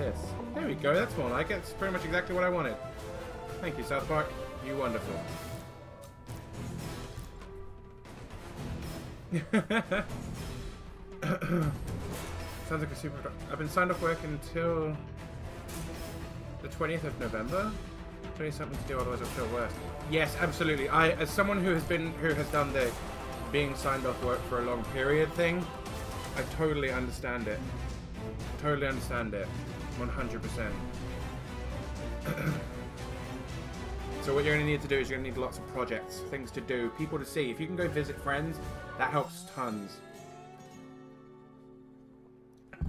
this? There we go, that's more like it. It's pretty much exactly what I wanted. Thank you, South Park. You wonderful. Sounds like a super... I've been signed off work until the 20th of November. 20 something to do, otherwise I'll feel worse. Yes, absolutely. I, as someone who has been, who has done the being signed off work for a long period thing, I totally understand it. Totally understand it. 100%. so what you're going to need to do is you're going to need lots of projects, things to do, people to see. If you can go visit friends, that helps tons.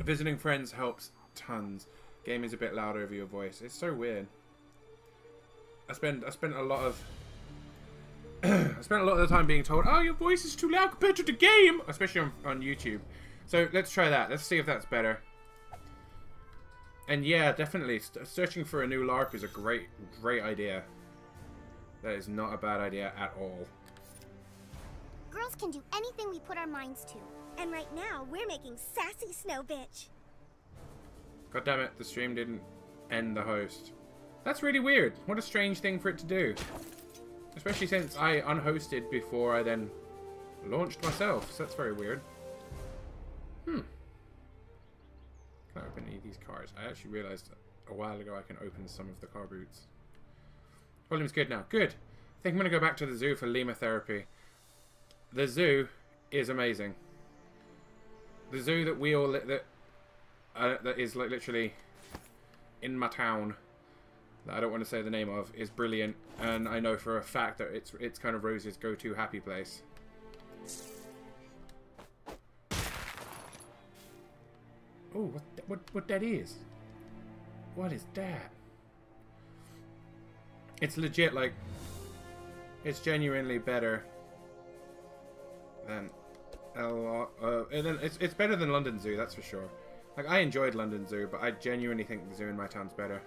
Visiting friends helps tons. Game is a bit louder over your voice. It's so weird. I spend I spent a lot of I spent a lot of the time being told, "Oh, your voice is too loud compared to the game," especially on, on YouTube. So let's try that. Let's see if that's better. And yeah, definitely, searching for a new LARP is a great, great idea. That is not a bad idea at all. Girls can do anything we put our minds to. And right now, we're making sassy snow bitch. God damn it, the stream didn't end the host. That's really weird. What a strange thing for it to do. Especially since I unhosted before I then launched myself. So that's very weird. Hmm. Can I open any of these cars? I actually realized a while ago I can open some of the car boots. Volume's good now. Good. I think I'm going to go back to the zoo for Lima therapy. The zoo is amazing. The zoo that we all... that uh, that is like literally in my town that I don't want to say the name of is brilliant, and I know for a fact that it's it's kind of Rose's go-to happy place. Oh, what th what what that is? What is that? It's legit like it's genuinely better than lot. Uh, and then it's it's better than London Zoo, that's for sure. Like, I enjoyed London Zoo, but I genuinely think the zoo in my town's better.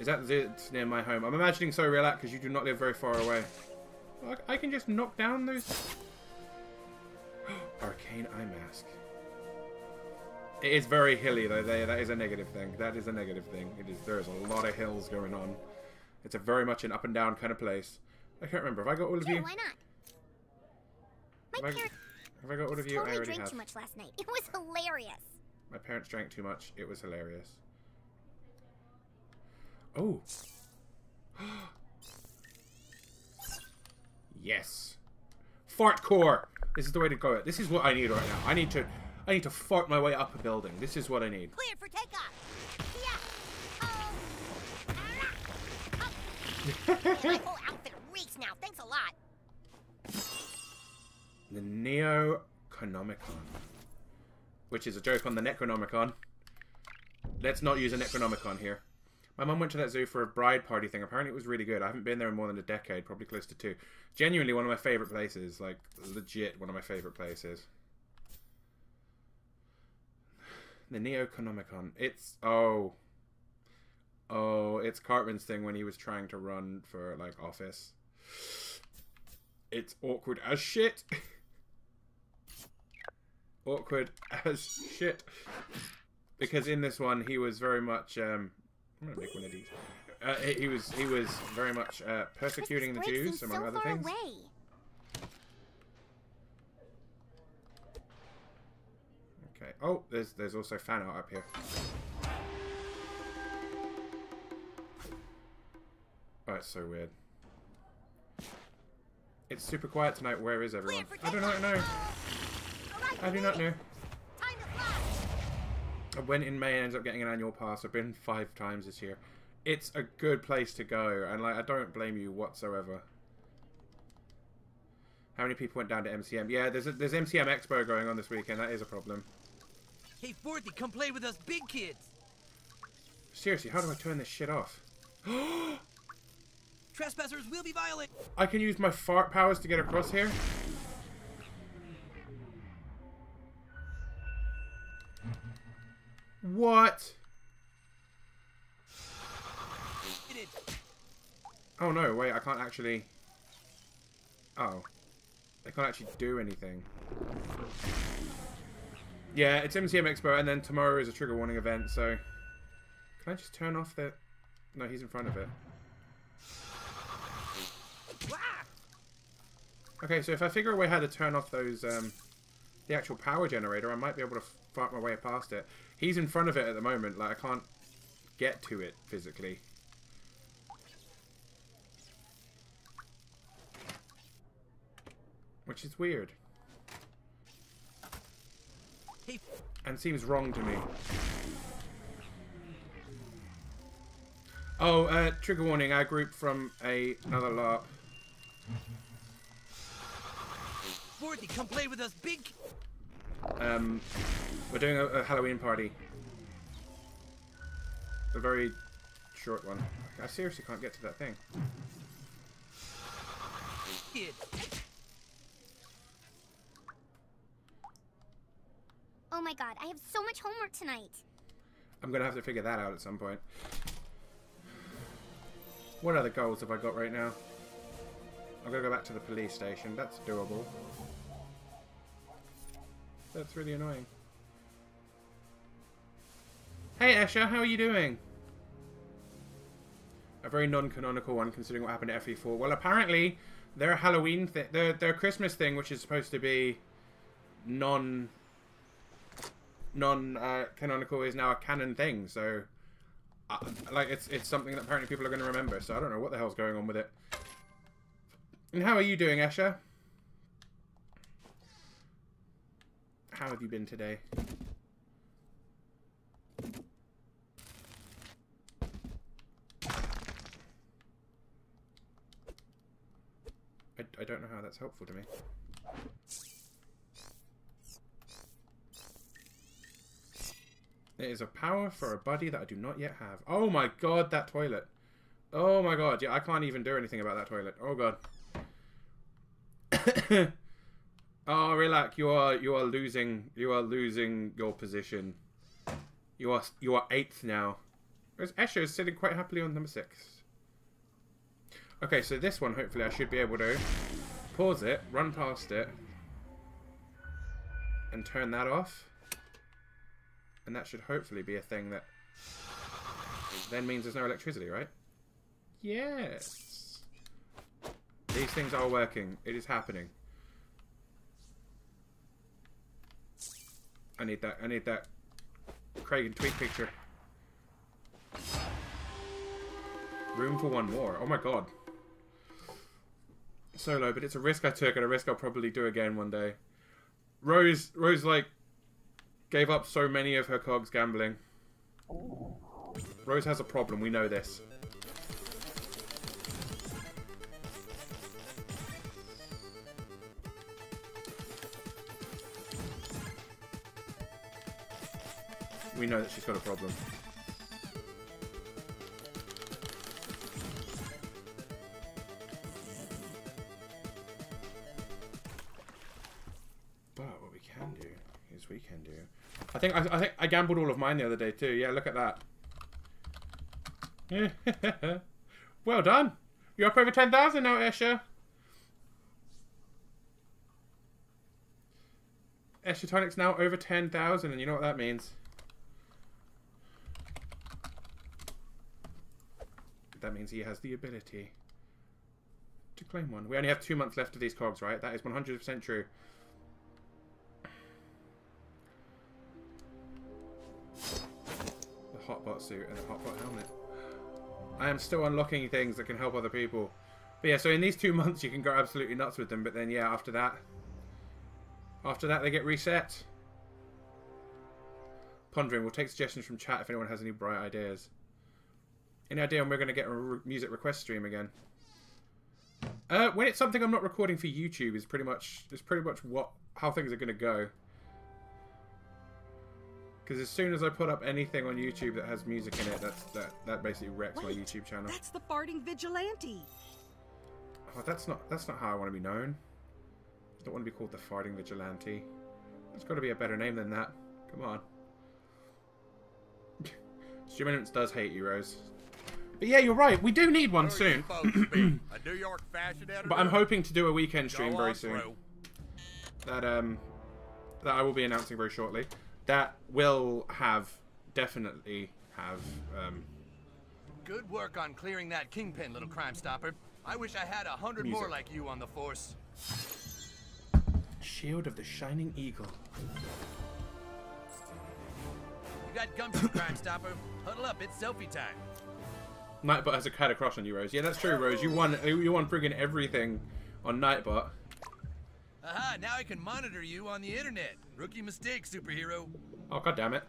Is that the zoo that's near my home? I'm imagining so relaxed because you do not live very far away. I can just knock down those... Arcane eye mask. It is very hilly, though. That is a negative thing. That is a negative thing. It is. There is a lot of hills going on. It's a very much an up and down kind of place. I can't remember. Have I got all of sure, you? why not? My have, I, have I got all of you? Totally I already drank have. too much last night. It was hilarious. My parents drank too much. It was hilarious. Oh. yes. Fart core. This is the way to go. This is what I need right now. I need to I need to fart my way up a building. This is what I need. Cleared for takeoff. Yeah. Um. my whole outfit reeks now. Thanks a lot. The Neo Economicon which is a joke on the Necronomicon. Let's not use a Necronomicon here. My mum went to that zoo for a bride party thing. Apparently it was really good. I haven't been there in more than a decade, probably close to two. Genuinely one of my favourite places. Like, legit one of my favourite places. The Neoconomicon. It's... Oh. Oh, it's Cartman's thing when he was trying to run for, like, office. It's awkward as shit. awkward as shit. Because in this one, he was very much. Um, I'm gonna make one of these. Uh, he was he was very much uh, persecuting the Jews, among so other things. Away. Okay. Oh, there's there's also fan art up here. Oh, it's so weird. It's super quiet tonight. Where is everyone? I do not know. I do not know. I went in May and ended up getting an annual pass. I've been five times this year. It's a good place to go, and like I don't blame you whatsoever. How many people went down to MCM? Yeah, there's a, there's MCM Expo going on this weekend. That is a problem. Hey, Forthy, come play with us big kids. Seriously, how do I turn this shit off? Trespassers will be violent. I can use my fart powers to get across here. What? Oh no, wait, I can't actually... Oh. I can't actually do anything. Yeah, it's MCM Expo, and then tomorrow is a trigger warning event, so... Can I just turn off the... No, he's in front of it. Okay, so if I figure a way how to turn off those, um, the actual power generator, I might be able to fart my way past it. He's in front of it at the moment, like I can't get to it physically. Which is weird. And seems wrong to me. Oh, uh, trigger warning, our group from a, another LARP. Forthy, come play with us, big. Um, we're doing a, a Halloween party. A very short one. I seriously can't get to that thing. Kid. Oh my god, I have so much homework tonight. I'm gonna have to figure that out at some point. What other goals have I got right now? I'm gonna go back to the police station. That's doable. That's really annoying. Hey Esha, how are you doing? A very non-canonical one considering what happened at FE4. Well, apparently their Halloween thing, their their Christmas thing, which is supposed to be non non uh, canonical, is now a canon thing. So, uh, like, it's it's something that apparently people are going to remember. So I don't know what the hell's going on with it. And how are you doing, Esha? How have you been today? I, I don't know how that's helpful to me. It is a power for a buddy that I do not yet have. Oh my god, that toilet. Oh my god, yeah, I can't even do anything about that toilet. Oh god. oh, relax. You are you are losing you are losing your position. You are you are eighth now. Whereas Escher is sitting quite happily on number six. Okay, so this one hopefully I should be able to pause it, run past it, and turn that off. And that should hopefully be a thing that then means there's no electricity, right? Yes. These things are working. It is happening. I need that. I need that Craig and Tweek picture. Room for one more. Oh my god. Solo, but it's a risk I took and a risk I'll probably do again one day. Rose, Rose, like, gave up so many of her cogs gambling. Rose has a problem. We know this. We know that she's got a problem. Think I, I think I gambled all of mine the other day too. Yeah, look at that. well done. You're up over ten thousand now, Esha. Esha Tonic's now over ten thousand, and you know what that means. That means he has the ability to claim one. We only have two months left of these cogs, right? That is 100% true. Suit and the hotbot helmet. I am still unlocking things that can help other people. But yeah, so in these two months you can go absolutely nuts with them, but then yeah, after that... After that they get reset. Pondering, we'll take suggestions from chat if anyone has any bright ideas. Any idea when we're going to get a re music request stream again? Uh, when it's something I'm not recording for YouTube is pretty much is pretty much what how things are going to go. Because as soon as I put up anything on YouTube that has music in it, that's that that basically wrecks my YouTube channel. That's the farting vigilante. Oh, that's not that's not how I want to be known. I don't want to be called the farting vigilante. There's got to be a better name than that. Come on. Stream Elements does hate you, Rose. But yeah, you're right. We do need one Who soon. A New York fashion editor? But I'm hoping to do a weekend stream very soon. through. That um that I will be announcing very shortly. That will have definitely have. Um, Good work on clearing that kingpin, little crime stopper. I wish I had a hundred more like you on the force. Shield of the Shining Eagle. You got gumshoe, crime stopper. Huddle up, it's selfie time. Nightbot has a cat across on you, Rose. Yeah, that's true, Rose. You won. You won friggin' everything on Nightbot. Aha, now I can monitor you on the internet. Rookie mistake, superhero. Oh god damn it!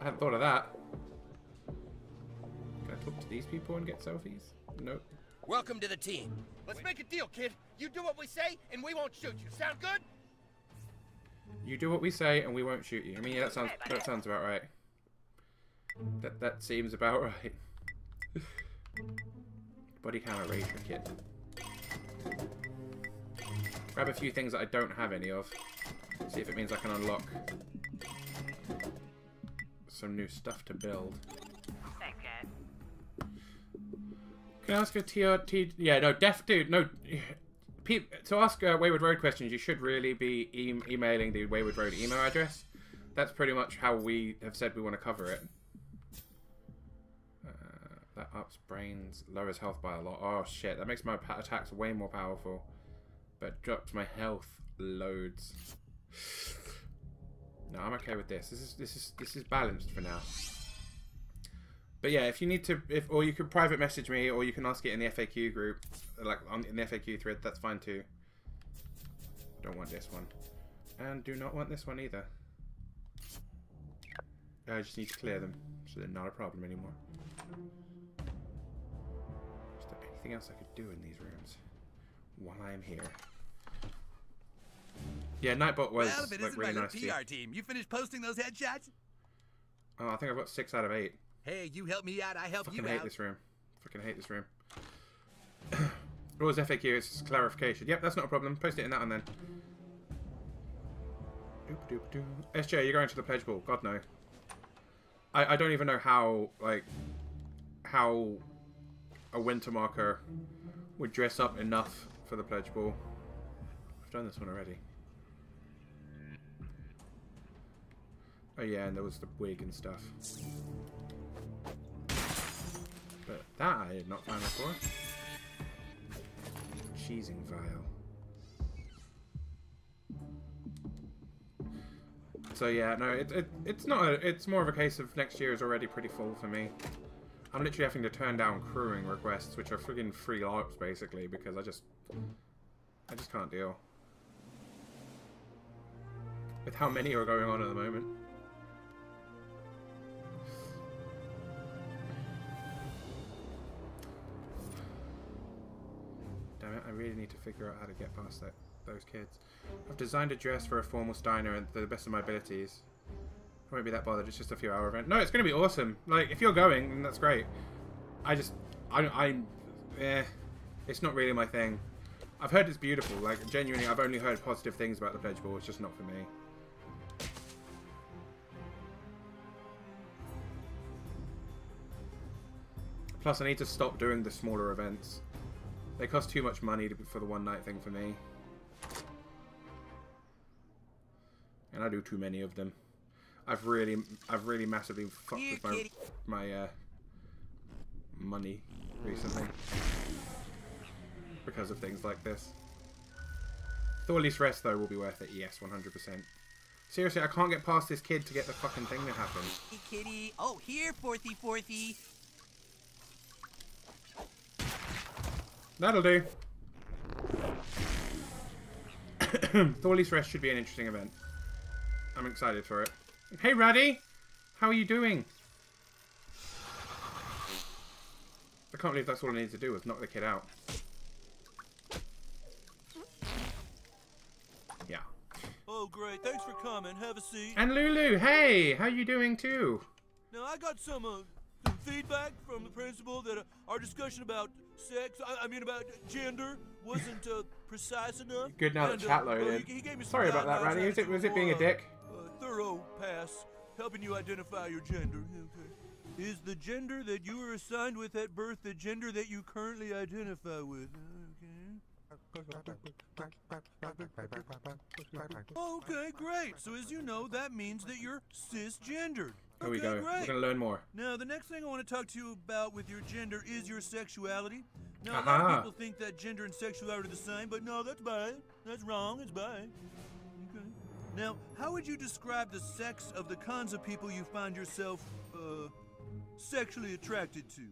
I hadn't thought of that. Can I talk to these people and get selfies? Nope. Welcome to the team. Let's make a deal, kid. You do what we say, and we won't shoot you. Sound good? You do what we say, and we won't shoot you. I mean, yeah, that sounds that sounds about right. That that seems about right. Body camera ranger kit. Grab a few things that I don't have any of. See if it means I can unlock some new stuff to build. Can I ask a TRT? Yeah, no, deaf dude, no. To ask uh, Wayward Road questions, you should really be e- emailing the Wayward Road email address. That's pretty much how we have said we want to cover it. Uh, that ups brains, lowers health by a lot. Oh shit, that makes my attacks way more powerful, but drops my health loads. No, I'm okay with this. This is this is this is balanced for now. But yeah, if you need to, if or you could private message me, or you can ask it in the FAQ group, like on in the FAQ thread. That's fine too. Don't want this one, and do not want this one either. I just need to clear them, so they're not a problem anymore. Is there anything else I could do in these rooms while I am here? Yeah, Nightbot was well, if it like really nice. to little you. PR team, you finished posting those headshots? Oh, I think I've got six out of eight. Hey, you help me out, I help Fucking you hate this room. Fucking hate this room. Rules FAQ is clarification. Yep, that's not a problem. Post it in that one then. Doop doop doo. SJ, you're going to the pledge ball. God no. I, I don't even know how like how a winter marker would dress up enough for the pledge ball. I've done this one already. Oh yeah, and there was the wig and stuff. But that I had not find before. Cheesing vial. So yeah, no, it, it it's not. A, it's more of a case of next year is already pretty full for me. I'm literally having to turn down crewing requests, which are friggin' free LARPs basically, because I just, I just can't deal with how many are going on at the moment. Really need to figure out how to get past that, those kids. I've designed a dress for a formal Steiner and to the best of my abilities. I won't be that bothered, it's just a few hour event. No, it's going to be awesome. Like, if you're going, then that's great. I just, I, I'm, eh, it's not really my thing. I've heard it's beautiful, like, genuinely, I've only heard positive things about the Pledge Ball, it's just not for me. Plus, I need to stop doing the smaller events. They cost too much money to, for the one night thing for me. And I do too many of them. I've really, I've really massively fucked Here, with my, kitty. my uh, money recently. Because of things like this. Thorley's Rest, though, will be worth it. Yes, 100%. Seriously, I can't get past this kid to get the fucking thing to happen. Hey, kitty. Oh, here, fourthy, fourthy. That'll do. Thorley's Rest should be an interesting event. I'm excited for it. Hey, Raddy! How are you doing? I can't believe that's all I needed to do was knock the kid out. Yeah. Oh, great. Thanks for coming. Have a seat. And Lulu, hey! How you doing too? Now, I got some, uh, some feedback from the principal that uh, our discussion about sex, I, I mean about gender, wasn't uh, precise enough. Good now And, uh, chat loaded. he- he gave me Sorry about that, Raddy. Was it, was it being a dick? Thorough pass, helping you identify your gender. Okay. Is the gender that you were assigned with at birth the gender that you currently identify with? Okay. Okay, great. So as you know, that means that you're cisgendered. There we Okay, go. We're going to learn more. Now, the next thing I want to talk to you about with your gender is your sexuality. Now, a lot of people think that gender and sexuality are the same, but no, that's bad. That's wrong. It's bad. Okay. Now, how would you describe the sex of the kinds of people you find yourself, uh, sexually attracted to?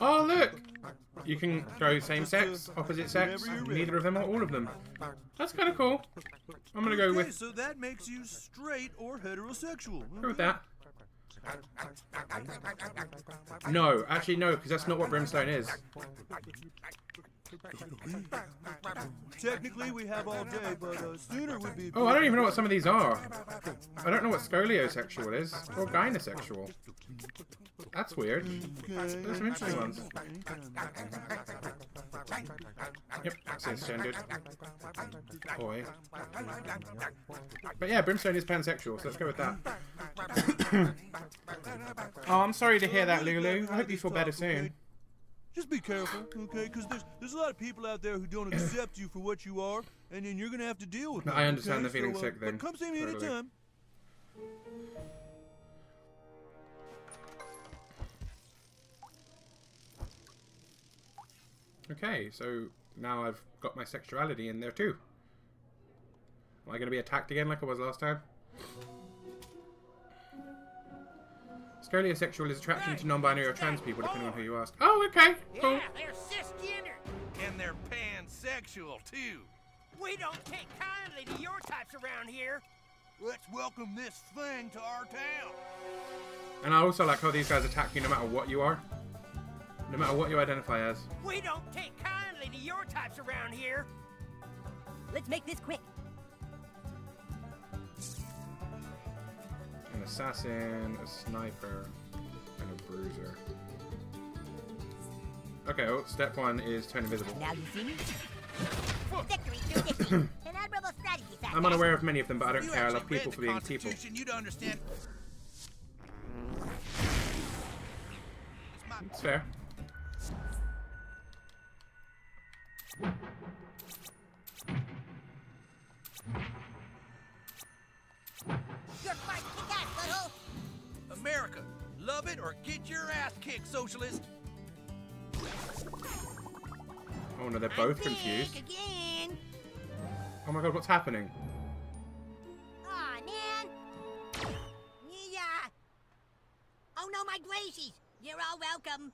Oh, look! You can go same sex, opposite sex, Whenever you're ready. neither of them or all of them. That's kind of cool. I'm to go okay, with, so that makes you straight or heterosexual. go with that. No, actually no, because that's not what brimstone is. Technically, we have all day, but uh, sooner would be. Oh, I don't even know what some of these are. I don't know what skoliosexual is, or gynosexual. That's weird. There's some interesting ones. Yep, cisgendered. Boy. But yeah, Brimstone is pansexual, so let's go with that. oh, I'm sorry to hear that, Lulu. I hope you feel better soon. Just be careful, okay? Because there's there's a lot of people out there who don't accept you for what you are, and then you're gonna have to deal with No, them. I understand okay? the feeling So, uh, sick thing. But come see me Totally. anytime. Okay, so now I've got my sexuality in there too. Am I going to be attacked again like I was last time? Skoliosexual is attraction to non-binary or trans people, depending on who you ask. Oh, okay, cool. Yeah, they're cisgender. And they're pansexual, too. We don't take kindly to your types around here. Let's welcome this thing to our town. And I also like how these guys attack you no matter what you are. No matter what you identify as. We don't take kindly to your types around here. Let's make this quick. Assassin, a sniper, and a bruiser. Okay, well, step one is turn invisible. Now you see me? Victory through defeat. An admirable strategy, Fat I'm unaware of many of them, but I don't You care. I love people for being people. Constitution, You'd understand. It's fair. America. Love it or get your ass kicked, socialist. Oh no, they're both Think confused. again. Oh my god, what's happening? Aw, man. Yeah. Oh no, my Gracies! You're all welcome.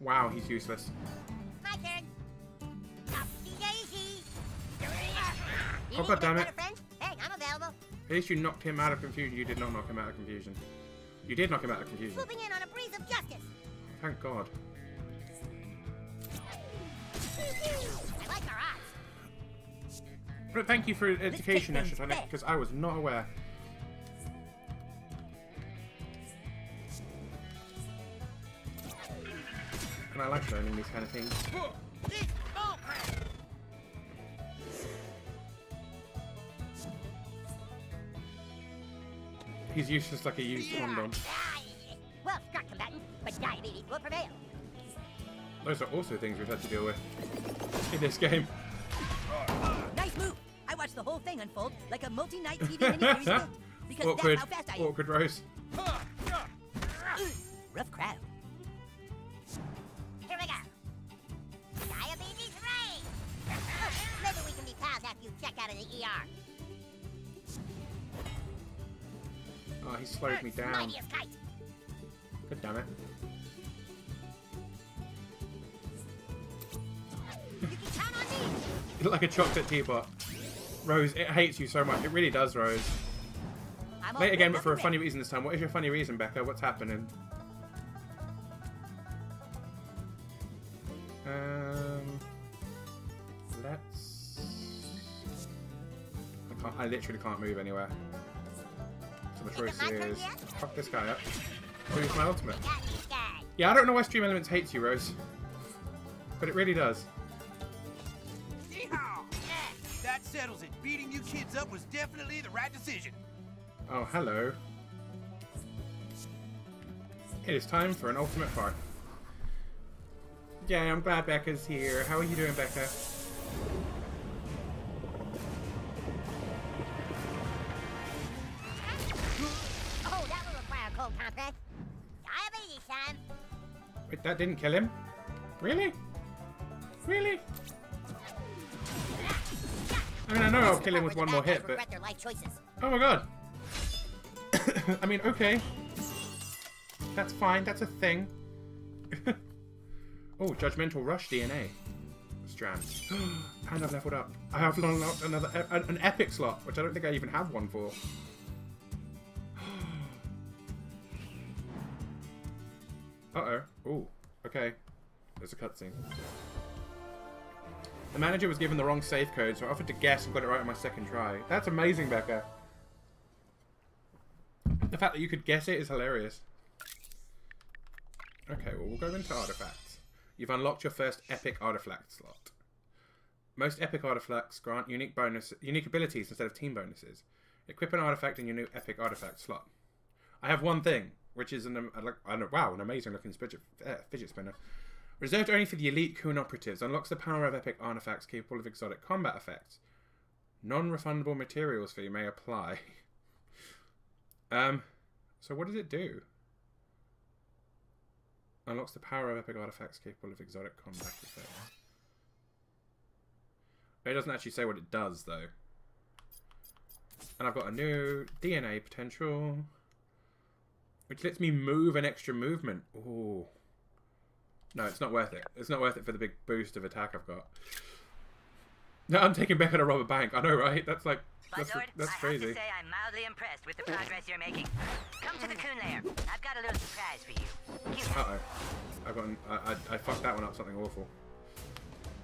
Wow, he's useless. My turn. Upsy daisy. Oh, you Oh, need a God damn bit it. friend? Hey, I'm available. At least you knocked him out of confusion. You did not knock him out of confusion. You did knock him out of confusion. Swooping in on a breeze of justice. Thank God. I like our odds. But thank you for education, take things Ashatonic, back. because I was not aware. And I like learning these kind of things. He's useless like a used condom. Well struck, combatant, but diabetes will prevail. Those are also things we've had to deal with in this game. Nice move. I watched the whole thing unfold like a multi-night TV miniseries because awkward, that's how fast I am. awkward Rose. Ugh, rough crowd. Here we go. Diabetes rain. Maybe we can be pals after you check out of the ER. Oh, he slowed me down. God damn it. You can count on me. like a chocolate teapot. Rose, it hates you so much. It really does, Rose. Late again, but for a funny reason this time. What is your funny reason, Becca? What's happening? Um, let's. I can't. I literally can't move anywhere. So the choice is fuck this guy up. Oh, or use my ultimate. Got these guys. Yeah, I don't know why Stream Elements hates you, Rose, but it really does. That settles it. Beating you kids up was definitely the right decision. Oh, hello. It is time for an ultimate fight. Yeah, I'm glad Becca's here. How are you doing, Becca? Diabetes. Wait, that didn't kill him? Really? Really? I mean, I know I'll kill him with one more hit, but... Regret their life choices. Oh my god. I mean, okay. That's fine, that's a thing. oh, Judgmental Rush DNA. Strand. and I've leveled up. I have unlocked another e- an epic slot, which I don't think I even have one for. Uh-oh. Oh, okay. There's a cutscene. The manager was given the wrong safe code, so I offered to guess and got it right on my second try. That's amazing, Becca. The fact that you could guess it is hilarious. Okay, well, we'll go into artifacts. You've unlocked your first epic artifact slot. Most epic artifacts grant unique bonus, unique abilities instead of team bonuses. Equip an artifact in your new epic artifact slot. I have one thing, which is an, wow, an amazing looking fidget, uh, fidget spinner. Reserved only for the elite Coon operatives, unlocks the power of epic artifacts capable of exotic combat effects. Non-refundable materials fee may apply. um, so what does it do? Unlocks the power of epic artifacts capable of exotic combat effects. It doesn't actually say what it does though. And I've got a new DNA potential, which lets me move an extra movement. Ooh. No, it's not worth it. It's not worth it for the big boost of attack I've got. No, I'm taking Becca to rob a bank. I know, right? That's like, that's, Buzzard, that's I have crazy. to say I'm mildly impressed with the progress you're making. Come to the Coon Lair. I've got a little surprise for you. Cute. Uh oh. I got. an- I, I, I fucked that one up. Something awful.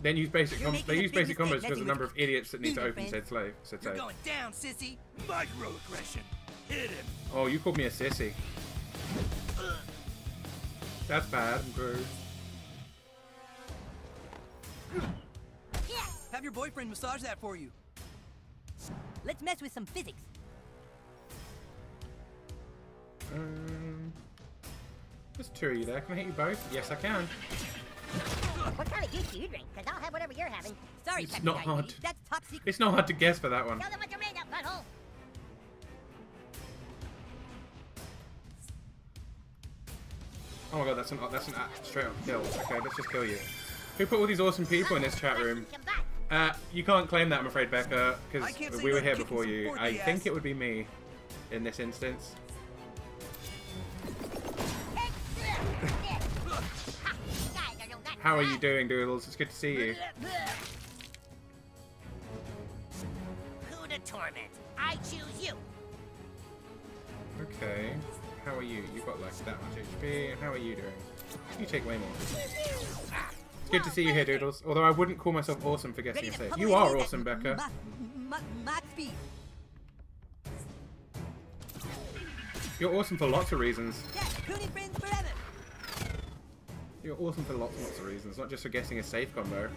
Then use basic. You're Com- they use basic combos because of the number of idiots that need to open said slave. Said You're save. going down, sissy. Microaggression. Hit him. Oh, you called me a sissy. That's bad. I'm gross. Have your boyfriend massage that for you. Let's mess with some physics. Um, there's two of you there. Can I hit you both? Yes, I can. What kind of juice do you drink? Because I'll have whatever you're having. Sorry, It's Captain not Diabetes. hard. That's top secret. It's not hard to guess for that one. Tell them what you're made of, butthole. Oh my god, that's an that's an straight up kill. Okay, let's just kill you. Who put all these awesome people in this chat room? Uh, you can't claim that, I'm afraid, Becca, because we were here before you. I think it would be me in this instance. How are you doing, Doodles? It's good to see you. Who to torment? I choose you. Okay. How are you? You've got like that much HP. How are you doing? You take way more. It's good to see you here, Doodles. Although I wouldn't call myself awesome for guessing a to safe. You are awesome, Becca. You're awesome for lots of reasons. You're awesome for lots and lots of reasons, not just for guessing a safe combo.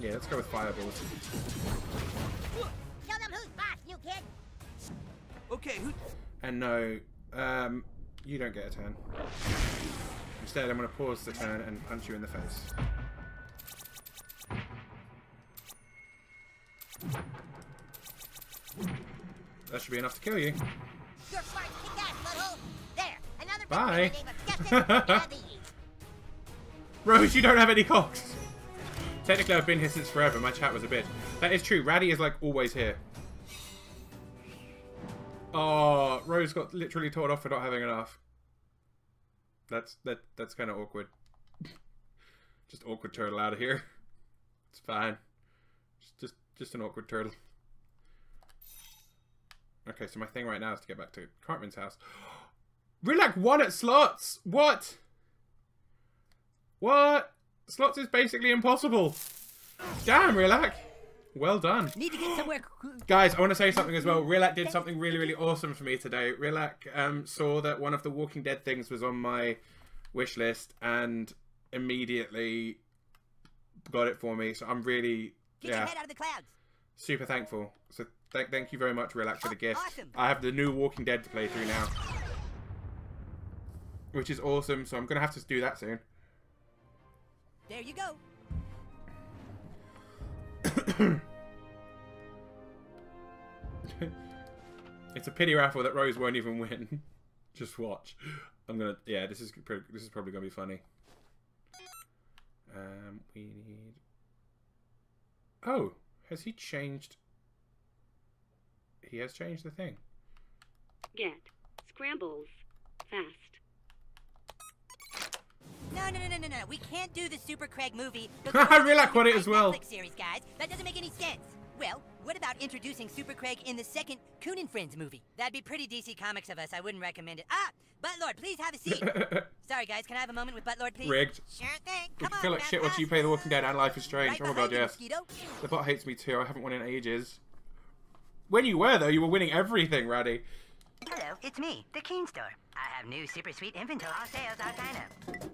Yeah, let's go with fireballs. Tell them who's boss, new kid. Okay, who? And no, um, you don't get a turn. Instead, I'm going to pause the turn and punch you in the face. That should be enough to kill you. You're smart, kick ass, butthole. There, another Bye. in the name of justice, diabetes. Rose, you don't have any cocks! Technically, I've been here since forever. My chat was a bit. That is true. Raddy is, like, always here. Oh, Rose got literally told off for not having enough. That's that. That's kind of awkward. just awkward turtle out of here. It's fine. Just, just, just an awkward turtle. Okay, so my thing right now is to get back to Cartman's house. Relax one at slots. What? What? Slots is basically impossible. Damn, Relax. Well done. Need to get somewhere. Guys, I want to say something as well. Relac did something really, really awesome for me today. Relac um, saw that one of the Walking Dead things was on my wish list and immediately got it for me. So I'm really, Get yeah, head out of the clouds. super thankful. So th- thank you very much, Relac, for the gift. Awesome. I have the new Walking Dead to play through now, which is awesome. So I'm gonna have to do that soon. There you go. It's a pity raffle that Rose won't even win. Just watch. I'm gonna. Yeah, this is this is probably gonna be funny. Um, we need. Oh, has he changed? He has changed the thing. Get scrambles fast. No, no, no, no, no, no. We can't do the Super Craig movie. I really like what it as well. Netflix series, guys. That doesn't make any sense. Well, what about introducing Super Craig in the second Coon and Friends movie? That'd be pretty DC Comics of us. I wouldn't recommend it. Ah, Buttlord, please have a seat. Sorry, guys. Can I have a moment with Buttlord, please? Rigged. Sure thing. We Come on. feel like grab shit watching you play The Walking Dead and Life is Strange. Right oh my behind god, you, yes. Mosquito. The bot hates me too. I haven't won in ages. When you were though, you were winning everything, Raddy. Hello, it's me, the Keen Store. I have new super sweet inventory. All sales, all kind of.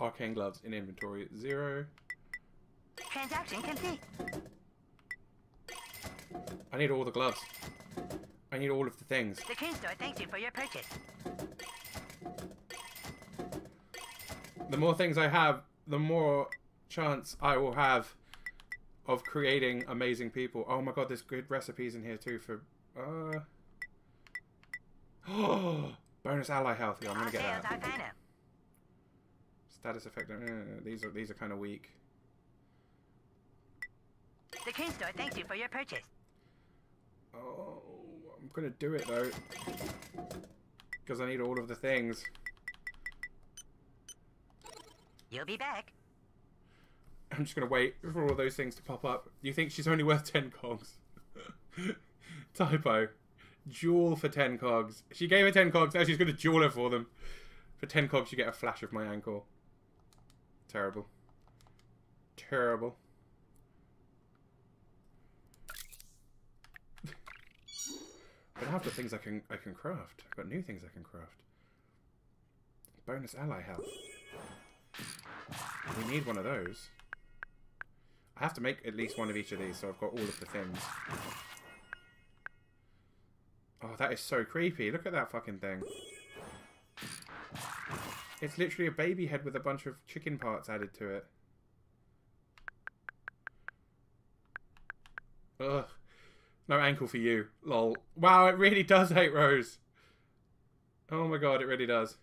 Arcane gloves in inventory zero. Transaction complete. I need all the gloves. I need all of the things. The Keen Store thanks you for your purchase. The more things I have, the more chance I will have of creating amazing people. Oh my god, there's good recipes in here too for uh bonus ally health. Yeah, I'm gonna get that. All kind of. Status effect. Uh, these are these are kind of weak. The Keen Store thanks you for your purchase. Oh, I'm gonna do it though. Because I need all of the things. You'll be back. I'm just gonna wait for all those things to pop up. You think she's only worth 10 cogs? Typo. Jewel for 10 cogs. She gave her 10 cogs, now she's gonna jewel her for them. For 10 cogs, you get a flash of my ankle. Terrible. Terrible. but I have the things I can I can craft. I've got new things I can craft. Bonus ally health. We need one of those. I have to make at least one of each of these, so I've got all of the things. Oh, that is so creepy. Look at that fucking thing. It's literally a baby head with a bunch of chicken parts added to it. Ugh. No ankle for you. Lol. Wow, it really does hate Rose. Oh my god, it really does.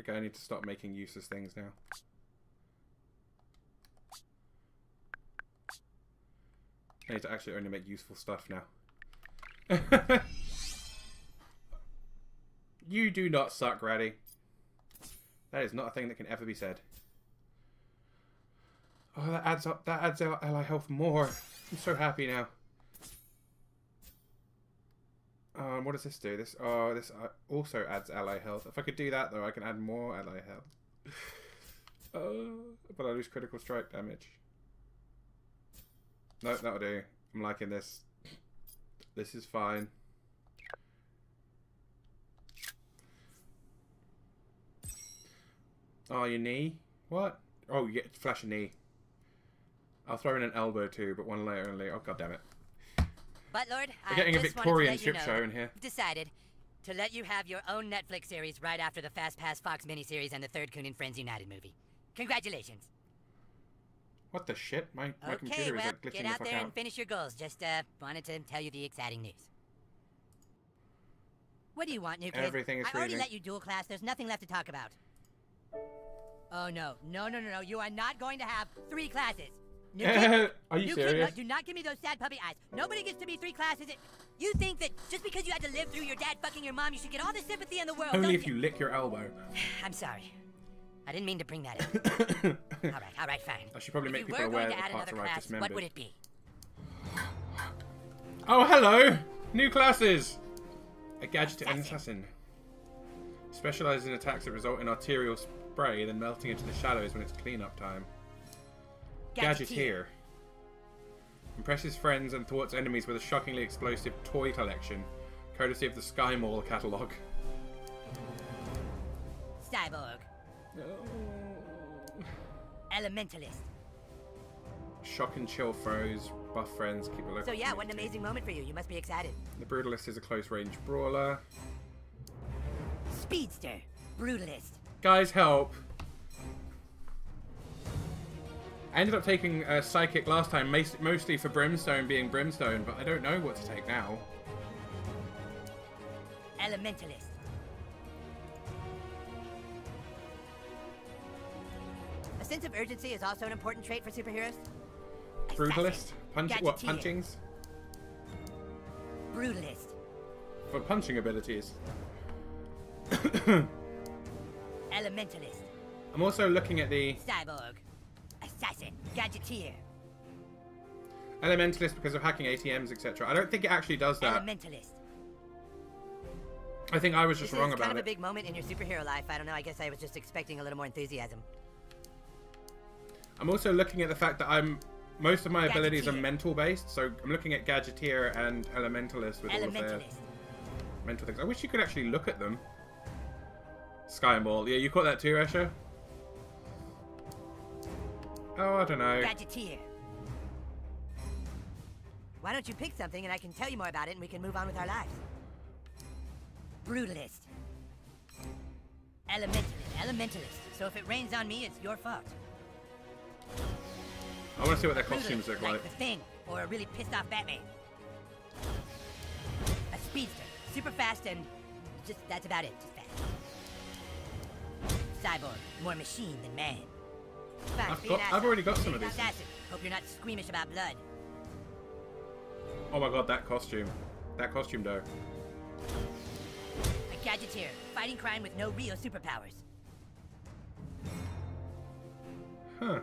Okay, I need to stop making useless things now. I need to actually only make useful stuff now. you do not suck, Ratty. That is not a thing that can ever be said. Oh, that adds up. That adds our ally health more. I'm so happy now. Um, what does this do? This oh, this uh, also adds ally health. If I could do that though, I can add more ally health. uh, but I lose critical strike damage. No, that'll do. I'm liking this. This is fine. Oh, your knee? What? Oh, yeah, get flash a knee. I'll throw in an elbow too, but one layer only. Oh, god damn it. Buttlord, We're getting a just wanted to Victorian let you ship know show in here. Decided to let you have your own Netflix series right after the Fast Pass Fox miniseries and the third Coon and Friends United movie. Congratulations. What the shit? My, my okay, computer well, is like glitching get the out fuck there out. and finish your goals. Just uh, wanted to tell you the exciting news. What do you want, new kid? Everything is I already freezing. let you dual class. There's nothing left to talk about. Oh no, no, no, no, no! You are not going to have three classes. New kid, Are you new kid, serious? no, do not give me those sad puppy eyes. Nobody gets to be three classes. It, you think that just because you had to live through your dad fucking your mom, you should get all the sympathy in the world? Only if you lick your elbow. I'm sorry. I didn't mean to bring that up. all right, all right, fine. I should probably if make people aware to the add parts another are right class, what would it be? Oh, hello! New classes! A gadget and assassin. Specializes in attacks that result in arterial spray, then melting into the shadows when it's cleanup time. Gadgeteer. Impresses friends and thwarts enemies with a shockingly explosive toy collection, courtesy of the Sky Mall catalogue. Cyborg. Oh. Elementalist. Shock and chill foes, buff friends, keep a look. So yeah, what an amazing moment for you. You must be excited. The Brutalist is a close range brawler. Speedster. Brutalist. Guys, help! I ended up taking a psychic last time, mostly for Brimstone being Brimstone, but I don't know what to take now. Elementalist. A sense of urgency is also an important trait for superheroes. Brutalist? Punch- what, punchings? Brutalist. For punching abilities. Elementalist. I'm also looking at the Cyborg. Assassin. Gadgeteer. Elementalist because of hacking ATMs, etc. I don't think it actually does that. Elementalist. I think I was just this wrong is about kind of it. a big moment in your superhero life. I don't know. I guess I was just expecting a little more enthusiasm. I'm also looking at the fact that I'm most of my abilities are mental based, so I'm looking at Gadgeteer and Elementalist with all of their mental things. I wish you could actually look at them. Sky Ball. Yeah, you caught that too, Escher? Oh, I don't know. Gadgeteer. Why don't you pick something and I can tell you more about it and we can move on with our lives? Brutalist. Elementalist. Elementalist. So if it rains on me, it's your fault. I want to see what their costumes look like like. the Thing, or a really pissed off Batman. A speedster, super fast and just that's about it. Just fast. Cyborg, more machine than man. Fine, I've got- I've already got some of these. Hope you're not squeamish about blood. Oh my god, that costume. That costume, though. A gadgeteer, fighting crime with no real superpowers. Huh.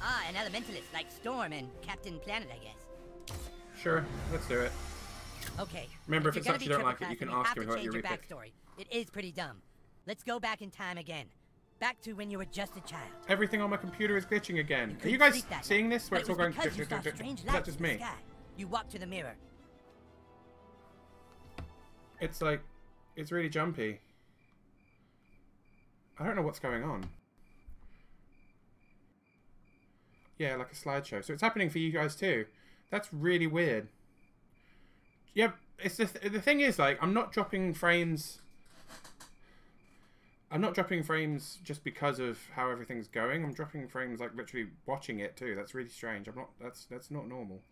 Ah, an elementalist like Storm and Captain Planet, I guess. Sure, let's do it. Okay. Remember, if you're it's be you don't like it, you can ask him about your backstory. It is pretty dumb. Let's go back in time again. Back to when you were just a child. Everything on my computer is glitching again. Are you guys seeing this? Where it's all going... you saw strange lights just me? You walk to the mirror. It's like... It's really jumpy. I don't know what's going on. Yeah, like a slideshow. So it's happening for you guys too. That's really weird. Yep, it's the, th- the thing is, like, I'm not dropping frames... I'm not dropping frames just because of how everything's going. I'm dropping frames, like, literally watching it too. That's really strange. I'm not... That's, that's not normal.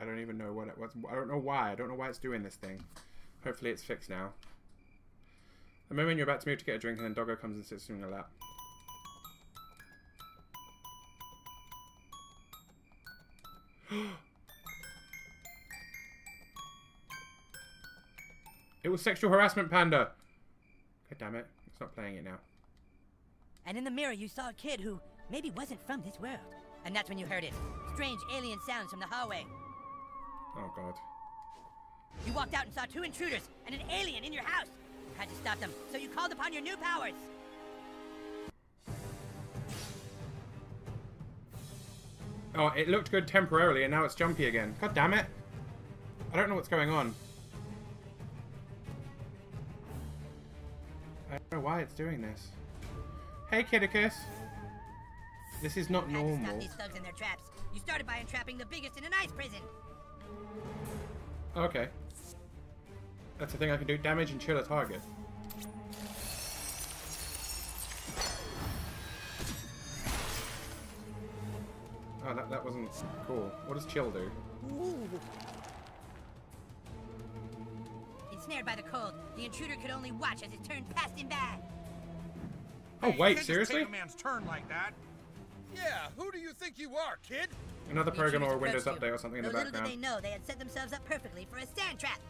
I don't even know what it was. I don't know why. I don't know why it's doing this thing. Hopefully it's fixed now. The moment you're about to move to get a drink and then Doggo comes and sits in your lap. it was sexual harassment, Panda! God damn it. It's not playing it now. And in the mirror, you saw a kid who maybe wasn't from this world. And that's when you heard it. Strange alien sounds from the hallway. Oh god. You walked out and saw two intruders and an alien in your house. You had to stop them, so you called upon your new powers. Oh, it looked good temporarily and now it's jumpy again. God damn it. I don't know what's going on. I don't know why it's doing this. Hey, Kidicus. This is not You stop normal. these thugs in their traps. You started by entrapping the biggest in an ice prison. Okay. That's the thing I can do. Damage and chill a target. Oh, that, that wasn't cool. What does chill do? Ensnared by the cold, the intruder could only watch as it turned past him by. Oh, Hey, wait, seriously? Take a man's turn like that. Yeah, who do you think you are, kid? Another program or a Windows approached you. update or something in the Though little did they know they had set themselves up perfectly for a sand trap.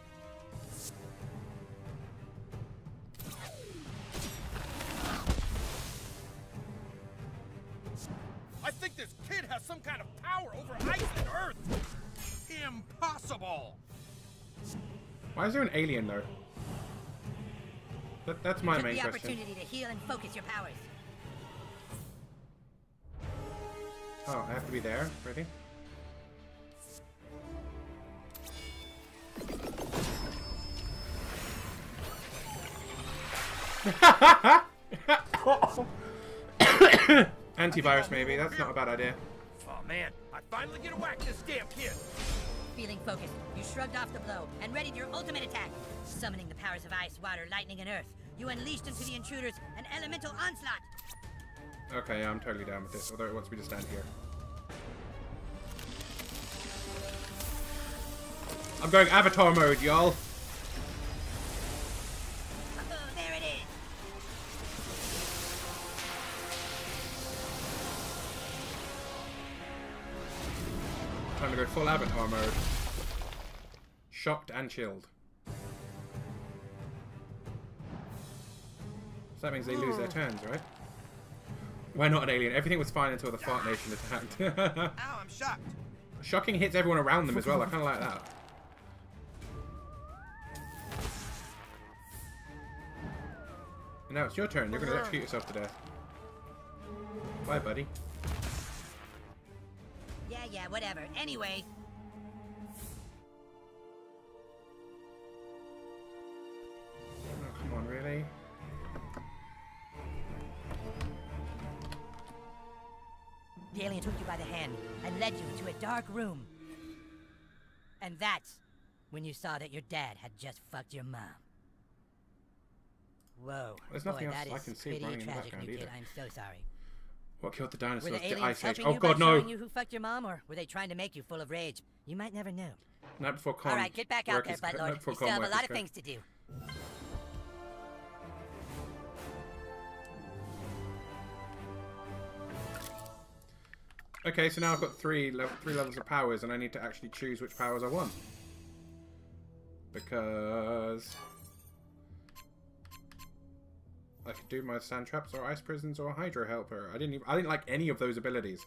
I think this kid has some kind of power over ice and earth. Impossible. Why is there an alien, though? That, that's my Took main the question. opportunity to heal and focus your powers. Oh, I have to be there? Ready? Antivirus, maybe. That's not a bad idea. Oh man, I finally get to whack this damn kid. Feeling focused, you shrugged off the blow and readied your ultimate attack. Summoning the powers of ice, water, lightning, and earth, you unleashed into the intruders an elemental onslaught. Okay, yeah, I'm totally down with this, although it wants me to stand here. I'm going avatar mode, y'all. To go full avatar mode. Shocked and chilled. So that means they lose their hmm. turns, right? We're not an alien. Everything was fine until the Fart Nation attacked. Ow, I'm shocked. Shocking hits everyone around them as well. I kind of like that. And now it's your turn. You're going to electrocute yourself to death. Bye, buddy. Yeah, whatever. Anyway, Oh, come on, really? the alien took you by the hand and led you to a dark room. And that's when you saw that your dad had just fucked your mom. Whoa. There's Boy, nothing else that I is can see pretty running in the tragic, background new kid. either. I'm so sorry. What killed the Were dinosaurs? the The Ice Age. Oh you god, no! you who fucked your mom, or were they trying to make you full of rage? You might never know. Night before con. All right, get back out there, is- Buttlord. You still have a lot of things to do. Okay, so now I've got three level, three levels of powers, and I need to actually choose which powers I want. Because I could do my sand traps or ice prisons or hydro helper. I didn't even, I didn't like any of those abilities.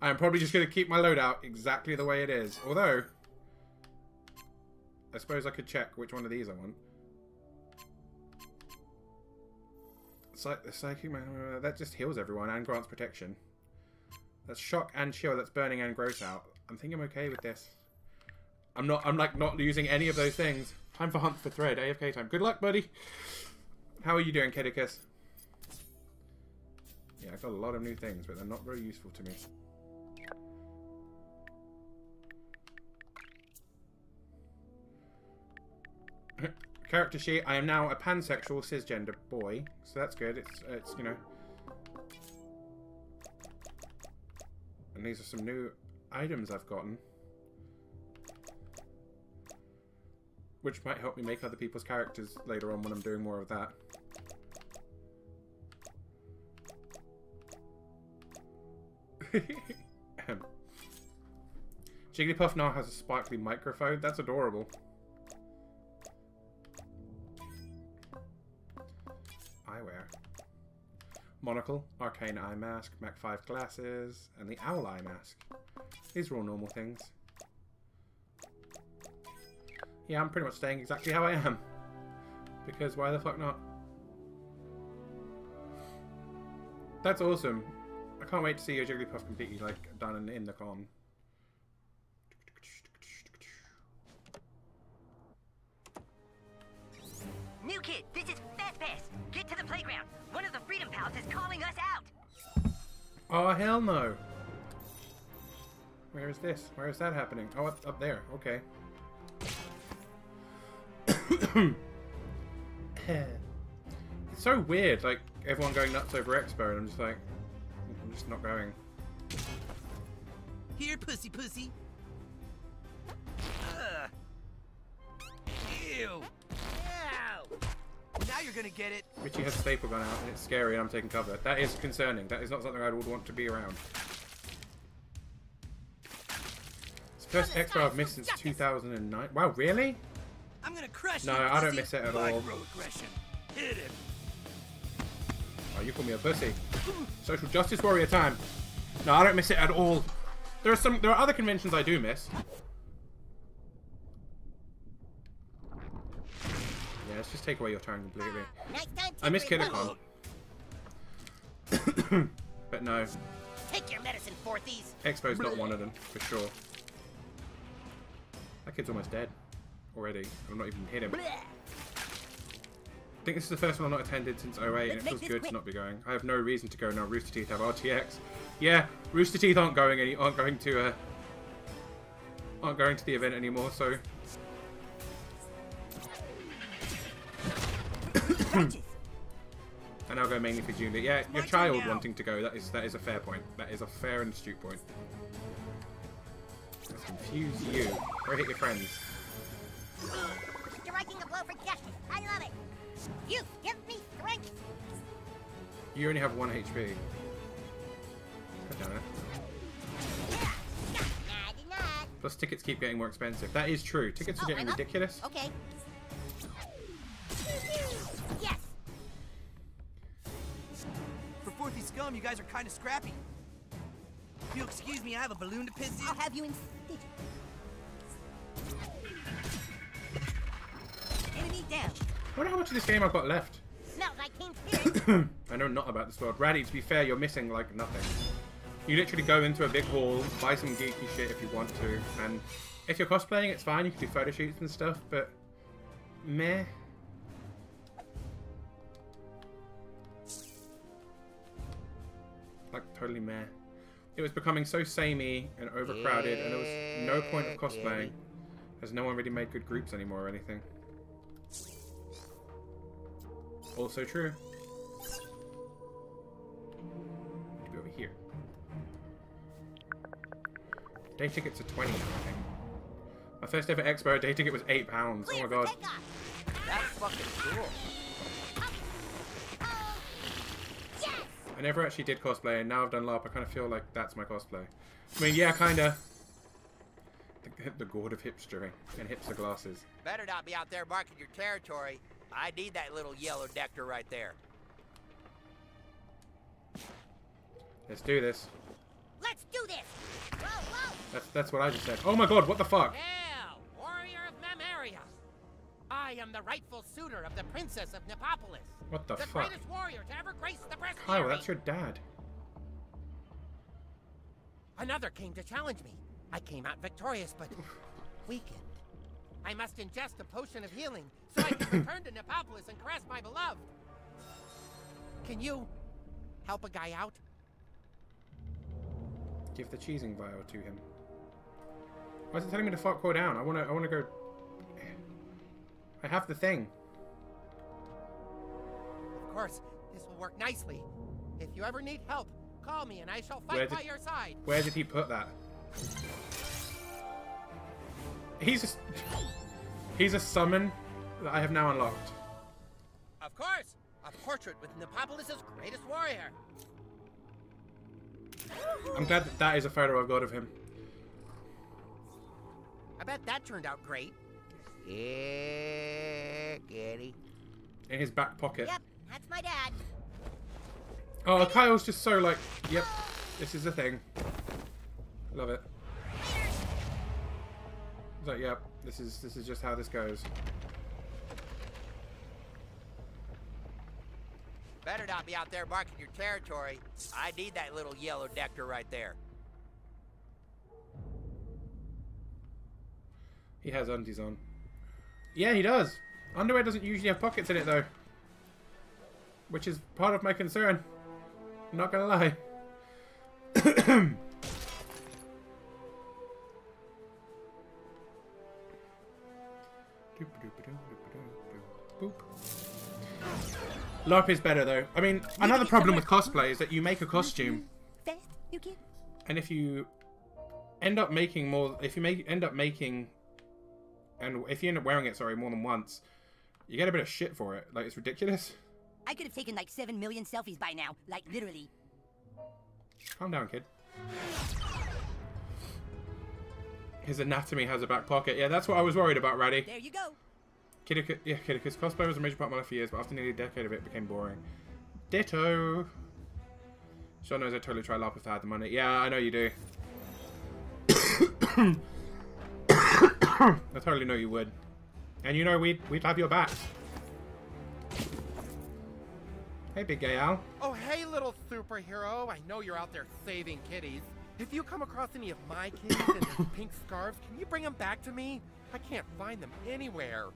I'm probably just going to keep my loadout exactly the way it is. Although, I suppose I could check which one of these I want. Psy Psychic Man, uh, that just heals everyone and grants protection. That's shock and chill. That's burning and gross out. I'm thinking I'm okay with this. I'm not. I'm like not using any of those things. Time for hunt for thread. AFK time. Good luck, buddy. How are you doing, Kidicus? Yeah, I've got a lot of new things, but they're not very useful to me. Character sheet. I am now a pansexual cisgender boy, so that's good. It's it's you know. And these are some new items I've gotten. Which might help me make other people's characters later on when I'm doing more of that. Jigglypuff now has a sparkly microphone. That's adorable. Eyewear. Monocle, Arcane Eye Mask, Mac 5 Glasses, and the Owl Eye Mask. These are all normal things. Yeah, I'm pretty much staying exactly how I am. Because why the fuck not? That's awesome. I can't wait to see your Jigglypuff completely like done in, in the con. New kid, this is Fastpass. Get to the playground. One of the Freedom Pals is calling us out. Oh hell no! Where is this? Where is that happening? Oh, up, up there. Okay. it's so weird, like everyone going nuts over Expo, and I'm just like, just not going. Here, pussy pussy. Ugh. Ew. Ow! Now you're gonna get it. Richie has a staple gun out, and it's scary, and I'm taking cover. That is concerning. That is not something I would want to be around. It's the first Expo I've missed since 2009. Wow, really? I'm gonna crush No, you. I don't miss it at all. Hit him. Oh, you call me a pussy. Social justice warrior time. No, I don't miss it at all. There are some. There are other conventions I do miss. Yeah, let's just take away your time completely. I miss KidderCon. but no, Take your medicine, fourthies. Expo's not one of them for sure. That kid's almost dead already. I'm not even hit him. I think this is the first one I've not attended since 08, and it feels good to not be going. I have no reason to go now. Rooster Teeth have RTX. Yeah, Rooster Teeth aren't going any, aren't going to uh, aren't going to the event anymore, so and I'll go mainly for June. Yeah, your child now. wanting to go, that is that is a fair point. That is a fair and astute point. Let's confuse you. Or hit your friends. Striking a blow for justice. I love it. You give me strength. You only have one HP. God damn it. Nod, nod. Plus tickets keep getting more expensive. That is true. Tickets are Oh, getting ridiculous. Okay. Yes. For Fourthy Scum, you guys are kind of scrappy. If you'll excuse me, I have a balloon to piss in. I'll have you in stitches. Enemy down. I wonder how much of this game I've got left. Like I know not about this world. Raddy, to be fair, you're missing like nothing. You literally go into a big hall, buy some geeky shit if you want to, and if you're cosplaying, it's fine. You can do photo shoots and stuff, but meh. Like totally meh. It was becoming so samey and overcrowded, and there was no point of cosplaying, as no one really made good groups anymore or anything. Also true. Need to be over here. Day tickets are 20 I think. My first ever expo day ticket was £8. Oh my god. That's fucking cool. Oh. Yes. I never actually did cosplay, and now I've done LARP, I kind of feel like that's my cosplay. I mean, yeah, kinda. The, the gourd of hipstering and hipster glasses. Better not be out there marking your territory. I need that little yellow nectar right there. Let's do this. Let's do this. Whoa, whoa. That's that's what I just said. Oh my god, what the fuck? Hail, warrior of Memoria! I am the rightful suitor of the Princess of Nepopolis. What the the fuck? greatest warrior to ever grace the breast Kyle, that's your dad. Another came to challenge me. I came out victorious, but weakened. I must ingest a potion of healing so I can return to Nepopolis and caress my beloved. Can you help a guy out? Give the cheesing vial to him. Why is it telling me to fuck go down? I wanna I wanna go I have the thing. Of course, this will work nicely. If you ever need help, call me and I shall fight did- by your side. Where did he put that? He's a, he's a summon that I have now unlocked. Of course, a portrait with Nepopolis' greatest warrior. I'm glad that that is a photo I've got of him. I bet that turned out great. Yeah, Getty. In his back pocket. Yep, that's my dad. Oh, Kyle's just so like, yep, this is a thing. Love it. He's like, yep, this is this is just how this goes. Better not be out there marking your territory. I need that little yellow nectar right there. He has undies on. Yeah, he does. Underwear doesn't usually have pockets in it though. Which is part of my concern. I'm not gonna lie. LARP is better though. I mean, another problem with cosplay is that you make a costume Fast, you kid. and if you end up making more if you make end up making and if you end up wearing it sorry more than once you get a bit of shit for it like it's ridiculous I could have taken like 7 million selfies by now. Like, literally. calm down kid his anatomy has a back pocket yeah that's what i was worried about Raddy. There you go. Kidicus, yeah Kidicus cosplay was a major part of my life for years but after nearly a decade of it, it became boring ditto Sean knows I totally try LARP if I had the money. Yeah, I know you do. I totally know you would. And you know we'd we'd have your back. Hey, big gay Al. Oh, hey, little superhero. I know you're out there saving kitties. If you come across any of my kitties in their pink scarves, can you bring them back to me? I can't find them anywhere.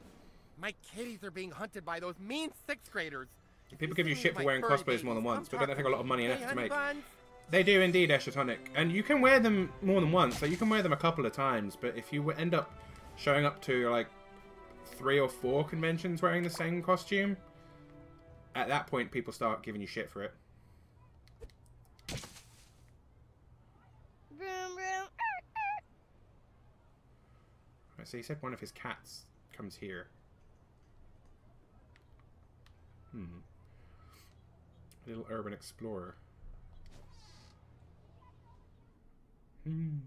My kitties are being hunted by those mean sixth graders. If People give you shit for wearing furry cosplays more than babies, once, come but don't they talk think a lot of money and Hey, effort to make? buns, They do indeed, Eshatonic. And you can wear them more than once. so you can wear them a couple of times, but if you end up showing up to, like, three or four conventions wearing the same costume, at that point, people start giving you shit for it. Vroom, vroom. Right, so he said one of his cats comes here. Hmm. Little urban explorer. Hmm.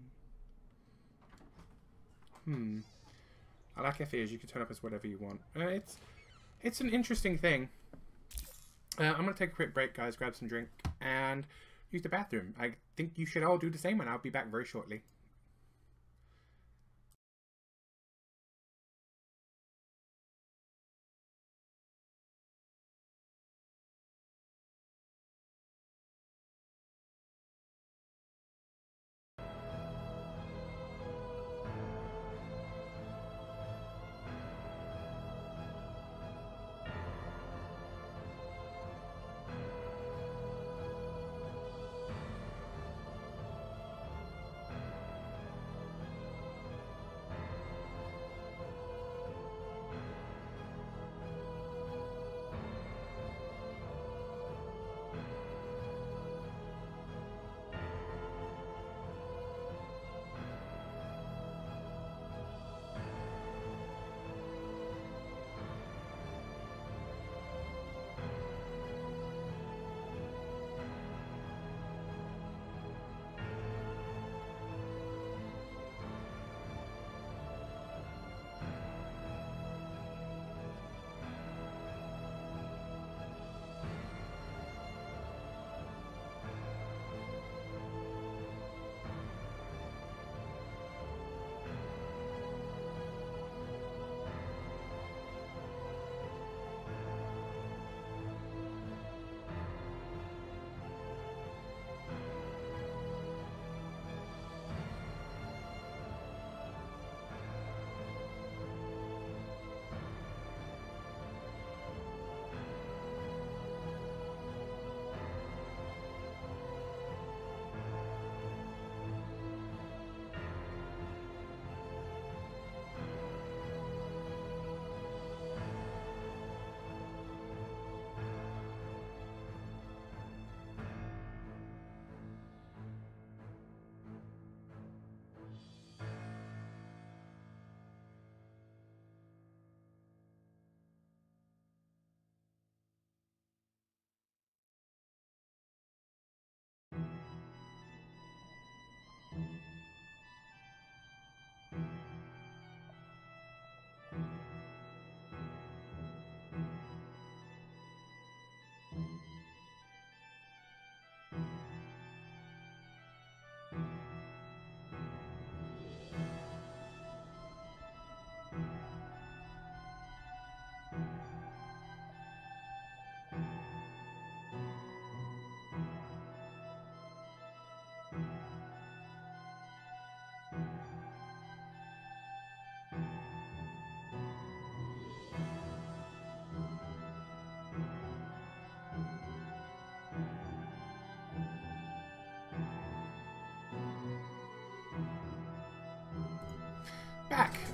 Hmm. I like FAs. You can turn up as whatever you want. Uh, it's it's an interesting thing. Uh, I'm gonna take a quick break, guys. Grab some drink and use the bathroom. I think you should all do the same, and I'll be back very shortly.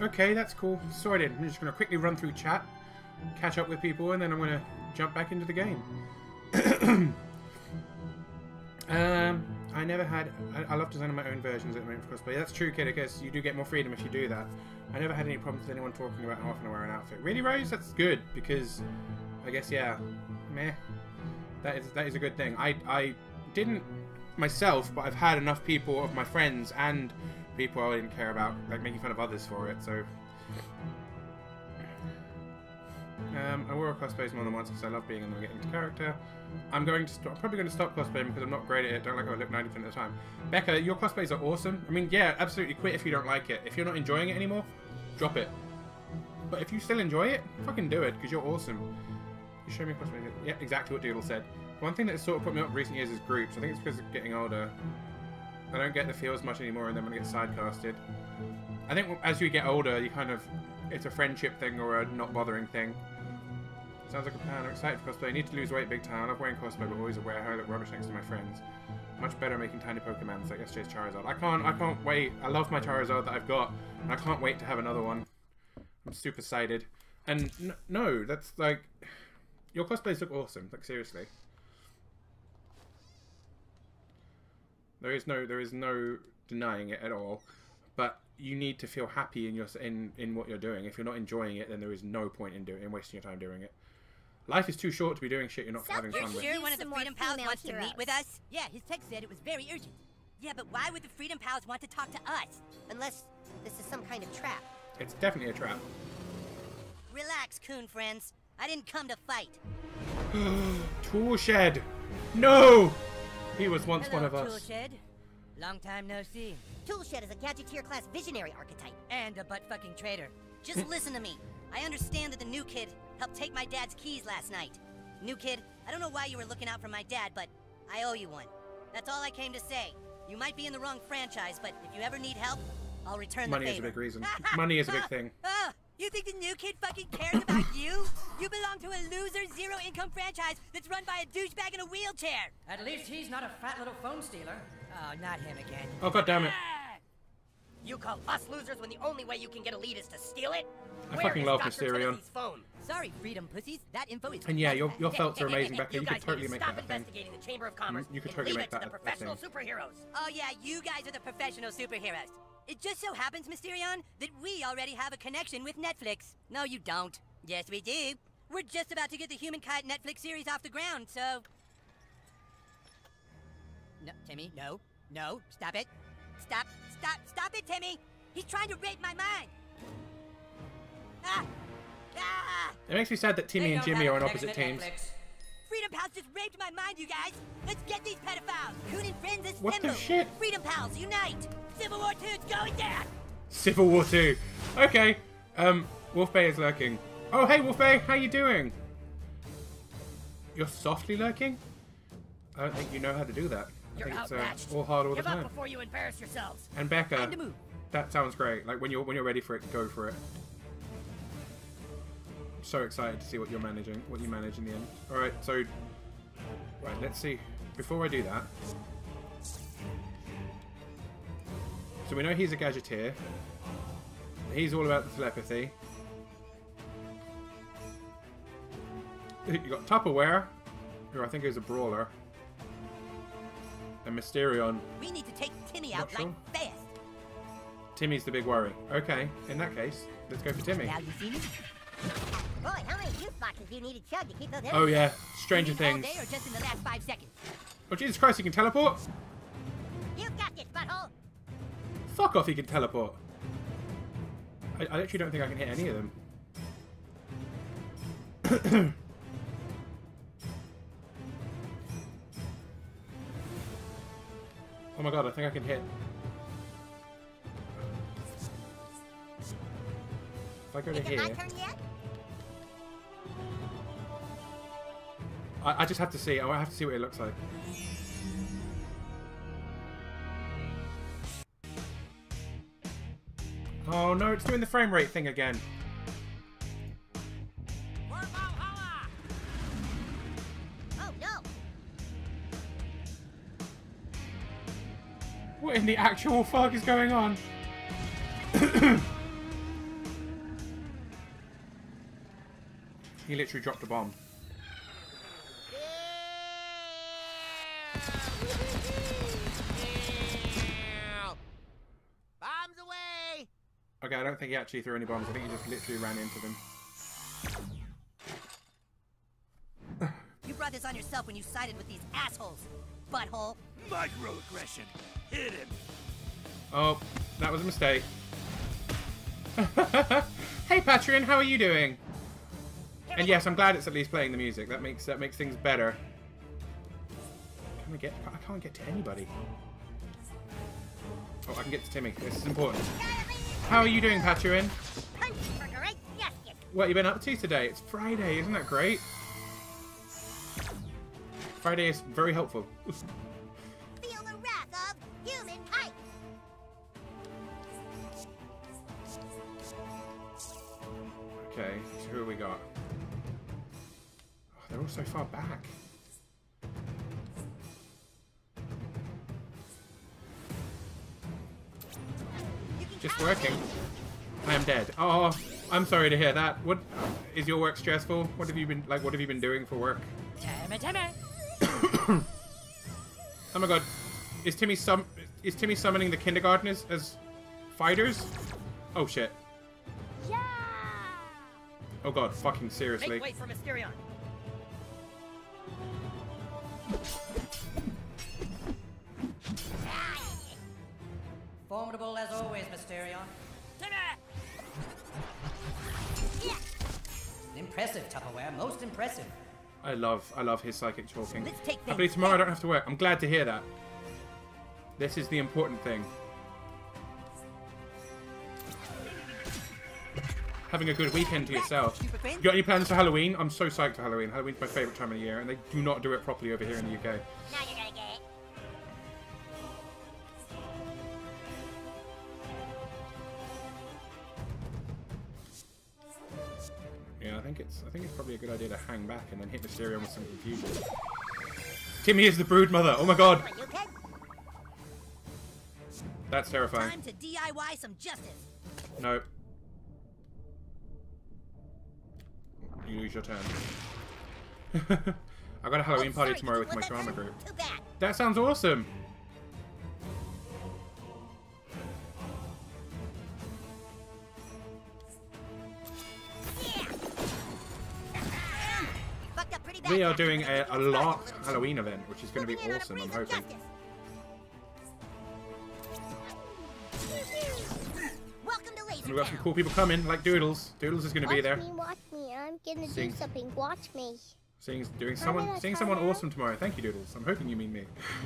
Okay, that's cool. Sorted. I'm just going to quickly run through chat, catch up with people, and then I'm going to jump back into the game. um, I never had... I, I love designing my own versions at the moment for cosplay. That's true, kid, because you do get more freedom if you do that. I never had any problems with anyone talking about how often I wear an outfit. Really, Rose? That's good, because I guess, yeah, meh. That is, that is a good thing. I, I didn't myself, but I've had enough people of my friends and people I didn't care about, like making fun of others for it. So, um, I wore cosplays more than once because I love being in them and getting into character. I'm going to stop, probably going to stop cosplaying because I'm not great at it. Don't like how I look 90% of the time. Becca, your cosplays are awesome. I mean, yeah, absolutely quit if you don't like it. If you're not enjoying it anymore, drop it. But if you still enjoy it, fucking do it because you're awesome. You show me a cosplay. Yeah, exactly what Doodle said. One thing that sort of put me up recent years is groups. I think it's because of getting older. I don't get the feels much anymore, and then when I get sidecasted. I think as you get older, you kind of it's a friendship thing or a not bothering thing. Sounds like a plan. I'm excited for cosplay. I need to lose weight big time. I love wearing cosplay, but always aware how I look rubbish next to my friends. much better making tiny Pokemons like SJ's Charizard. I can't, I can't wait. I love my Charizard that I've got, and I can't wait to have another one. I'm super excited. And no, that's like, your cosplays look awesome. Like seriously. There is no, there is no denying it at all. But you need to feel happy in your in in what you're doing. If you're not enjoying it, then there is no point in doing in wasting your time doing it. Life is too short to be doing shit you're not having You're fun with. sure one of the more Freedom Pals female wants to meet with us? Yeah, his text said it was very urgent. Yeah, but why would the Freedom Pals want to talk to us? Unless this is some kind of trap. It's definitely a trap. Relax, coon friends. I didn't come to fight. Toolshed. No. He was once Hello, one of us. Toolshed. Long time no see. Toolshed is a Gadgeteer class visionary archetype. And a butt fucking traitor. Just listen to me. I understand that the new kid helped take my dad's keys last night. New kid, I don't know why you were looking out for my dad, but I owe you one. That's all I came to say. You might be in the wrong franchise, but if you ever need help, I'll return Money the is a big reason. Money is a big thing. Ah! You think the new kid fucking cares about you? You belong to a loser, zero-income franchise that's run by a douchebag in a wheelchair. At least he's not a fat little phone stealer. Oh, not him again. Oh god damn it! Ah! You call us losers when the only way you can get a lead is to steal it? I Where fucking love Dr. Mysterion. Phone? Sorry, freedom pussies. That info is. And yeah, your your Hey, felts are amazing, hey, Becca. You You guys could totally make stop that a thing. investigating the Chamber of mm, Commerce you could totally leave make it to that the a- a professional thing. superheroes. Oh yeah, you guys are the professional superheroes. It just so happens, Mysterion, that we already have a connection with Netflix. No, you don't. Yes, we do. We're just about to get the Human Kite Netflix series off the ground, so. No, Timmy, no, no, stop it. Stop, stop, stop it, Timmy! He's trying to rape my mind! Ah! Ah! It makes me sad that Timmy They and Jimmy are on opposite teams. Netflix. Freedom Pals just raped my mind, you guys! Let's get these pedophiles! Coon and Friends is What the shit? Freedom Pals, unite! Civil War II's going down! Civil War 2. Okay. Um, Wolf Bay is lurking. Oh, hey, Wolf Bay, how you doing? You're softly lurking? I don't think you know how to do that. I You're it's outmatched. uh, all hard all the Give up before you embarrass yourselves. And Becca, Time that sounds great. Like when you're when you're ready for it, go for it. So excited to see what you're managing, what you manage in the end. All right, so right, let's see. Before I do that, so we know he's a gadgeteer. He's all about the telepathy. You got Tupperware, who I think is a brawler, and Mysterion. We need to take Timmy out Not like fast. Timmy's the big worry. Okay, in that case, let's go for Timmy. Now you see me? Boy, how many juice boxes you need to chug to keep those Oh yeah, Stranger All Things. day or just in the last five seconds? Oh Jesus Christ, you can teleport? You've got this, butthole. Fuck off, he can teleport. I, I actually don't think I can hit any of them. oh my god, I think I can hit. If I go to here, my turn yet? I, I just have to see. I have to see what it looks like. Oh no, it's doing the frame rate thing again. What in the actual fuck is going on? he literally dropped a bomb. Okay, I don't think he actually threw any bombs. I think he just literally ran into them. You brought this on yourself when you sided with these assholes, butthole. Microaggression. Hit him. Oh, that was a mistake. hey, Patreon, how are you doing? And yes, I'm glad it's at least playing the music. That makes that makes things better. Can I get? I can't get to anybody. Oh, I can get to Timmy. This is important. How are you doing, Patreon? Punch for great justice. What have you been up to today? It's Friday, isn't that great? Friday is very helpful. Feel the wrath of human kite. Okay, so who have we got? Oh, they're all so far back. Just working. I am dead. Oh, I'm sorry to hear that. What is your work stressful? What have you been like? What have you been doing for work? Timmy, Timmy. Oh my god, is Timmy sum is Timmy summoning the kindergartners as fighters? Oh shit. Yeah! Oh god, fucking seriously. Make way for Mysterion. Formidable as always, Mysterion. Impressive, Tupperware. Most impressive. I love I love his psychic talking. Let's take I tomorrow I don't have to work. I'm glad to hear that. This is the important thing. Having a good weekend to yourself. You got any plans for Halloween? I'm so psyched for Halloween. Halloween's my favourite time of the year, and they do not do it properly over here in the UK. Yeah, I think it's I think it's probably a good idea to hang back and then hit Mysterion with some confusion. Timmy is the brood mother. Oh my god, Come you kid. that's terrifying. Time to DIY some justice. No. You lose your turn. I got a Halloween Oh, party sorry, tomorrow with my drama group. That sounds awesome. We are doing but a, I a think we'll start lot a little Halloween event, which is going to be Moving in on a awesome. I'm hoping. justice. Welcome to Laser We've got some cool people coming, like Doodles. Doodles is going to be watch there, me, watch me. I'm gonna do something. Watch me. seeing doing someone seeing someone to- awesome tomorrow. Thank you, Doodles. I'm hoping you mean me.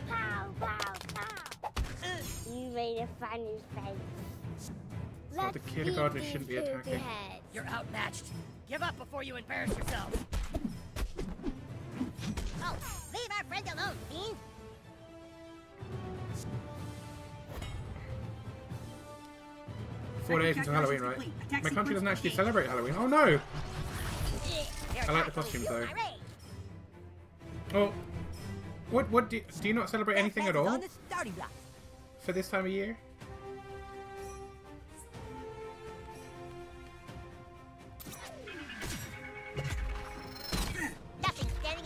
Pow, pow, pow. You made a funny his face? The kindergartner shouldn't be attacking. You're outmatched. Give up before you embarrass yourself. Oh, leave our friend alone, fiend. Four days until Halloween, right? My country doesn't actually celebrate Halloween. Oh no! I like the costumes though. Oh, what? What do? Do you not celebrate anything at all On the starting block. for this time of year?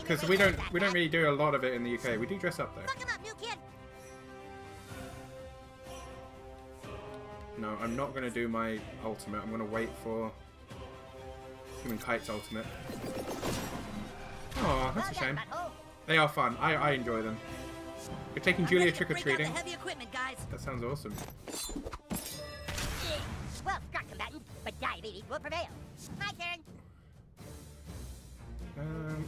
Because we don't we don't really do a lot of it in the UK. We do dress up though. Fuck him up, new kid. No, I'm not gonna do my ultimate. I'm gonna wait for Human Kite's ultimate. Oh, that's a shame. They are fun. I, I enjoy them. We're taking Julia trick or treating. the heavy equipment, guys. That sounds awesome. Well struck, combatant, but diabetes will prevail. My turn. Um,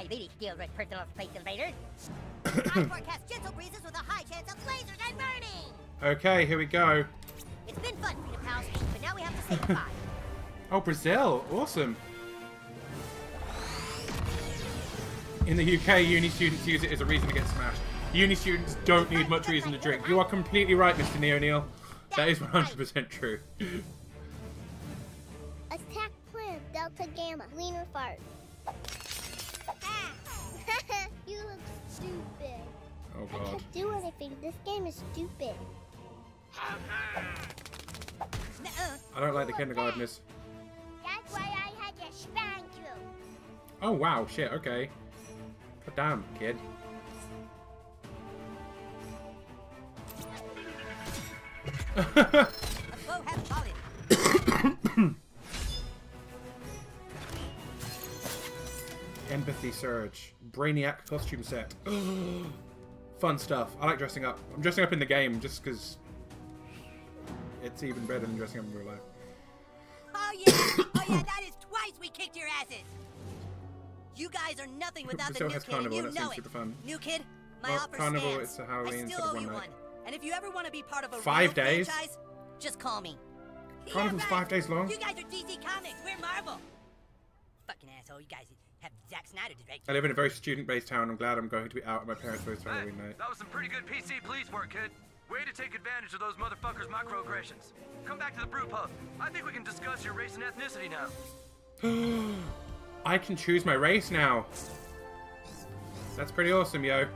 Diabetes deals with personal space invaders. I forecast gentle breezes with a high chance of lasers and burning. Okay, here we go. It's been fun, Freedom Pals, but now we have to say goodbye. Oh, Brazil! Awesome. In the UK, uni students use it as a reason to get smashed. Uni students don't need much reason to drink. You are completely right, Mr. Neo Neil. That is 100% true. Attack plan Delta Gamma. Leaner fart. Stupid. Oh I can't do anything. This game is stupid. I don't like the kindergartners. That's why I had to spank you. Oh wow, shit, okay. God damn, kid. A foe has fallen. Empathy Surge. Brainiac costume set. Fun stuff. I like dressing up. I'm dressing up in the game just because it's even better than dressing up in real life. Oh yeah! Oh yeah, that is twice we kicked your asses! You guys are nothing without the new kid, and carnival, you know it. super fun. New kid, my Well, offer carnival, stands. it's a Halloween I still owe one you night. one. And if you ever want to be part of a Five real days? franchise, just call me. Carnival's Yeah, five days long? You guys are DC Comics. We're Marvel. Fucking asshole. You guys have Zack Snyder direct. I live in a very student-based town. I'm glad I'm going to be out at my parents' place for Halloween night. That was some pretty good PC police work, kid. Way to take advantage of those motherfuckers' microaggressions. Come back to the brew pub. I think we can discuss your race and ethnicity now. I can choose my race now. That's pretty awesome, yo.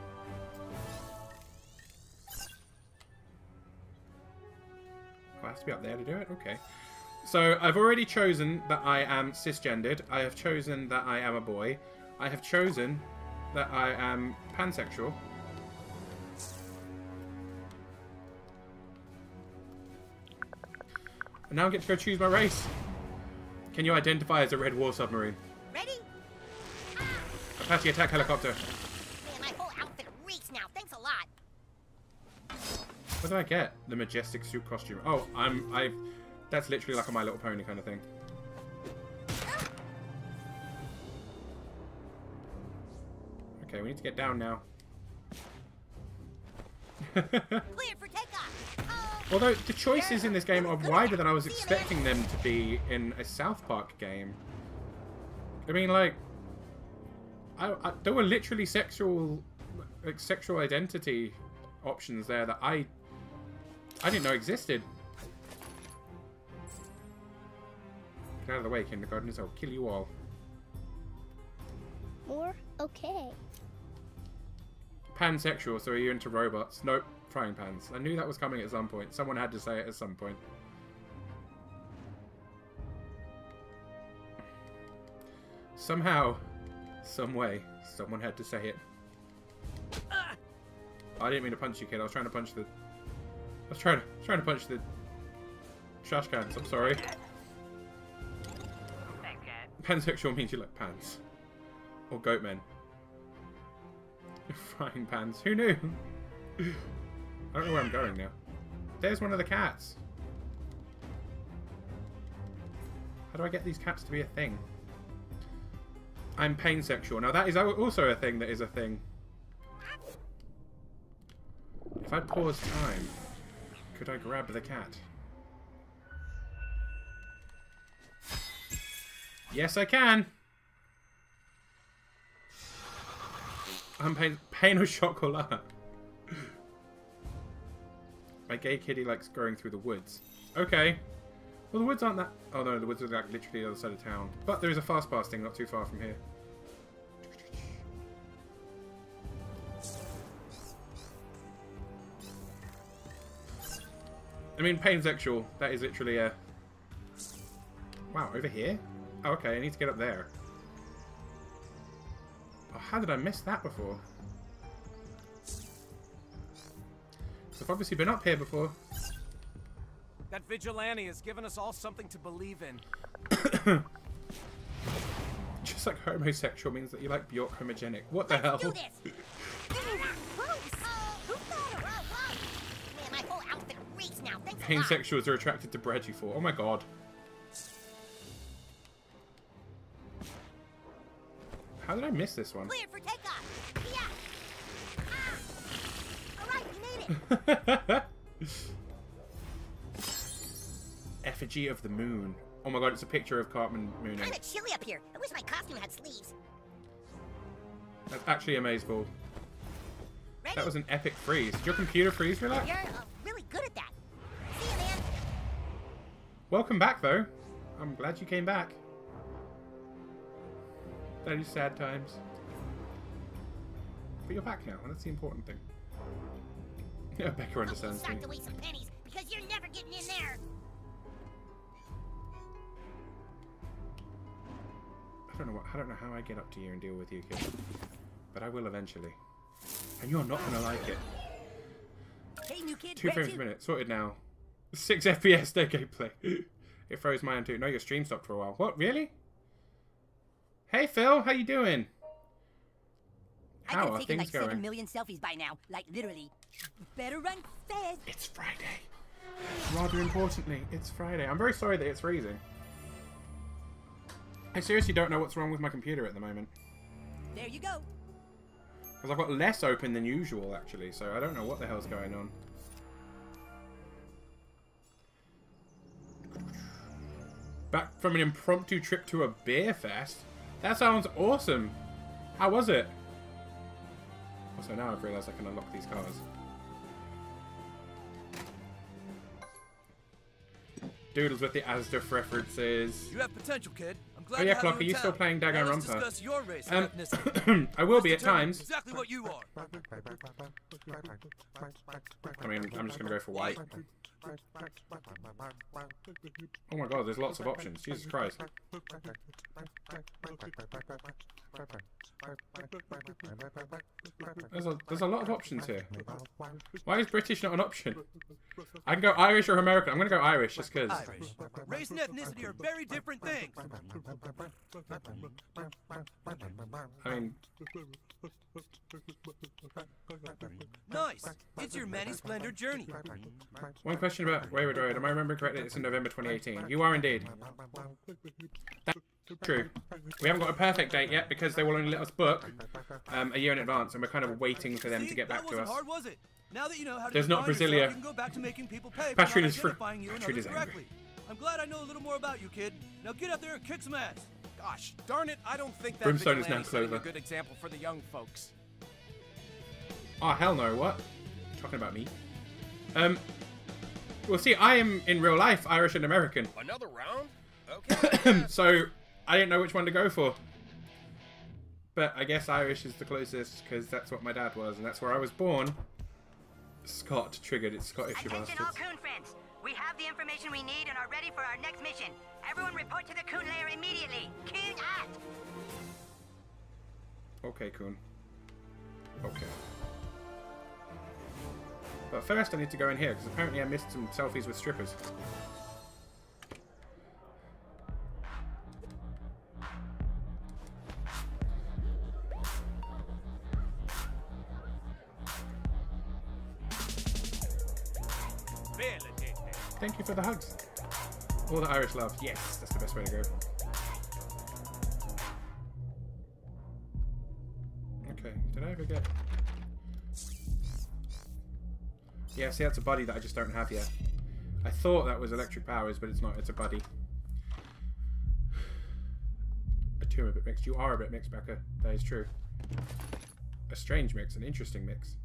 Oh, I have to be up there to do it? Okay. So, I've already chosen that I am cisgendered. I have chosen that I am a boy. I have chosen that I am pansexual. And now I get to go choose my race. Can you identify as a red war submarine? Ready? Ah. Apache attack helicopter. Man, my whole outfit reeks now. Thanks a lot. What did I get? The majestic suit costume. Oh, I'm I. That's literally like a My Little Pony kind of thing. Okay, we need to get down now. Takeoff. Although the choices in this game are wider than I was expecting them to be in a South Park game. I mean, like, I, I, there were literally sexual, like, sexual identity options there that I, I didn't know existed. Get out of the way, kindergartners! I'll kill you all. More? Okay. Pansexual, so are you into robots? Nope, frying pans. I knew that was coming at some point. Someone had to say it at some point. Somehow, some way, someone had to say it. I didn't mean to punch you, kid. I was trying to punch the... I was trying to, trying to punch the trash cans. I'm sorry. Pansexual means you like pants. Or goat men. Frying pans. Who knew? I don't know where I'm going now. There's one of the cats. How do I get these cats to be a thing? I'm pansexual. Now that is also a thing that is a thing. If I pause time, could I grab the cat? Yes, I can. I'm pain, pain of chocolat. My gay kitty likes going through the woods. Okay. Well, the woods aren't that... Oh, no, the woods are like literally the other side of town. But there is a fast pass thing not too far from here. I mean, pansexual. That is literally a... Wow, over here? Oh, okay, I need to get up there. Oh, how did I miss that before? So I've obviously been up here before. That vigilante has given us all something to believe in. Just like homosexual means that you like Bjork homogenic. What the hell? Do this. Man, my whole outfit reeks now. Thanks a lot. Pansexuals are attracted to bread, you fool. Oh my god. How did I miss this one? Cleared for takeoff. Yeah. Ah. All right, we made it. Effigy of the Moon. Oh my god, it's a picture of Cartman mooning. Kinda chilly up here. I wish my costume had sleeves. That's actually amazing. That was an epic freeze. Did your computer freeze for that? You're uh, really good at that. See you, man. Welcome back, though. I'm glad you came back. That is sad times. But you're back now, and that's the important thing. Yeah, Becca understands me. Start to waste some pennies because you're never getting in there. I don't know what. I don't know how I get up to you and deal with you, kid. But I will eventually. And you're not gonna like it. Hey, new kid. Two frames to? per minute. Sorted now. Six FPS. No gameplay. it froze mine too. No, your stream stopped for a while. What? Really? Hey Phil, how you doing? I How could are have taken like seven going? million selfies by now. Like literally. Better run fast. It's Friday. Rather importantly, it's Friday. I'm very sorry that it's freezing. I seriously don't know what's wrong with my computer at the moment. There you go. Because I've got less open than usual, actually, so I don't know what the hell's going on. Back from an impromptu trip to a beer fest? That sounds awesome! How was it? Also, now I've realised I can unlock these cars. Doodles with the Asdorf references. You have potential, kid. I'm glad Oh yeah, Clock, are you still playing Danganronpa? Um. I will be at times. Exactly what you are. I mean, I'm just gonna go for white. Oh my god, there's lots of options. Jesus Christ. There's a, there's a lot of options here. Why is British not an option? I can go Irish or American. I'm gonna go Irish just because. Irish. Race and ethnicity are very different things. I mean, Nice. It's your many splendor journey. one question about Wayward Road. Am I remembering correctly? It's in November 2018. You are indeed. True. We haven't got a perfect date yet because they will only let us book um, a year in advance, and we're kind of waiting for them See, to get back to wasn't us. hard, was it? Now that you know how to There's not define yourself, Brasilia. you can go back to making people pay Patrick is fr- you Patrick is angry. I'm glad I know a little more about you, kid. Now get out there and kick some ass. Gosh, darn it, I don't think that Brimstone is now vigilante's Clover. a good example for the young folks. Oh hell no! What? Talking about me? Um. Well, see, I am in real life Irish and American, Another round? Okay. so I didn't know which one to go for. But I guess Irish is the closest because that's what my dad was, and that's where I was born. Scott triggered its Scottish you Attention all. Coon friends. We have the information we need and are ready for our next mission. Everyone report to the Coon lair immediately. Coon at! Okay, Coon. Okay. But first, I need to go in here because apparently I missed some selfies with strippers. For the hugs. All the Irish love. Yes, that's the best way to go. Okay, did I ever get... Yeah, see, that's a buddy that I just don't have yet. I thought that was electric powers, but it's not. It's a buddy. A two are a bit mixed. You are a bit mixed, Becca. That is true. A strange mix, an interesting mix.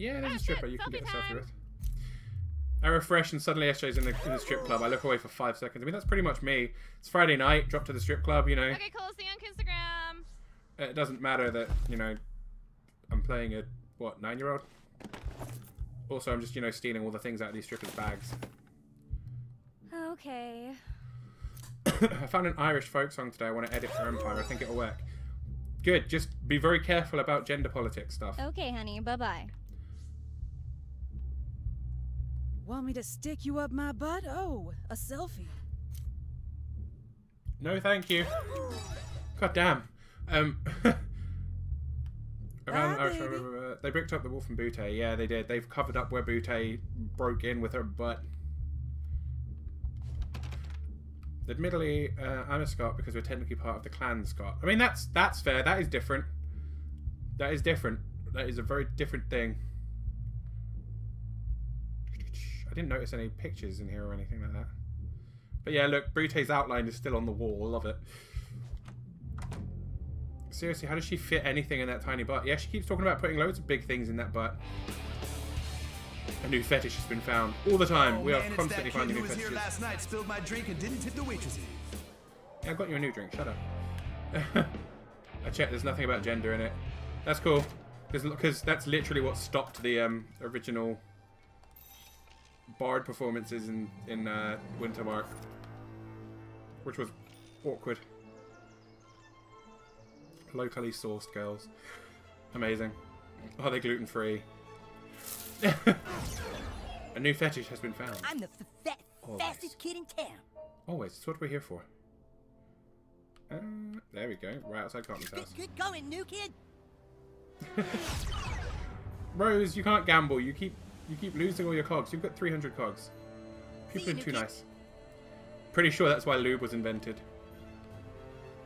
Yeah, there's a stripper you can get a selfie with. I refresh and suddenly SJ's in the, in the strip club. I look away for five seconds. I mean, that's pretty much me. It's Friday night, drop to the strip club, you know. Okay, cool. See you on Instagram. It doesn't matter that, you know, I'm playing a, what, nine-year-old? Also, I'm just, you know, stealing all the things out of these strippers' bags. Okay. I found an Irish folk song today I want to edit for Empire. I think it'll work. Good. Just be very careful about gender politics stuff. Okay, honey. Bye bye Want me to stick you up my butt? Oh, a selfie. No, thank you. God damn. Um, around, Bye, uh, they bricked up the wolf and Butte. Yeah, they did. They've covered up where Butte broke in with her butt. Admittedly, uh, I'm a Scot because we're technically part of the clan Scot. I mean, that's that's fair. That is different. That is different. That is a very different thing. I didn't notice any pictures in here or anything like that. But yeah, look, Brute's outline is still on the wall. Love it. Seriously, how does she fit anything in that tiny butt? Yeah, she keeps talking about putting loads of big things in that butt. A new fetish has been found. All the time. Oh, we are man, constantly finding who new was here fetishes. last night, spilled my drink, and didn't tip the waitresses. Yeah, I got you a new drink. Shut up. I checked. There's nothing about gender in it. That's cool. Because that's literally what stopped the um, original Bard performances in, in uh, Wintermark. Which was awkward. Locally sourced girls. Amazing. Are they gluten free? A new fetish has been found. I'm the Always. fastest kid in town. Always. It's what we're here for. Uh, there we go. Right outside Cartman's house. good going, new kid. Rose, you can't gamble. You keep you keep losing all your cogs. You've got 300 cogs. You've See you, been too nice. Pretty sure that's why lube was invented.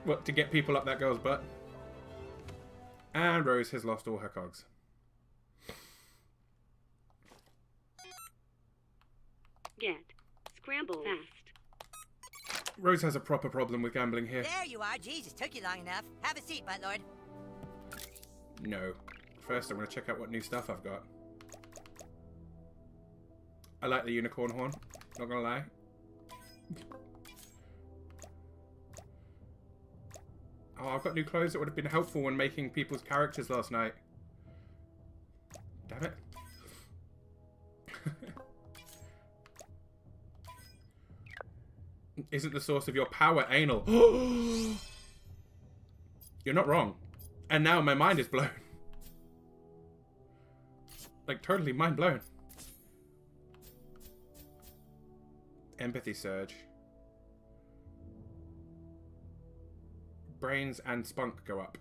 What, to get people up that girl's butt? And Rose has lost all her cogs. Get. Scramble fast. Rose has a proper problem with gambling here. There you are. Jesus, took you long enough. Have a seat, Buttlord. No. First, I'm going to check out what new stuff I've got. I like the unicorn horn. Not to lie. Oh, I've got new clothes that would have been helpful when making people's characters last night. Damn it. Isn't the source of your power anal? You're not wrong. And now my mind is blown. Like, totally mind blown. Empathy surge. Brains and spunk go up.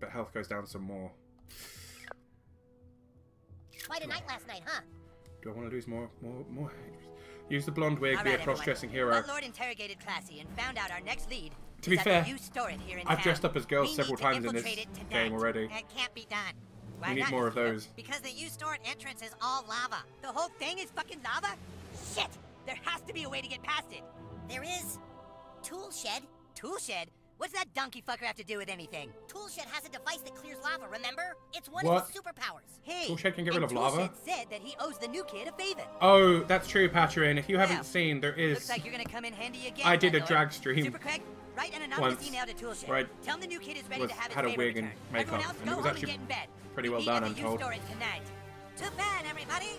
But health goes down some more. Quite a night last night, huh? Do I want to lose more, more, more? Use the blonde wig, All be a cross-dressing hero. Buttlord interrogated Classi and found out our next lead. To be fair, the store it here in I've town. dressed up as girls We several times in this infiltrate it tonight. game already. It can't be done. Why We need not, more of those. Because the U store entrance is all lava. The whole thing is fucking lava? Shit! There has to be a way to get past it. There is. Toolshed. Tool shed? What's that donkey fucker have to do with anything? Toolshed has a device that clears lava, remember? It's one What? of his superpowers. Hey, Toolshed can get rid and of lava? Toolshed said that he owes the new kid a favor. Oh, that's true, Patreon. If you haven't Well, seen, there is... Looks like you're gonna come in handy again. I did a drag stream Super Craig, write an anonymous once email to Toolshed. where I Tell him the new kid is ready was- to have his had a favor wig and makeup, Everyone else and it go was home actually and get in bed. pretty We well done, I'm the told. U-store tonight. To bed, everybody.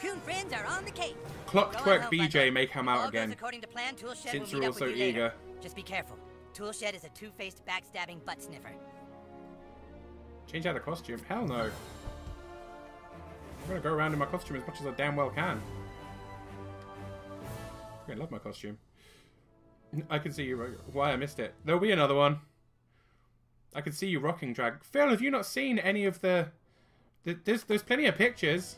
Coon friends are on the cake. Clock Go on Twerk home, BJ may come out again. According to plan, Toolshed Since you're up all so later. eager. Just be careful. Toolshed is a two-faced, backstabbing butt sniffer. Change out the costume? Hell no. I'm gonna go around in my costume as much as I damn well can. I love my costume. I can see you. Why I missed it. There'll be another one. I can see you rocking drag. Phil, have you not seen any of the? The there's there's plenty of pictures.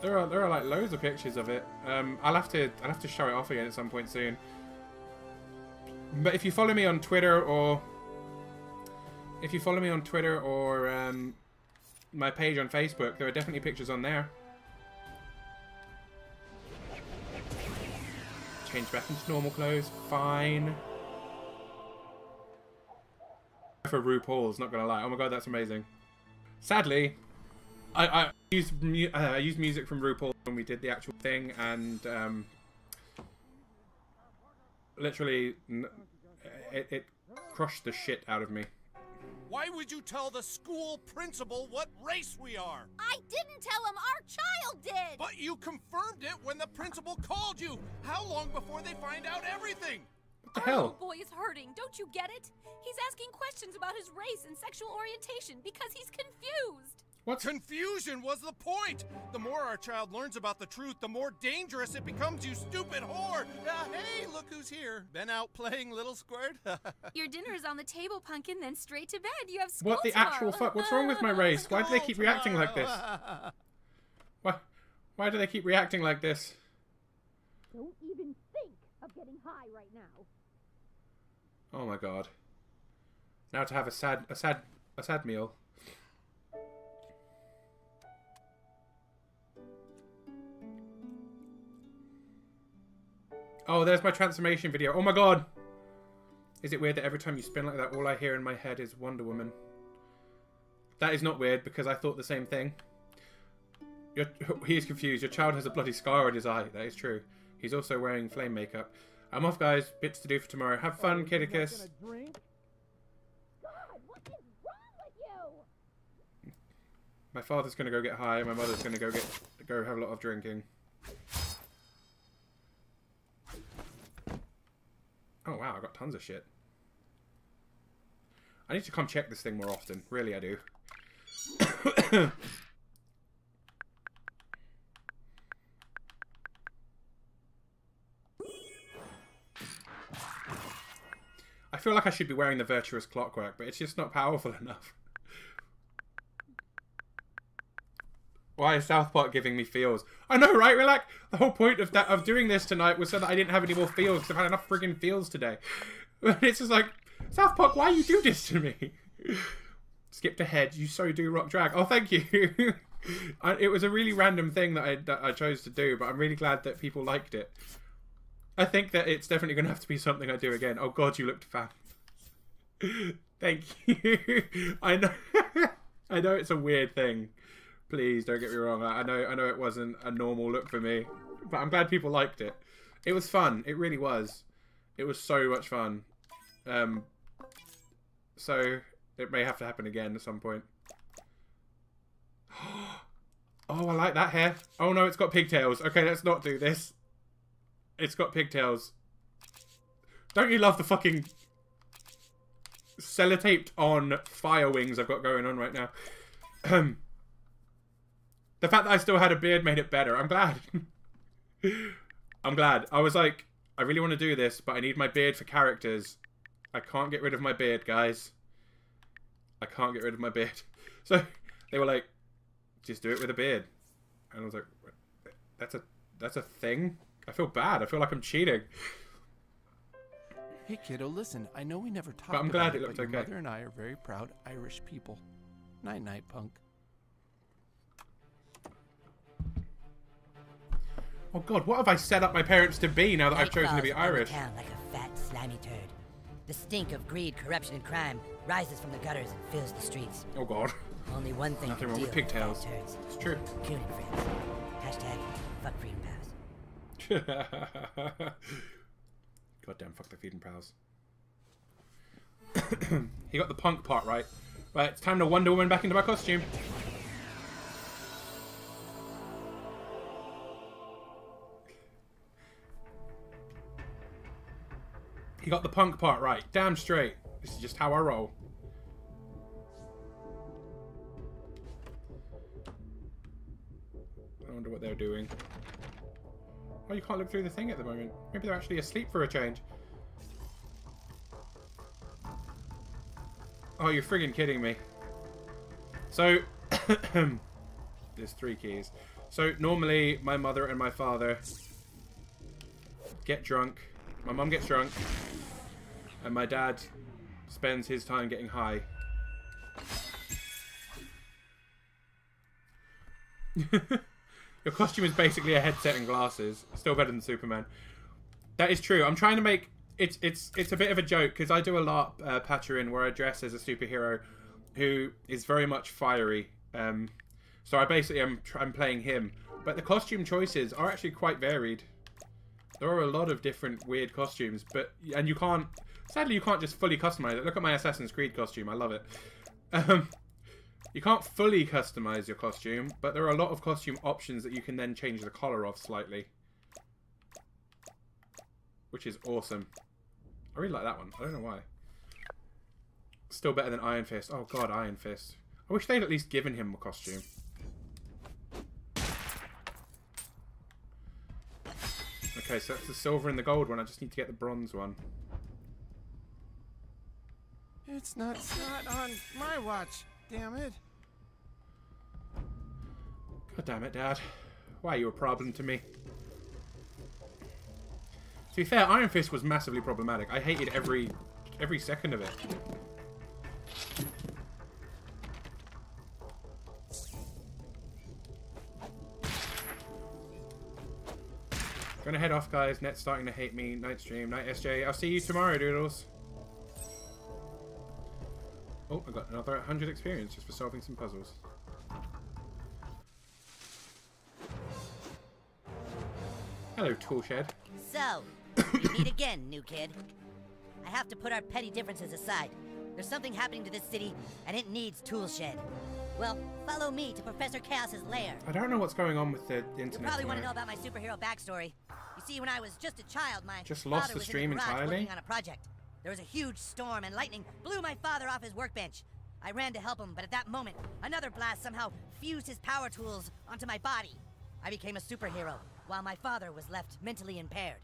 There are there are like loads of pictures of it. Um, I'll have to I'll have to show it off again at some point soon. But if you follow me on Twitter or if you follow me on Twitter or um, my page on Facebook, there are definitely pictures on there. Change back into normal clothes. Fine. For RuPaul's, not gonna lie. Oh my god, that's amazing. Sadly, I, I used mu uh, I used music from RuPaul when we did the actual thing, and um, literally, n- it, it crushed the shit out of me. Why would you tell the school principal what race we are? I didn't tell him. Our child did. But you confirmed it when the principal called you. How long before they find out everything? What the Our hell? little boy is hurting. Don't you get it? He's asking questions about his race and sexual orientation because he's confused. What? Confusion was the point. The more our child learns about the truth, the more dangerous it becomes, you stupid whore. Uh, hey, look who's here. Been out playing Little Squirt? Your dinner is on the table, Pumpkin, then straight to bed. You have school What the tomorrow. actual fuck? What's wrong with my race? Why do they keep reacting like this? Why? Why do they keep reacting like this? Don't even think of getting high right now. Oh my god. Now to have a sad, a sad, a sad meal. Oh, there's my transformation video. Oh my god! Is it weird that every time you spin like that, all I hear in my head is Wonder Woman? That is not weird, because I thought the same thing. You're, he is confused. Your child has a bloody scar on his eye. That is true. He's also wearing flame makeup. I'm off, guys. Bits to do for tomorrow. Have fun, Kitticus. My father's gonna go get high. My mother's gonna go get go have a lot of drinking. Oh wow, I got tons of shit. I need to come check this thing more often. Really, I do. feel like I should be wearing the virtuous clockwork, but it's just not powerful enough. Why is South Park giving me feels? I know, right? We're like the whole point of that of doing this tonight was so that I didn't have any more feels because I've had enough friggin' feels today. But it's just like South Park, why you do this to me? Skipped ahead. You so do rock drag. Oh, thank you. I, it was a really random thing that I that I chose to do, but I'm really glad that people liked it. I think that it's definitely going to have to be something I do again. Oh God, you looked fat. Thank you. I know. I know it's a weird thing, Please don't get me wrong. I I know I know it wasn't a normal look for me, but I'm glad people liked it. It was fun. It really was. It was so much fun. Um, so it may have to happen again at some point. Oh, I like that hair. Oh no, it's got pigtails. Okay, let's not do this. It's got pigtails. Don't you love the fucking sellotaped on fire wings I've got going on right now? the fact that I still had a beard made it better. I'm glad. I'm glad. I was like, I really want to do this, but I need my beard for characters. I can't get rid of my beard, guys. I can't get rid of my beard. So they were like, just do it with a beard. And I was like, that's a that's a thing. I feel bad. I feel like I'm cheating. Hey kiddo, listen. I know we never talked But I'm about glad it it, looked but your okay. mother and I are very proud Irish people. Night night, punk. Oh god, what have I set up my parents to be now that I've chosen to be Falls on the Irish? town like a fat, slimy turd. The stink of greed, corruption, and crime rises from the gutters and fills the streets. Oh god. Only one thing Nothing wrong deal with with pigtails. turds. It's true. Coon friends. Hashtag fuck freedom pass. Goddamn, fuck the feeding pals. he got the punk part right. Right, it's time to Wonder Woman back into my costume. He got the punk part right. Damn straight. This is just how I roll. I wonder what they're doing. You can't look through the thing at the moment. Maybe they're actually asleep for a change. Oh, you're friggin' kidding me. So, there's three keys. So, normally, my mother and my father get drunk. My mum gets drunk. And my dad spends his time getting high. Your costume is basically a headset and glasses. Still better than Superman. That is true. I'm trying to make it's it's it's a bit of a joke because I do a lot uh, Patcherin where I dress as a superhero who is very much fiery. Um, so I basically am I'm playing him, but the costume choices are actually quite varied. There are a lot of different weird costumes, but and you can't. Sadly, you can't just fully customize it. Look at my Assassin's Creed costume. I love it. Um, you can't fully customize your costume, but there are a lot of costume options that you can then change the color of slightly. Which is awesome. I really like that one. I don't know why. Still better than Iron Fist. Oh god, Iron Fist. I wish they'd at least given him a costume. Okay, so that's the silver and the gold one. I just need to get the bronze one. It's not, it's not on my watch. Damn it. God damn it, Dad. Why are you a problem to me? To be fair, Iron Fist was massively problematic. I hated every every second of it. Gonna head off, guys. Net's starting to hate me. Night stream, night SJ. I'll see you tomorrow, doodles. Oh, I got another 100 experience just for solving some puzzles. Hello, Toolshed. So, we meet again, new kid. I have to put our petty differences aside. There's something happening to this city, and it needs Toolshed. Well, follow me to Professor Chaos's lair. I don't know what's going on with the internet. You probably want to know about my superhero backstory. You see, when I was just a child, my Just lost father the was stream in the entirely? working on a project. There was a huge storm, and lightning blew my father off his workbench. I ran to help him, but at that moment, another blast somehow fused his power tools onto my body. I became a superhero, while my father was left mentally impaired.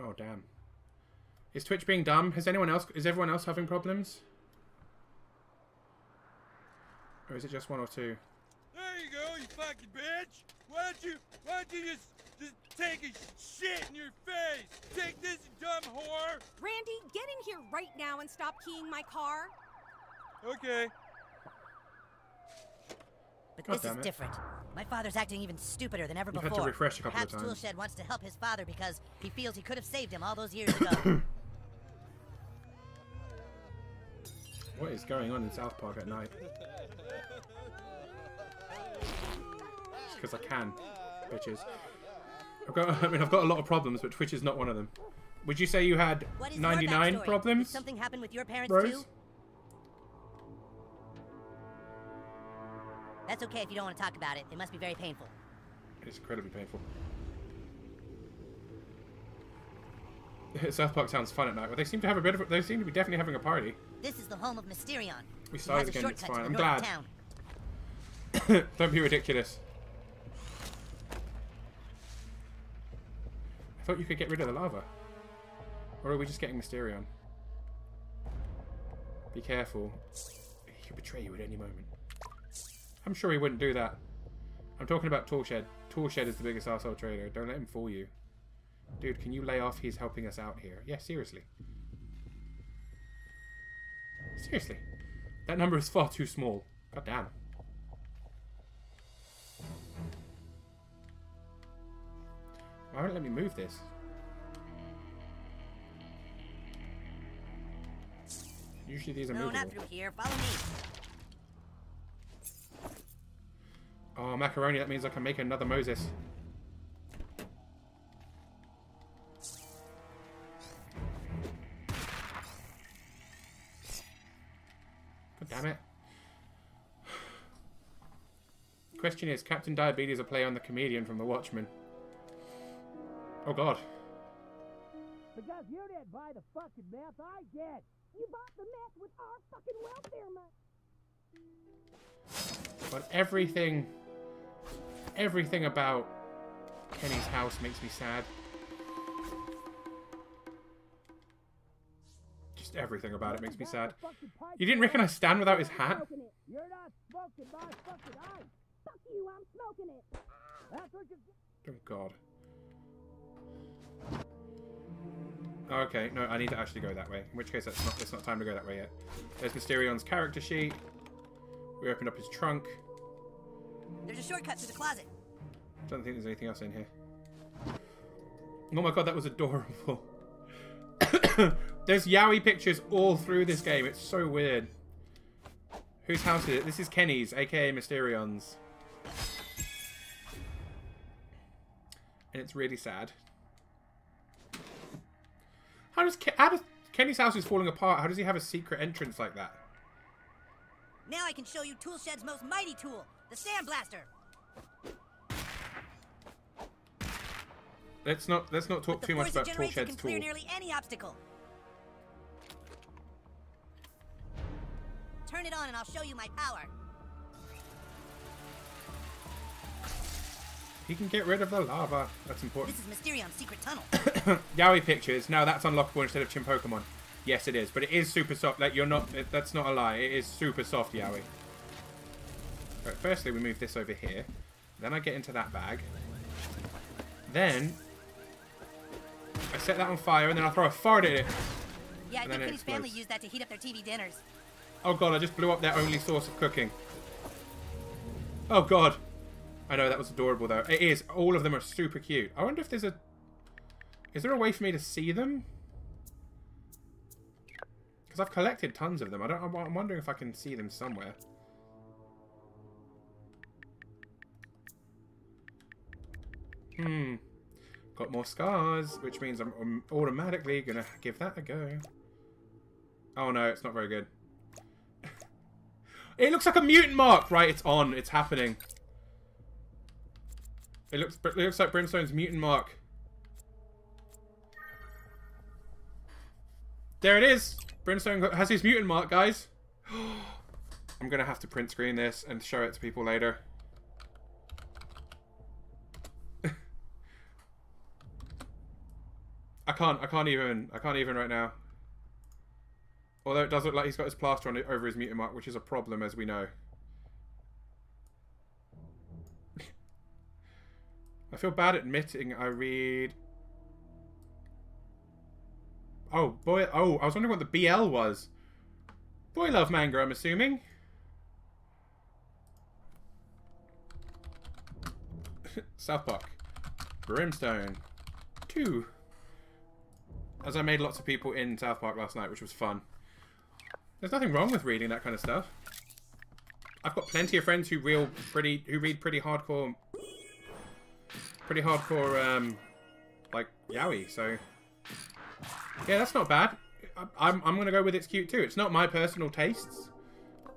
Oh damn. Is Twitch being dumb? Has anyone else? Is everyone else having problems? Or is it just one or two? There you go, you fucking bitch! Why don't you, why don't you just, just take a shit in your face? Take this, you dumb whore! Randy, get in here right now and stop keying my car. Okay. But God this is it. different. My father's acting even stupider than ever You've had before. to refresh a couple of Perhaps times. Toolshed wants to help his father because he feels he could have saved him all those years ago. What is going on in South Park at night? Because I can, bitches. I've got, I mean, I've got a lot of problems, but Twitch is not one of them. Would you say you had What is your 99 problems? Did something happen with your parents Rose? too? That's okay if you don't want to talk about it. It must be very painful. It's incredibly painful. South Park sounds fun at night, but they seem to have a bit of. They seem to be definitely having a party. This is the home of Mysterion. We started again, it's fine. I'm glad. Don't be ridiculous. I thought you could get rid of the lava. Or are we just getting Mysterion? Be careful. He could betray you at any moment. I'm sure he wouldn't do that. I'm talking about Toolshed. Toolshed is the biggest arsehole trader. Don't let him fool you. Dude, can you lay off? He's helping us out here. Yeah, seriously. Seriously. That number is far too small. God damn. Why won't let me move this? Usually these are No, movable. not through here. Follow me. Oh, macaroni, that means I can make another Moses. God damn it. Question is, Captain Diabetes a play on the comedian from The Watchmen? Oh god. Because you didn't buy the fucking meth, I did. You bought the meth with our fucking welfare money. But everything, everything about Kenny's house makes me sad. Just everything about it makes me sad. You didn't recognize Stan without his hat? You're not smoking my fucking ice. Fuck you, I'm smoking it. That's what you Oh god. Okay, no, I need to actually go that way. In which case, that's not, it's not time to go that way yet. There's Mysterion's character sheet. We opened up his trunk. There's a shortcut to the closet. Don't think there's anything else in here. Oh my god, that was adorable. there's yaoi pictures all through this game. It's so weird. Whose house is it? This is Kenny's, aka Mysterion's. And it's really sad. How does, Ke how does Kenny's house is falling apart? How does he have a secret entrance like that? Now I can show you Toolshed's most mighty tool, the Sandblaster. Let's not let's not talk too much about Toolshed's can tool. clear nearly any obstacle. Turn it on and I'll show you my power. He can get rid of the lava. That's important. This is Mysterion's secret tunnel. yaoi pictures. Now that's unlockable instead of Chinpokomon. Yes, it is, but it is super soft. Like you're not. That's not a lie. It is super soft, yaoi. Right, firstly, we move this over here. Then I get into that bag. Then I set that on fire, and then I throw a fart at it. Yeah, I think Kenny's family used that to heat up their TV dinners. Oh god, I just blew up their only source of cooking. Oh god. I know, that was adorable though. It is. All of them are super cute. I wonder if there's a... Is there a way for me to see them? Because I've collected tons of them. I don't, I'm wondering if I can see them somewhere. Hmm. Got more scars, which means I'm, I'm automatically gonna give that a go. Oh no, it's not very good. It looks like a mutant mark! Right, it's on. It's happening. It looks, it looks like Brimstone's mutant mark. There it is! Brimstone has his mutant mark, guys. I'm gonna have to print screen this and show it to people later. I can't, I can't even, I can't even right now. Although it does look like he's got his plaster on it over his mutant mark, which is a problem, as we know. I feel bad admitting I read... Oh, boy... Oh, I was wondering what the BL was. Boy love manga, I'm assuming. South Park. Brimstone. Two. As I made lots of people in South Park last night, which was fun. There's nothing wrong with reading that kind of stuff. I've got plenty of friends who real pretty who read pretty hardcore pretty hardcore um like yaoi, so yeah, that's not bad. I'm I'm gonna go with it's cute too. It's not my personal tastes,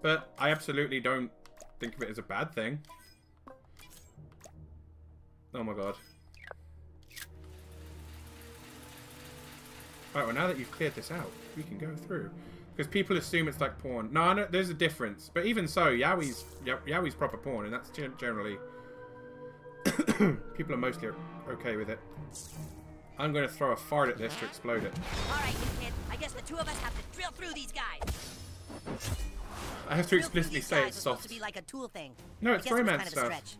but I absolutely don't think of it as a bad thing. Oh my god. Right, well now that you've cleared this out, we can go through. Because people assume it's like porn. No, know, there's a difference. But even so, yaoi's, yaoi's proper porn, and that's generally... people are mostly okay with it. I'm going to throw a fart at this to explode it. All right, you kid. I guess the two of us have to drill through these guys. I have to explicitly say it's soft. to be like a tool thing. No, it's romance kind of stuff.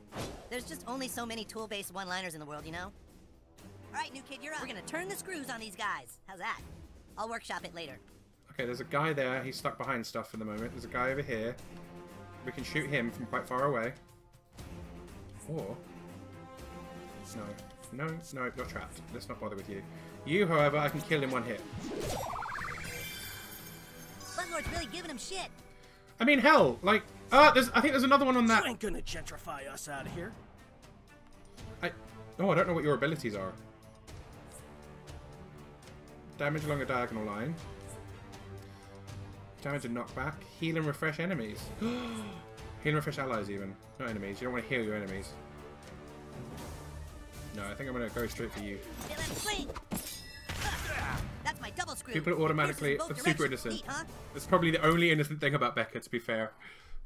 There's just only so many tool-based one-liners in the world, you know? All right, new kid, you're up. We're gonna turn the screws on these guys. How's that? I'll workshop it later. Okay, there's a guy there. He's stuck behind stuff for the moment. There's a guy over here. We can shoot him from quite far away. Or... No. No, no, you're trapped. Let's not bother with you. You, however, I can kill in one hit. Buttlord's really giving him shit. I mean, hell, like... Uh, there's, I think there's another one on that... You ain't gonna gentrify us out of here. I... Oh, I don't know what your abilities are. Damage along a diagonal line. Damage and knockback. Heal and refresh enemies. heal and refresh allies, even. Not enemies. You don't want to heal your enemies. No, I think I'm going to go straight for you. Kill him, swing. That's my double screw. People are automatically super innocent. Huh? That's probably the only innocent thing about Becca, to be fair.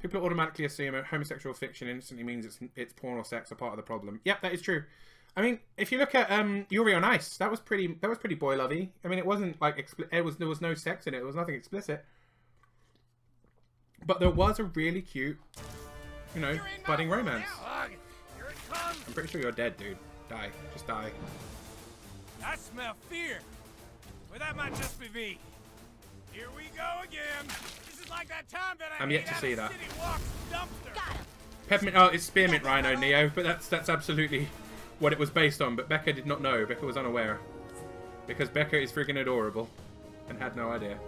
People automatically assume a homosexual fiction instantly means it's it's porn or sex are part of the problem. Yep, that is true. I mean, if you look at um, Yuri on Ice, that was pretty that was pretty boy lovey. I mean, it wasn't like expli- it was there was no sex in it. It was nothing explicit. But there was a really cute, you know, budding romance. I'm pretty sure you're dead, dude. Die. Just die. I smell fear. Well, that might just be me. Here we go again. This is like that time that I I'm yet to see that. City Walk's dumpster. Peppermint. Oh, it's Spearmint Rhino, Neo. But that's that's absolutely what it was based on. But Becca did not know. Becca was unaware because Becca is freaking adorable and had no idea.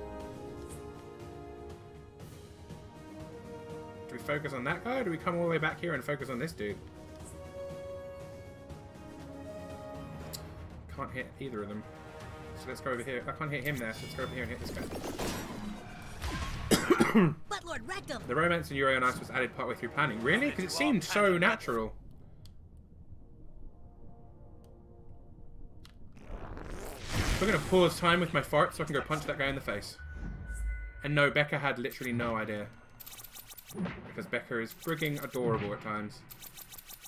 Do we focus on that guy, or do we come all the way back here and focus on this dude? Can't hit either of them. So let's go over here. I can't hit him there, so let's go over here and hit this guy. Buttlord wrecked him. The romance in Yuri on Ice was added partway through planning. Really? Because it seemed so natural. We're going to pause time with my fart so I can go punch that guy in the face. And no, Becca had literally no idea. Because Becca is frigging adorable at times.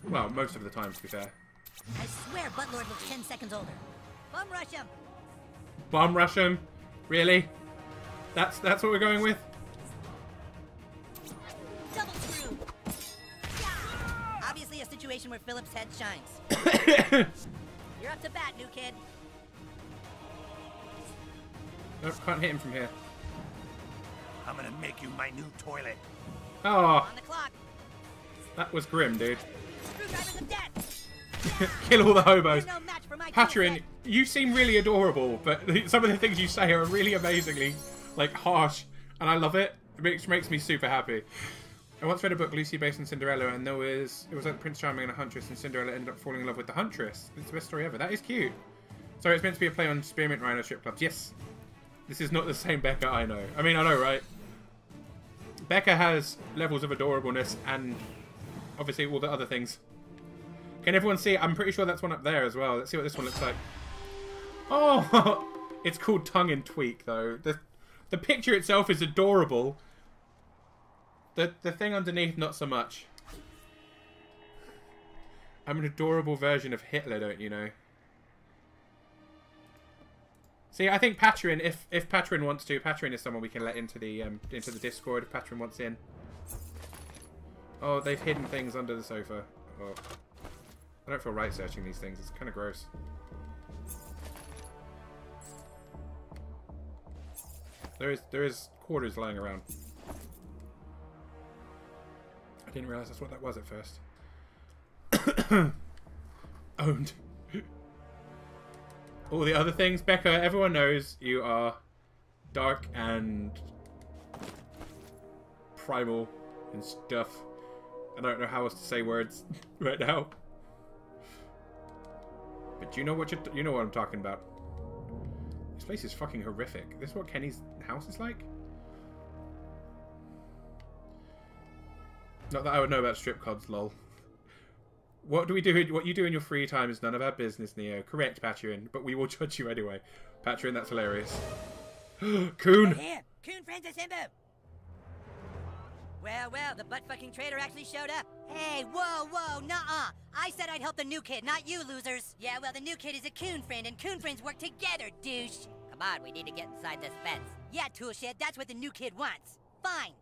Well, most of the time, to be fair. I swear Buttlord looks 10 seconds older. Bum rush him. Bomb rush him? Really? That's that's what we're going with? Double screw. Obviously a situation where Philip's head shines. You're up to bat, new kid. Nope, can't hit him from here. I'm gonna make you my new toilet. Oh, On the clock. that was grim, dude. Screwdrivers of death. Kill all the hobos. You're no match for my Patrin, you seem really adorable, but some of the things you say are really amazingly, like, harsh, and I love it. It makes, makes me super happy. I once read a book, Lucy based on Cinderella, and there was it was like Prince Charming and a huntress, and Cinderella ended up falling in love with the huntress. It's the best story ever. That is cute. Sorry, it's meant to be a play on Spearmint Rhino strip clubs. Yes, this is not the same Becca I know. I mean, I know, right? Becca has levels of adorableness and obviously all the other things. Can everyone see? I'm pretty sure that's one up there as well. Let's see what this one looks like. Oh, it's called Tongue and Tweek though. The the picture itself is adorable. The the thing underneath not so much. I'm an adorable version of Hitler, don't you know? See, I think Patrin, if if Patrin wants to, Patrin is someone we can let into the um, into the Discord if Patrin wants in. Oh, they've hidden things under the sofa. Oh. I don't feel right searching these things. It's kind of gross. There is there is quarters lying around. I didn't realize that's what that was at first. Owned. All the other things, Becca, everyone knows you are dark and primal and stuff. I don't know how else to say words right now. But you know what you you know what I'm talking about. This place is fucking horrific. This is what Kenny's house is like. Not that I would know about strip clubs, lol. What do we do? What you do in your free time is none of our business, Neo. Correct, Patreon, but we will judge you anyway. Patreon, that's hilarious. Coon! Here, Coon friends assemble. Well, well, the butt-fucking traitor actually showed up. Hey, whoa, whoa, nuh-uh. I said I'd help the new kid, not you losers. Yeah, well, the new kid is a Coon friend, and Coon friends work together, douche. Come on, we need to get inside this fence. Yeah, tool Toolshed, that's what the new kid wants. Fine.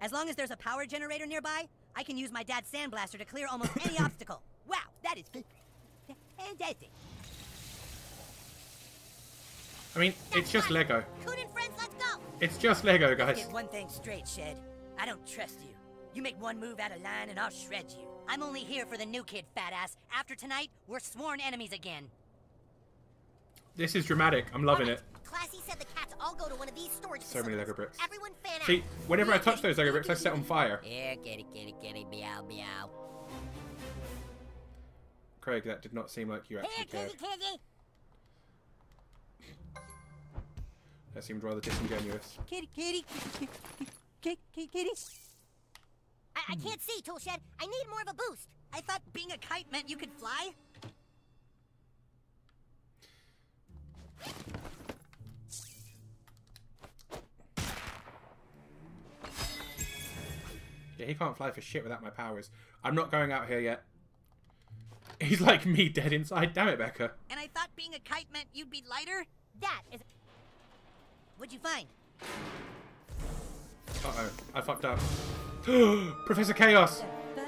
As long as there's a power generator nearby, I can use my dad's sandblaster to clear almost any obstacle. Wow, that is fantastic. I mean, it's just Lego. Coon and friends, let's go. It's just Lego, guys. Get one thing straight, Shed. I don't trust you. You make one move out of line and I'll shred you. I'm only here for the new kid, fat ass. After tonight, we're sworn enemies again. This is dramatic. I'm loving it. Classi said the cats all go to one of these storage So many Lego bricks. Everyone fan See, whenever I touch those Lego bricks, I set on fire. Here, kitty, kitty, kitty, meow, meow. Craig, that did not seem like you actually cared. That seemed rather disingenuous. Kitty, kitty, kitty, kitty, kitty. I, I can't see, Toolshed. I need more of a boost. I thought being a kite meant you could fly. Yeah, he can't fly for shit without my powers. I'm not going out here yet. He's like me, dead inside. Damn it, Becca. And I thought being a kite meant you'd be lighter. That is. What'd you find? Uh-oh. I fucked up. Professor Chaos!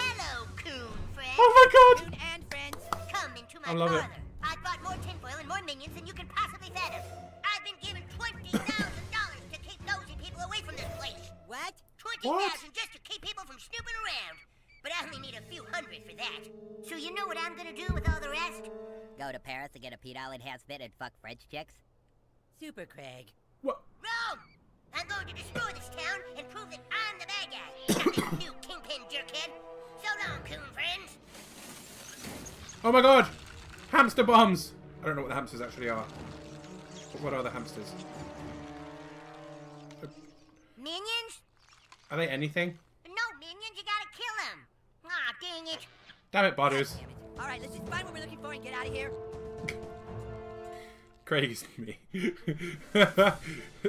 Hello, Coon friend. Oh my god! Coon and friends, come into my I love it. I've got more tinfoil and more minions than you can possibly fathom. I've been given twenty thousand dollars to keep nosy people away from this place. What? Twenty thousand just to keep people from snooping around. But I only need a few hundred for that. So you know what I'm gonna do with all the rest? Go to Paris to get a pedal enhanced fit and fuck French chicks? Super Craig. What? Wrong! I'm going to destroy this town and prove that I'm the bad guy, not this new kingpin jerkhead. So long, coon friends. Oh my god! Hamster bombs! I don't know what the hamsters actually are. But what are the hamsters? Minions? Are they anything? No minions, you gotta kill them. Ah, dang it. Damn it, Butters. All right, let's just find what we're looking for and get out of here. Craig's me.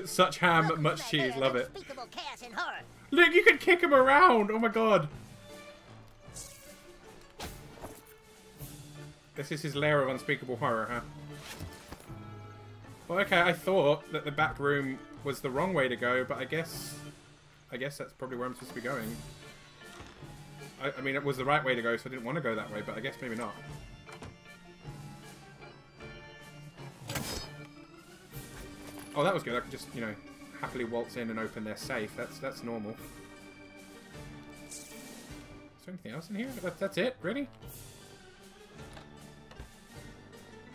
Such ham, much cheese. Love it. Unspeakable chaos and horror. Look, you can kick him around! Oh my god. This is his lair of unspeakable horror, huh? Well, okay, I thought that the back room was the wrong way to go, but I guess... I guess that's probably where I'm supposed to be going. I, I mean, it was the right way to go, so I didn't want to go that way, but I guess maybe not. Oh, that was good. I could just, you know, happily waltz in and open their safe. That's that's normal. Is there anything else in here? That, that's it? Really?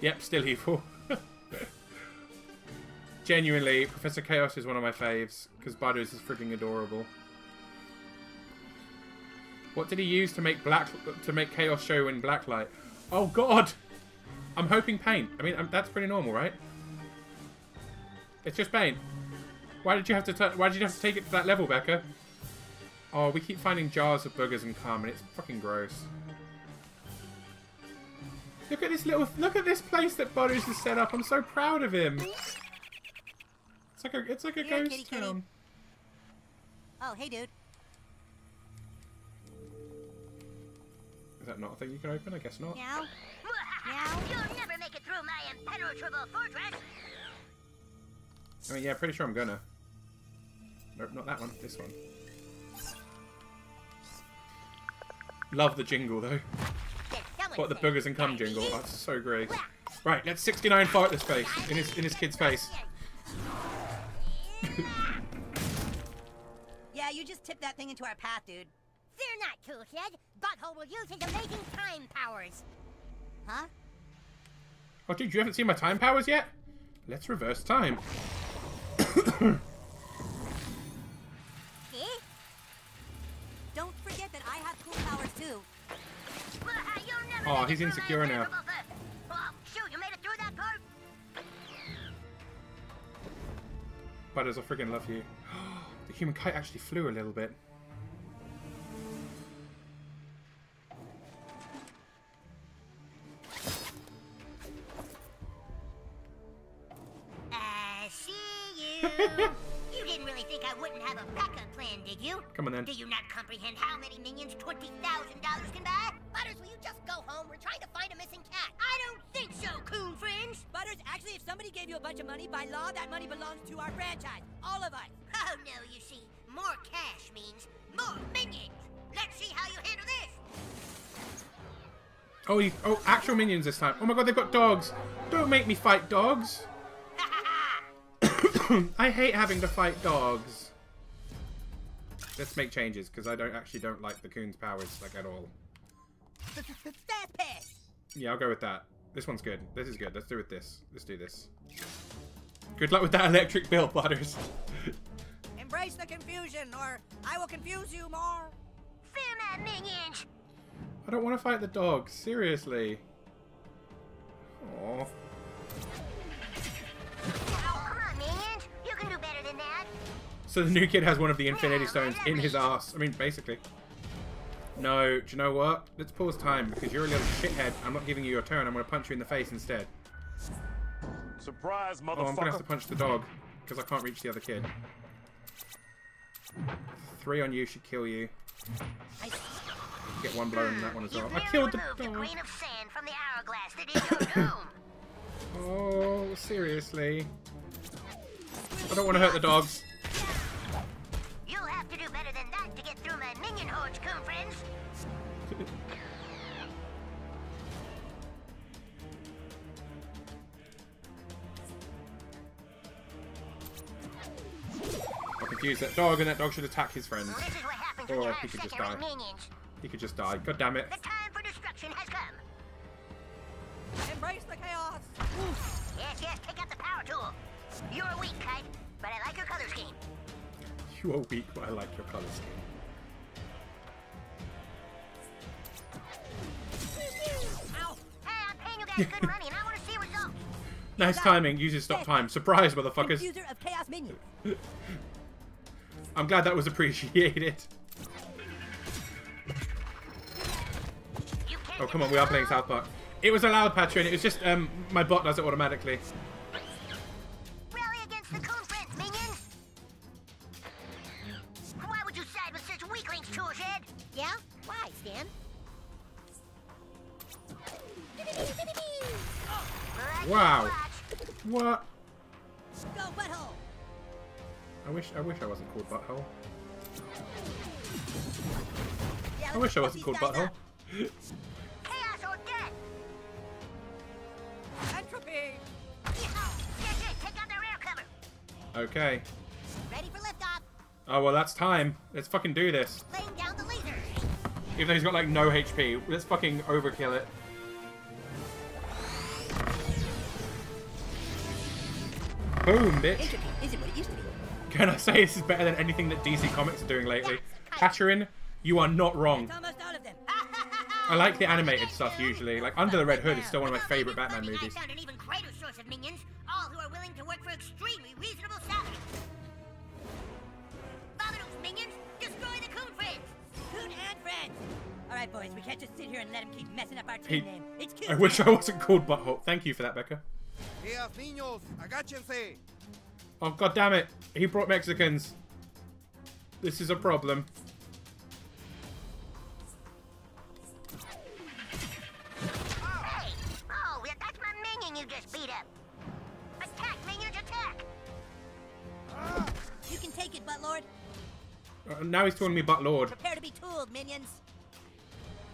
Yep, still evil. Genuinely, Professor Chaos is one of my faves, because Butters is freaking adorable. What did he use to make black to make Chaos show in blacklight? Oh god! I'm hoping paint. I mean, um, that's pretty normal, right? It's just paint. Why did you have to? t- Why did you have to take it to that level, Becca? Oh, we keep finding jars of boogers and cum, and it's fucking gross. Look at this little. Look at this place that Butters has set up. I'm so proud of him. It's like a. It's like a Here, ghost kitty, kitty. town. Oh, hey, dude. Is that not a thing you can open? I guess not. Meow. Meow. You'll never make it through my impenetrable fortress. I mean, yeah, pretty sure I'm gonna. Nope, not that one. This one. Love the jingle though. What the boogers and cum jingle? Oh, it's so great. Right, let's 69 fart this face in his in his kid's face. Yeah, you just tipped that thing into our path, dude. Fear not, cool Toolshed. Butthole will use his amazing time powers. Huh? Oh, dude, you haven't seen my time powers yet? Let's reverse time. Oh, he's insecure now. But? Butters, I freaking love you. the human kite actually flew a little bit. You. you didn't really think I wouldn't have a backup plan, did you? Come on then. Do you not comprehend how many minions $20,000 can buy? Butters, will you just go home? We're trying to find a missing cat. I don't think so, coon friends. Butters, actually, if somebody gave you a bunch of money, by law, that money belongs to our franchise. All of us. Oh, no, you see, more cash means more minions. Let's see how you handle this. Oh, he, oh, actual minions this time. Oh my god, they've got dogs. Don't make me fight dogs. I hate having to fight dogs. Let's make changes because I don't actually don't like the coon's powers like at all. Yeah, I'll go with that. This one's good. This is good. Let's do it with this. Let's do this. Good luck with that electric bill, Butters. Embrace the confusion, or I will confuse you more. Fear my minions. I don't want to fight the dogs. Seriously. Aww. Come on, minions. You can do better than that. So the new kid has one of the Infinity Stones in his ass. I mean, basically. No, do you know what? Let's pause time because you're a little shithead. I'm not giving you your turn. I'm going to punch you in the face instead. Surprise, motherfucker. Oh, I'm going to have to punch the dog because I can't reach the other kid. Three on you should kill you. Get one blow on that one as hmm. well. I killed the Remove the grain of sand from the hourglass that is your doom. Oh, seriously. I don't want to hurt the dogs. You'll have to do better than that to get through my minion hordes, coon friends. I confused that dog, and that dog should attack his friends. This is what happens when you Or he could just die. minions. He could just die. God damn it. The time for destruction has come. Embrace the chaos. Yes, yes, take out the power tool. You're a weak kite, but I like your color scheme. You are weak, but I like your color scheme. Hey, I'm paying you guys good money, and I want to see results. Nice timing. Use your stop time. Surprise, motherfuckers. Confuser of chaos minions. I'm glad that was appreciated. Oh, come on. We are playing South Park. It was allowed, Patron. It was just, um, my bot does it automatically. Rally the coon friends, minions. Why would you side with such weaklings, Toolshed? Yeah? Why, Stan? Wow. What? Go butthole. I wish I wish I wasn't called Butthole. I wish I wasn't called Butthole. Chaos or death. Entropy. Okay. Ready for liftoff. Oh, well, that's time. Let's fucking do this. Laying down the lasers. Even though he's got, like, no HP. Let's fucking overkill it. Boom, bitch. Isn't what it used to be. Can I say this is better than anything that DC Comics are doing lately? Catherine, you are not wrong. Almost all of them. I like the animated stuff usually. Like Under the Red Hood is still one of my favorite Batman movies. Friends. All right, boys, we can't just sit here and let him keep messing up our He- name. It's cute. I wish I wasn't called Butthole. Thank you for that, Becca. Chaos niños, agáchense. Oh god damn it! He brought Mexicans. This is a problem. Hey! Oh, oh that's my minion you just beat up. Attack, minions, attack! You can take it, Buttlord. Uh, now he's calling me Butt Lord. Prepare to be tooled, minions.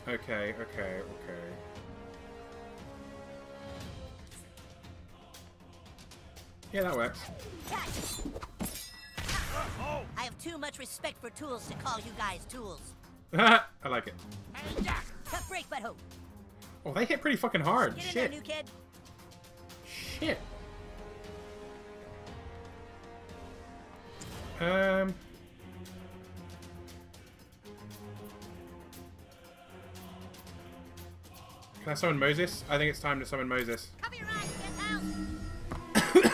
Okay, okay, okay. Yeah, that works. I have too much respect for tools to call you guys tools. I like it. Tough break, butthole. Oh, they hit pretty fucking hard. Get in there, Shit. new kid. Shit. Um. Can I summon Moses? I think it's time to summon Moses.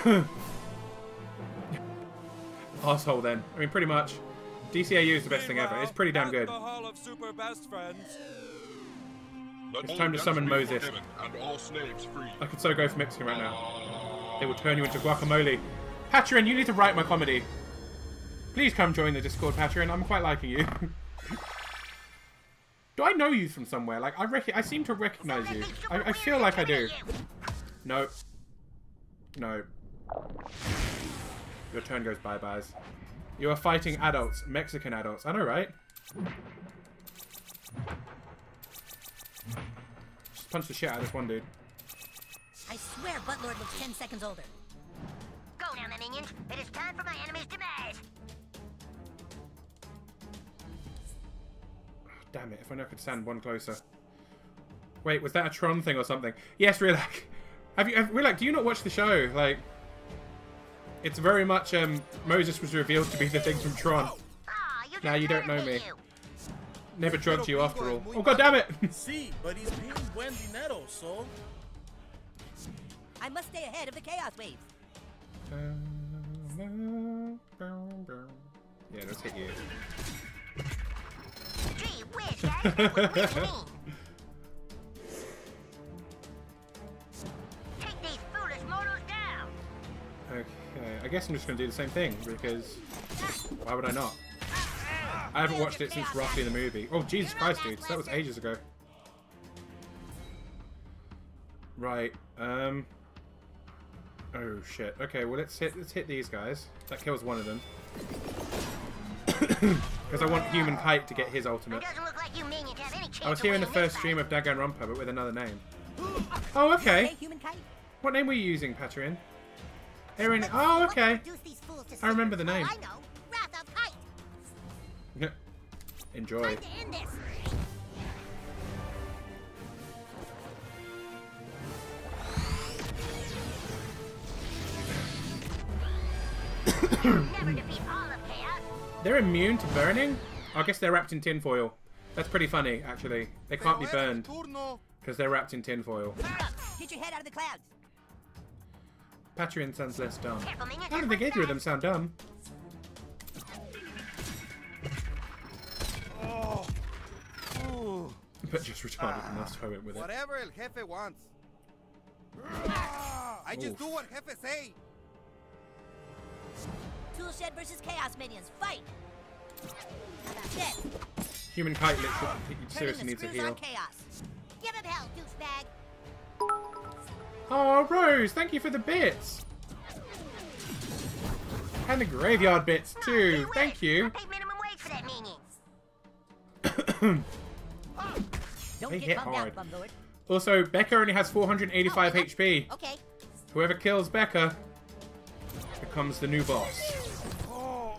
Asshole then. I mean, pretty much. DCAU is the best thing ever. It's pretty damn good. The Hall of Super Best Friends. It's time to summon Moses. And all slaves free. I could so go for Mexican right now. They will turn you into guacamole. Patreon, you need to write my comedy. Please come join the Discord, Patreon. I'm quite liking you. I know you from somewhere? Like, I rec I seem to recognize you. I, I feel like I do. No. No. Your turn goes bye-byes. You are fighting adults. Mexican adults. I know, right? Just punch the shit out of this one dude. I swear Buttlord looks 10 seconds older. Go down, the minions. It is time for my enemy's demise. Damn it, if only I could stand one closer. Wait, was that a Tron thing or something? Yes, Rilak. Have you, have, Rilak, do you not watch the show? Like, it's very much, um, Moses was revealed to be the thing from Tron. Now you don't know me. Never drugged you after all. Oh, god damn it! See, but he's being buen dinero, so. I must stay ahead of the chaos waves. Yeah, let's hit you. Okay, I guess I'm just going to do the same thing, because why would I not? I haven't watched it since roughly the movie. Oh, Jesus Christ, dudes. That was ages ago. Right, um... Oh, shit. Okay, well, let's hit, let's hit these guys. That kills one of them. Because I want Human Kite to get his ultimate. Look like you minions have any I was of here in the first stream of Danganronpa, but with another name. Oh, okay. What name were you using, Patreon? Erin. Oh, okay. I remember the name. I know. Wrath. Enjoy. They're immune to burning? I guess they're wrapped in tinfoil. That's pretty funny, actually. They can't be burned. Because they're wrapped in tinfoil. Get your head out of the clouds. Patreon sounds less dumb. I don't think either of them sound dumb. Oh. But just retarded and that's how I went with it. Whatever El Jefe wants. I just Oof. do what Jefe say. Toolshed versus Chaos Minions, fight! Human kite literally seriously needs a heal. on Chaos. Give him hell, douchebag. Oh, Rose, thank you for the bits. And the graveyard bits oh, too. Thank you. Pay minimum wage for that minions. Don't They get hit hard. out, Also, Becca only has 485 HP. Okay. Whoever kills Becca becomes the new boss.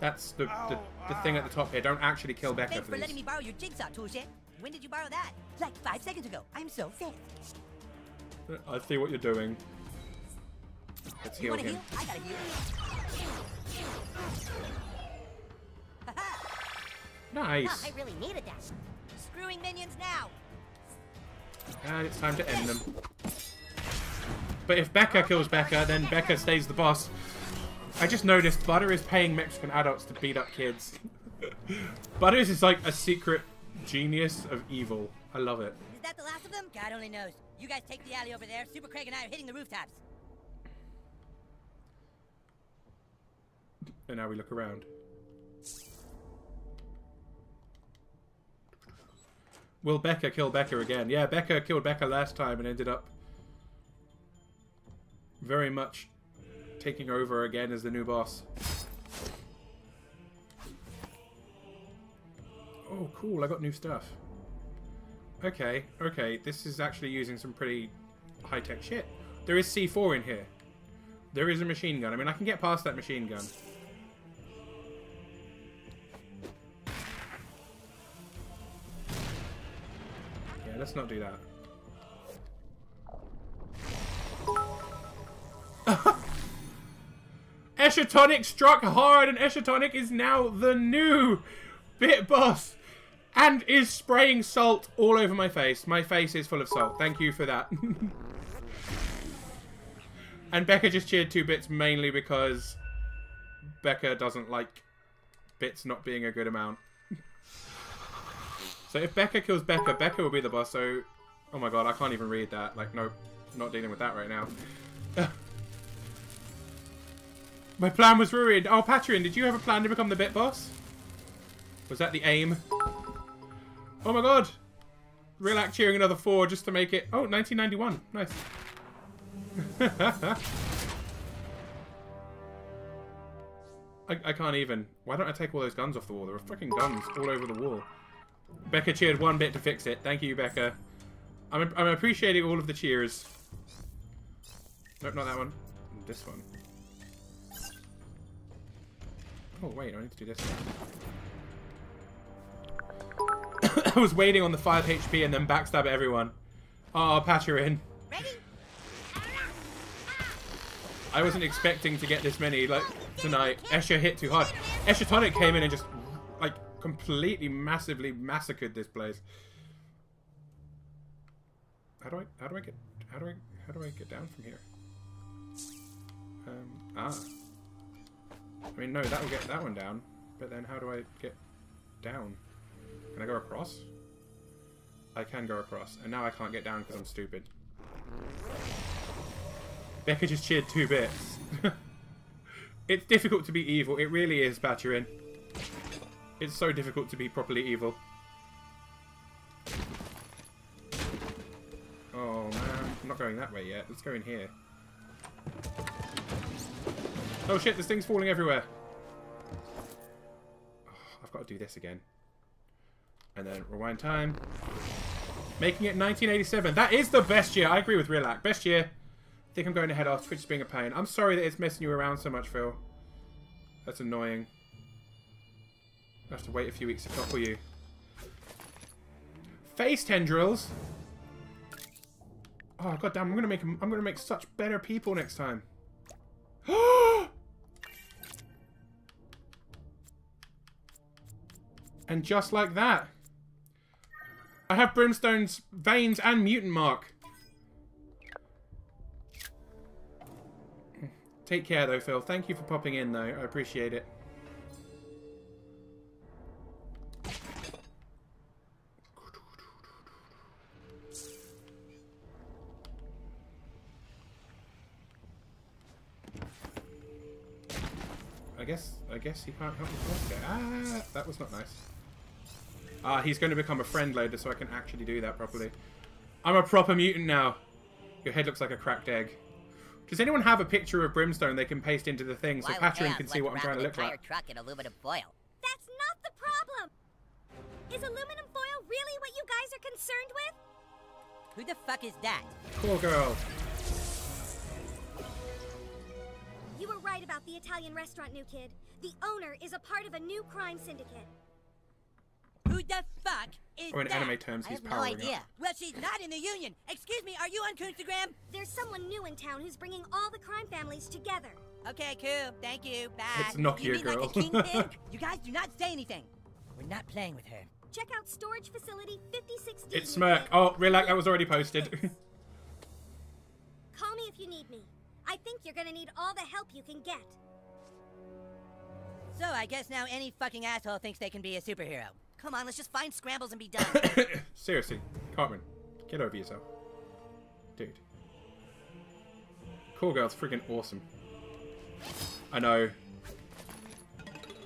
That's the, the, the thing at the top here. Don't actually kill Becca, Thanks for letting me borrow your jigsaw, tool, Toolshed. When did you borrow that? Like five seconds ago. I'm so sick. Uh, I see what you're doing. Let's You heal wanna him. heal? I gotta heal. Nice. Huh, I really needed that. Screwing minions now. And it's time to end them. But if Becca kills Becca, then Becca stays the boss. I just noticed Butter is paying Mexican adults to beat up kids. Butters is like a secret genius of evil. I love it. Is that the last of them? God only knows. You guys take the alley over there. Super Craig and I are hitting the rooftops. And now we look around. Will Becca kill Becca again? Yeah, Becca killed Becca last time and ended up very much taking over again as the new boss. Oh, cool, I got new stuff. Okay, okay, this is actually using some pretty high-tech shit. There is C4 in here. There is a machine gun. I mean, I can get past that machine gun. Yeah, let's not do that. Eshatonic struck hard, and Eshatonic is now the new bit boss. And is spraying salt all over my face. My face is full of salt. Thank you for that. and Becca just cheered two bits mainly because Becca doesn't like bits not being a good amount. so if Becca kills Becca, Becca will be the boss. So, oh my god, I can't even read that. Like, nope, not dealing with that right now. my plan was ruined. Oh, Patreon, did you have a plan to become the bit boss? Was that the aim? Oh my god! Relax cheering another four just to make it... Oh, 1991. Nice. I, I can't even. Why don't I take all those guns off the wall? There are freaking guns all over the wall. Becca cheered one bit to fix it. Thank you, Becca. I'm, I'm appreciating all of the cheers. Nope, not that one. This one. Oh, wait, I need to do this. I was waiting on the 5 HP and then backstab everyone. Oh, patch her in. I wasn't expecting to get this many like tonight. Escher hit too hard. Escher Tonic came in and just like completely massively massacred this place. How do I how do I get how do I how do I get down from here? Um ah. I mean no, that will get that one down. But then how do I get down? Can I go across? I can go across. And now I can't get down because I'm stupid. Becca just cheered two bits. it's difficult to be evil. It really is, Baturin. It's so difficult to be properly evil. Oh, man. I'm not going that way yet. Let's go in here. Oh, shit. This thing's falling everywhere. Oh, I've got to do this again. And then rewind time. Making it 1987. That is the best year. I agree with Relax. Best year think I'm going to head off. Twitch is being a pain. I'm sorry that it's messing you around so much, Phil. That's annoying. I have to wait a few weeks to topple you. Face tendrils. Oh god damn! I'm gonna make I'm gonna make such better people next time. Oh, and just like that, I have Brimstone's veins and mutant mark. Take care, though, Phil. Thank you for popping in, though. I appreciate it. I guess I guess he can't help me Ah, that was not nice. Ah, he's going to become a friend later, so I can actually do that properly. I'm a proper mutant now. Your head looks like a cracked egg. Does anyone have a picture of Brimstone they can paste into the thing so Patron can see what I'm trying to look like? truck in aluminum foil. That's not the problem. Is aluminum foil really what you guys are concerned with? Who the fuck is that? Call Girl. You were right about the Italian restaurant, new kid. The owner is a part of a new crime syndicate. Who the fuck is Or in that? anime terms, he's I have no idea. up. Well, she's not in the union. Excuse me, are you on Coonstagram? There's someone new in town who's bringing all the crime families together. Okay, cool. Thank you. Bye. It's Nokia you mean girl. like a kingpin? you guys do not say anything. We're not playing with her. Check out storage facility 56D. It's Smirk. Oh, relax. That was already posted. Call me if you need me. I think you're gonna need all the help you can get. So I guess now any fucking asshole thinks they can be a superhero. Come on, let's just find scrambles and be done. Seriously, Cartman, get over yourself. Dude. Call Girl's freaking awesome. I know.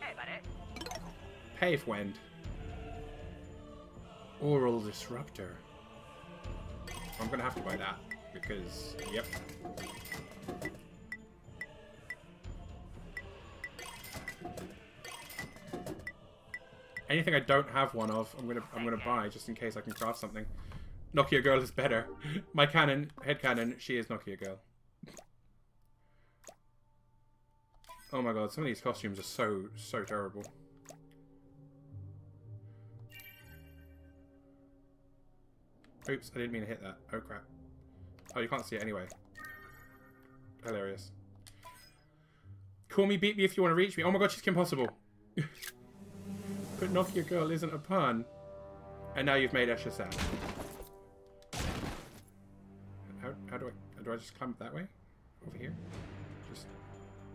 Hey, buddy. Pave Wend. Oral Disruptor. I'm gonna have to buy that because, yep. Anything I don't have one of, I'm gonna I'm gonna buy just in case I can craft something. Nokia Girl is better. My canon, head canon, she is Nokia Girl. Oh my god, some of these costumes are so, so terrible. Oops, I didn't mean to hit that. Oh crap. Oh, you can't see it anyway. Hilarious. Call me, beat me if you want to reach me. Oh my god, she's Kim Possible. Putting off your girl isn't a pun. And now you've made Esha sad. How, how do I... Do I just climb up that way? Over here? Just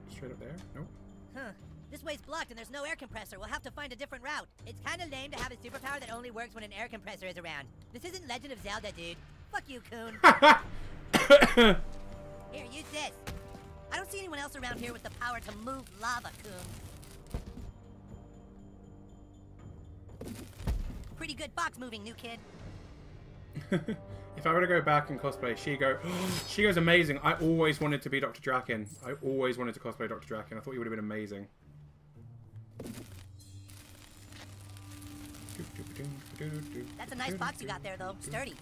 straight up there? Nope. Huh. This way's blocked and there's no air compressor. We'll have to find a different route. It's kind of lame to have a superpower that only works when an air compressor is around. This isn't Legend of Zelda, dude. Fuck you, Coon. here, use this. I don't see anyone else around here with the power to move lava, Coon. Pretty good box moving, new kid. if I were to go back and cosplay Shego, Shego's amazing. I always wanted to be Dr. Drakken. I always wanted to cosplay Dr. Drakken. I thought he would have been amazing. That's a nice box you got there, though. Sturdy.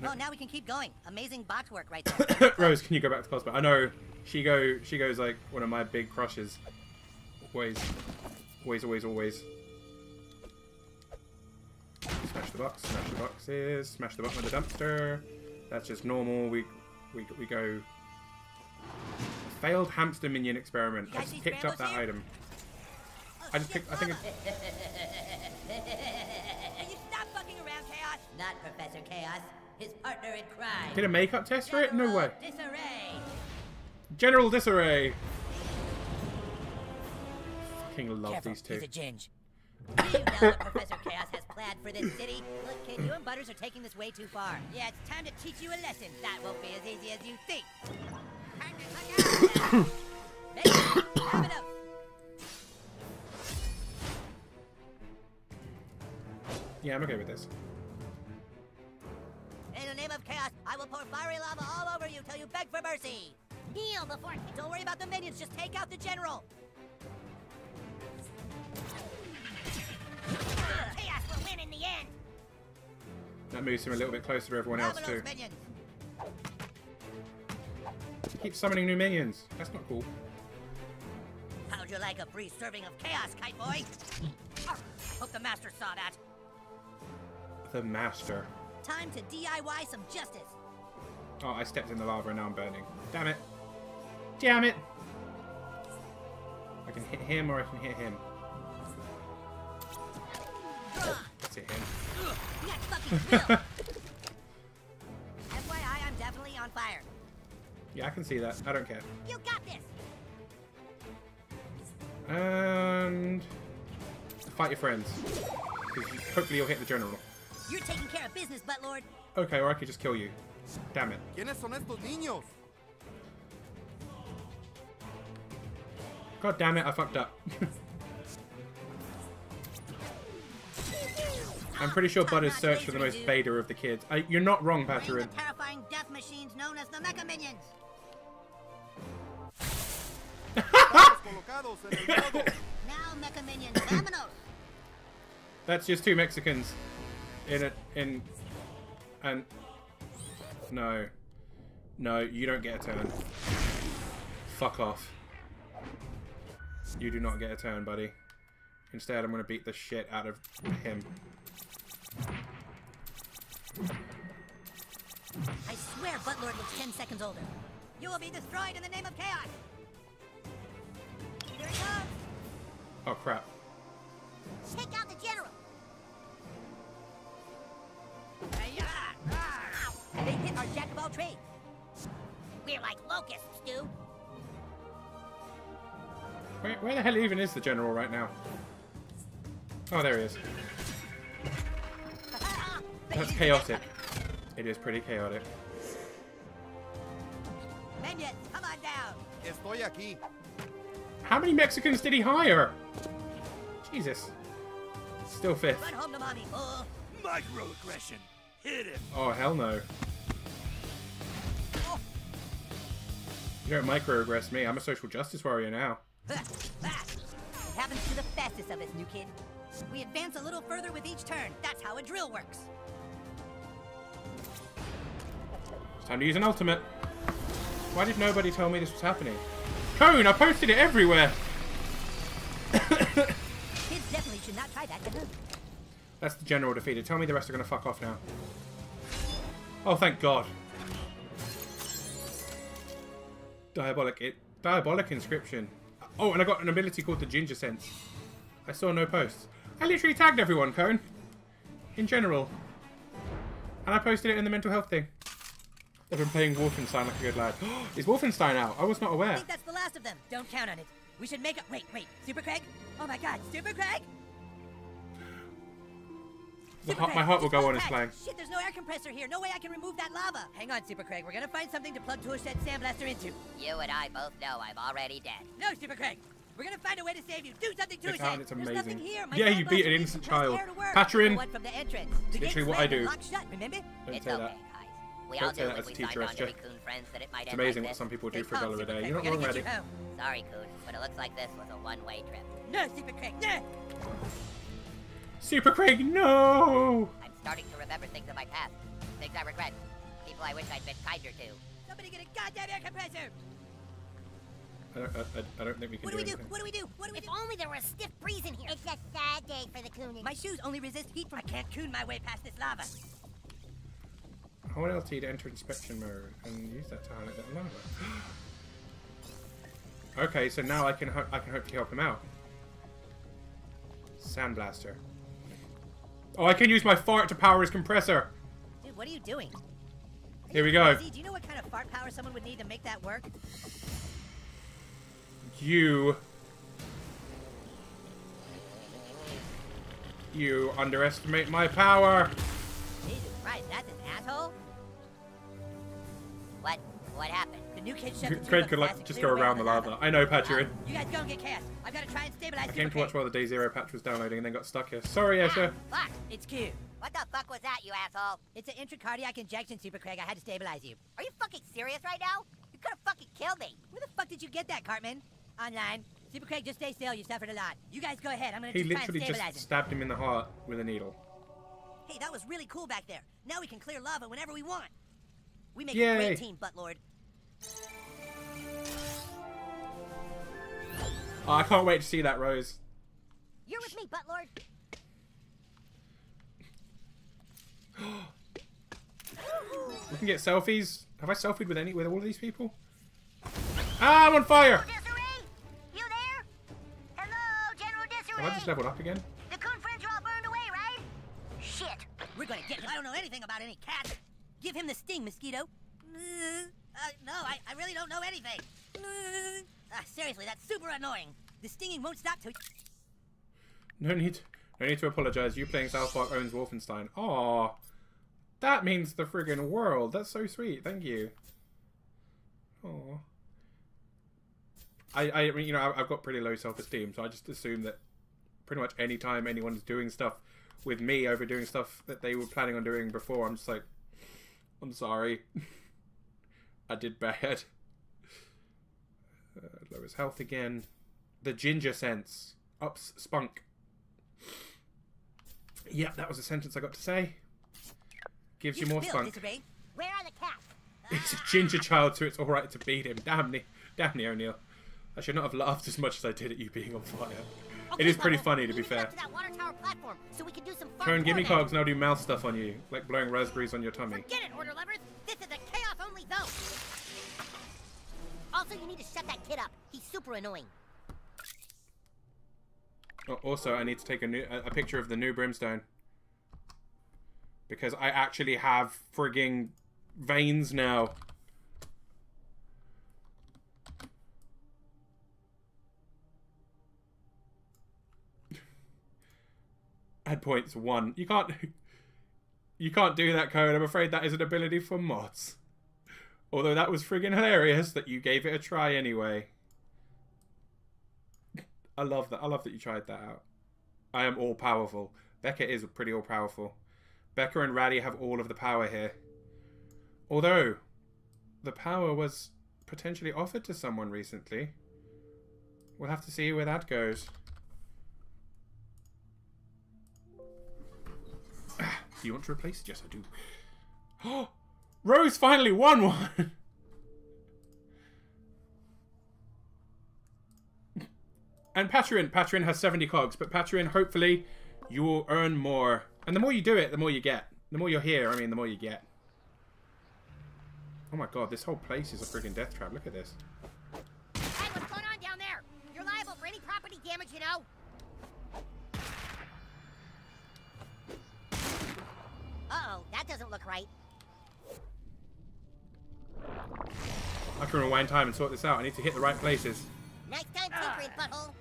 No. Oh, now we can keep going. Amazing box work right there. Rose, can you go back to cosplay? I know Shego. Shego's like one of my big crushes. Always, always, always, always. The box. Smash the boxes. Smash the bottom of the dumpster. That's just normal. We we we go. Failed hamster minion experiment. I just picked up that here? item. Oh, I just picked. I think. Oh. Can you stop fucking around, Chaos? Not Professor Chaos. His partner in crime. Get a makeup test for it? No way. Disarray. General Disarray. Fucking love Careful, these two. He's a ginge. Do you know what Professor Chaos has planned for this city? Look, kid, you and Butters are taking this way too far. Yeah, it's time to teach you a lesson. That won't be as easy as you think. Time to Have it up. Yeah, I'm okay with this. In the name of chaos, I will pour fiery lava all over you till you beg for mercy. Heal before. Don't worry about the minions. Just take out the general. That moves him a little bit closer to everyone else too. Keep summoning new minions. That's not cool. How'd you like a free serving of chaos, kite boy? Hope the master saw that. The master. Time to DIY some justice. Oh, I stepped in the lava and now I'm burning. Damn it. Damn it. I can hit him or I can hit him. FYI, I'm definitely on fire. Yeah, I can see that. I don't care. You got this. And fight your friends. Hopefully you'll hit the general. You're taking care of business, Buttlord. Okay, or I could just kill you. Damn it. ¿Quiénes son estos niños? God damn it, I fucked up. I'm pretty sure Butters searched for the most beta of the kids. I, you're not wrong, Patarin. terrifying death machines known as the Mecha Minions. now Mecha Minions. That's just two Mexicans in it in and no no you don't get a turn fuck off you do not get a turn buddy instead I'm gonna beat the shit out of him I swear Buttlord looks 10 seconds older you will be destroyed in the name of chaos here he comes oh crap take out the general they hit our jack of all trades. We're like locusts, dude. Where, where the hell even is the general right now? Oh, there he is. That's chaotic. It is pretty chaotic. Minions, come on down. Estoy aquí. How many Mexicans did he hire? Jesus. Still fifth. Run home to mommy. Oh. Microaggression. Hit him. Oh, hell no. You don't microaggress me. I'm a social justice warrior now. It happens to the fastest of us, new kid. We advance a little further with each turn. That's how a drill works. Time to use an ultimate. Why did nobody tell me this was happening? Cone, I posted it everywhere! Kids definitely should not try that. That's the general defeated. Tell me the rest are going to fuck off now. Oh, thank God. Diabolic it. Diabolic inscription. Oh, and I got an ability called the Ginger Sense. I saw no posts. I literally tagged everyone, Cone. In general. And I posted it in the mental health thing. They've been playing Wolfenstein like a good lad. Is Wolfenstein out? I was not aware. I think that's the last of them. Don't count on it. We should make a- Wait, wait. Super Craig? Oh my god, Super Craig? The Super heart- my heart will go on its pack. flying. Shit, there's no air compressor here. No way I can remove that lava. Hang on, Super Craig. We're gonna find something to plug Tool Shed Sandblaster into. You and I both know I'm already dead. No, Super Craig. We're gonna find a way to save you. Do something to It's Shed. out, it's There's amazing. nothing here. My Yeah, you beat an Sandblaster innocent child. air to work. Patrin. From the entrance. The Literally what I do. locked shut, remember? Don't it's say okay, that. Guys. We Don't all say knew that when as a we teacher, signed on to be SJ. Coon friends that it might It's end amazing like what some people do for a dollar a day. You're not we're wrong, Eddie. home. Sorry, Coon, but it looks like this was a one-way trip. No, Super Craig. No. Super Craig, no! I'm starting to remember things of my past. Things I regret. People I wish I'd been kinder to. Somebody get a goddamn air compressor. I don't, I, I- I don't think we can What do we do? What do we do? What do we If do? only there were a stiff breeze in here. It's a sad day for the Coonin. My shoes only resist heat from. I can't coon my way past this lava. I want LT to enter inspection mode and use that to highlight that lava. okay, so now I can I can hopefully help him out. Sandblaster. Oh, I can use my fart to power his compressor. Dude, what are you doing? Here we go. Crazy? Do you know what kind of fart power someone would need to make that work? You. You underestimate my power. Jesus Christ, that's an asshole. What? What happened? The new kid tube Craig could like just go around the lava. lava. I know, Patrin. You guys go and get chaos. I've got to try and stabilize I came to watch while the Day Zero patch was downloading and then got stuck here. Sorry, ah, Esha. Fuck! It's cute. What the fuck was that, you asshole? It's an intracardiac injection, Super Craig. I had to stabilize you. Are you fucking serious right now? You could have fucking killed me. Where the fuck did you get that, Cartman? Online. Super Craig, just stay still. You suffered a lot. You guys go ahead. I'm gonna He just try and literally just stabbed him in the heart with a needle. Hey, that was really cool back there. Now we can clear lava whenever we want. We make a Yay. great team, Buttlord. Oh, I can't wait to see that, Rose. You're with me, Buttlord. We can get selfies. Have I selfied with any with all of these people? Ah, I'm on fire! Disarray? You there? Hello, General Disarray. Have I just leveled up again? The Coon friends are all burned away, right? Shit. We're gonna get him. I don't know anything about any cats. Give him the sting, Mosquito. Uh, no, I, I really don't know anything. Uh, seriously, that's super annoying. The stinging won't stop till... No need, no need to apologize. You playing South Park owns Wolfenstein. Aw, that means the friggin' world. That's so sweet. Thank you. Aw. I, I mean, you know, I've got pretty low self-esteem, so I just assume that pretty much any time anyone's doing stuff with me over doing stuff that they were planning on doing before, I'm just like, I'm sorry. I did bad. Uh, lowers health again. The ginger sense. Ups spunk. Yep, that was a sentence I got to say. Gives you more Bill, spunk. Where are the cats? He's a ginger child, so it's alright to beat him. Damn me. Damn me, O'Neill. I should not have laughed as much as I did at you being on fire. It is pretty funny, to be fair. To that water tower platform so we can do some Turn gimme cogs now do mouth stuff on you, like blowing raspberries on your tummy. Get it, Order Lovers. This is a chaos-only zone. Also, you need to shut that kid up. He's super annoying. Oh, Also, I need to take a new a, a picture of the new brimstone. Because I actually have frigging veins now. Add points one. You can't You can't do that code. I'm afraid that is an ability for mods. Although that was friggin' hilarious that you gave it a try anyway. I love that. I love that you tried that out. I am all powerful. Becca is pretty all powerful. Becca and Raddy have all of the power here. Although, the power was potentially offered to someone recently. We'll have to see where that goes. Do you want to replace it? Yes, I do. Oh, Rose finally won one! And Patreon, Patreon has 70 cogs, but Patreon, hopefully, you will earn more. And the more you do it, the more you get. The more you're here, I mean, the more you get. Oh my god, this whole place is a freaking death trap. Look at this. Hey, what's going on down there? You're live damage, you know. Uh-oh, that doesn't look right. I can rewind time and sort this out. I need to hit the right places. Nice time tinkering, butthole.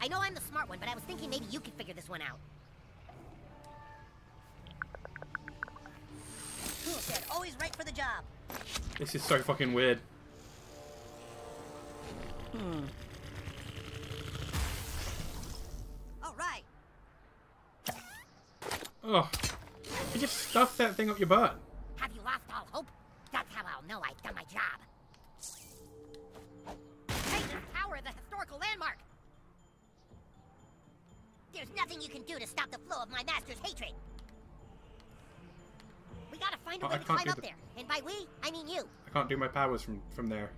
I know I'm the smart one, but I was thinking maybe you could figure this one out. Toolshed, always right for the job. This is so fucking weird. Hmm. Thing up your butt. Have you lost all hope? That's how I'll know I've done my job. Hey, this tower is a historical landmark. There's nothing you can do to stop the flow of my master's hatred. We gotta find a Oh, way to climb up the- there. And by we, I mean you. I can't do my powers from, from there.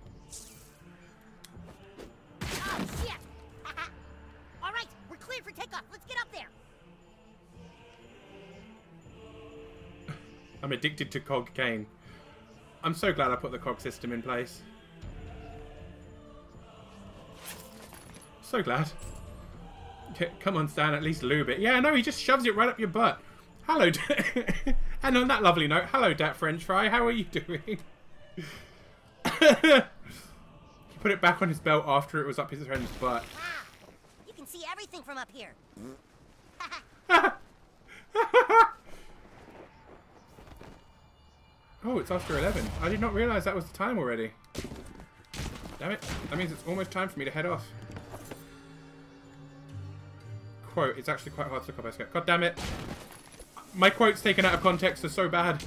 I'm addicted to cog cane. I'm so glad I put the cog system in place. So glad. Come on, Stan, at least lube it. Yeah, no, he just shoves it right up your butt. Hello, and on that lovely note, hello, Dat French Fry. How are you doing? he put it back on his belt after it was up his friend's butt. Ah, you can see everything from up here. Oh, it's after 11. I did not realize that was the time already. Damn it. That means it's almost time for me to head off. Quote, it's actually quite hard to look up swear. God damn it. My quotes taken out of context are so bad.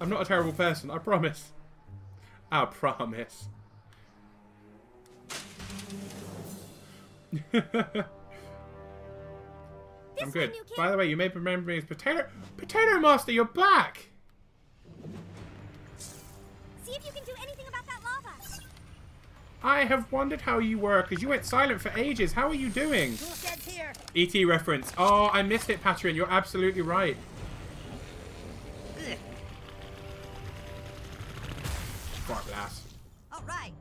I'm not a terrible person, I promise. I promise. I'm good. By the way, you may remember me as Potato Potato Master, you're back! See if you can do anything about that lava. I have wondered how you were, because you went silent for ages. How are you doing? ET reference. Oh, I missed it, Patrin. You're absolutely right. Blast. All right.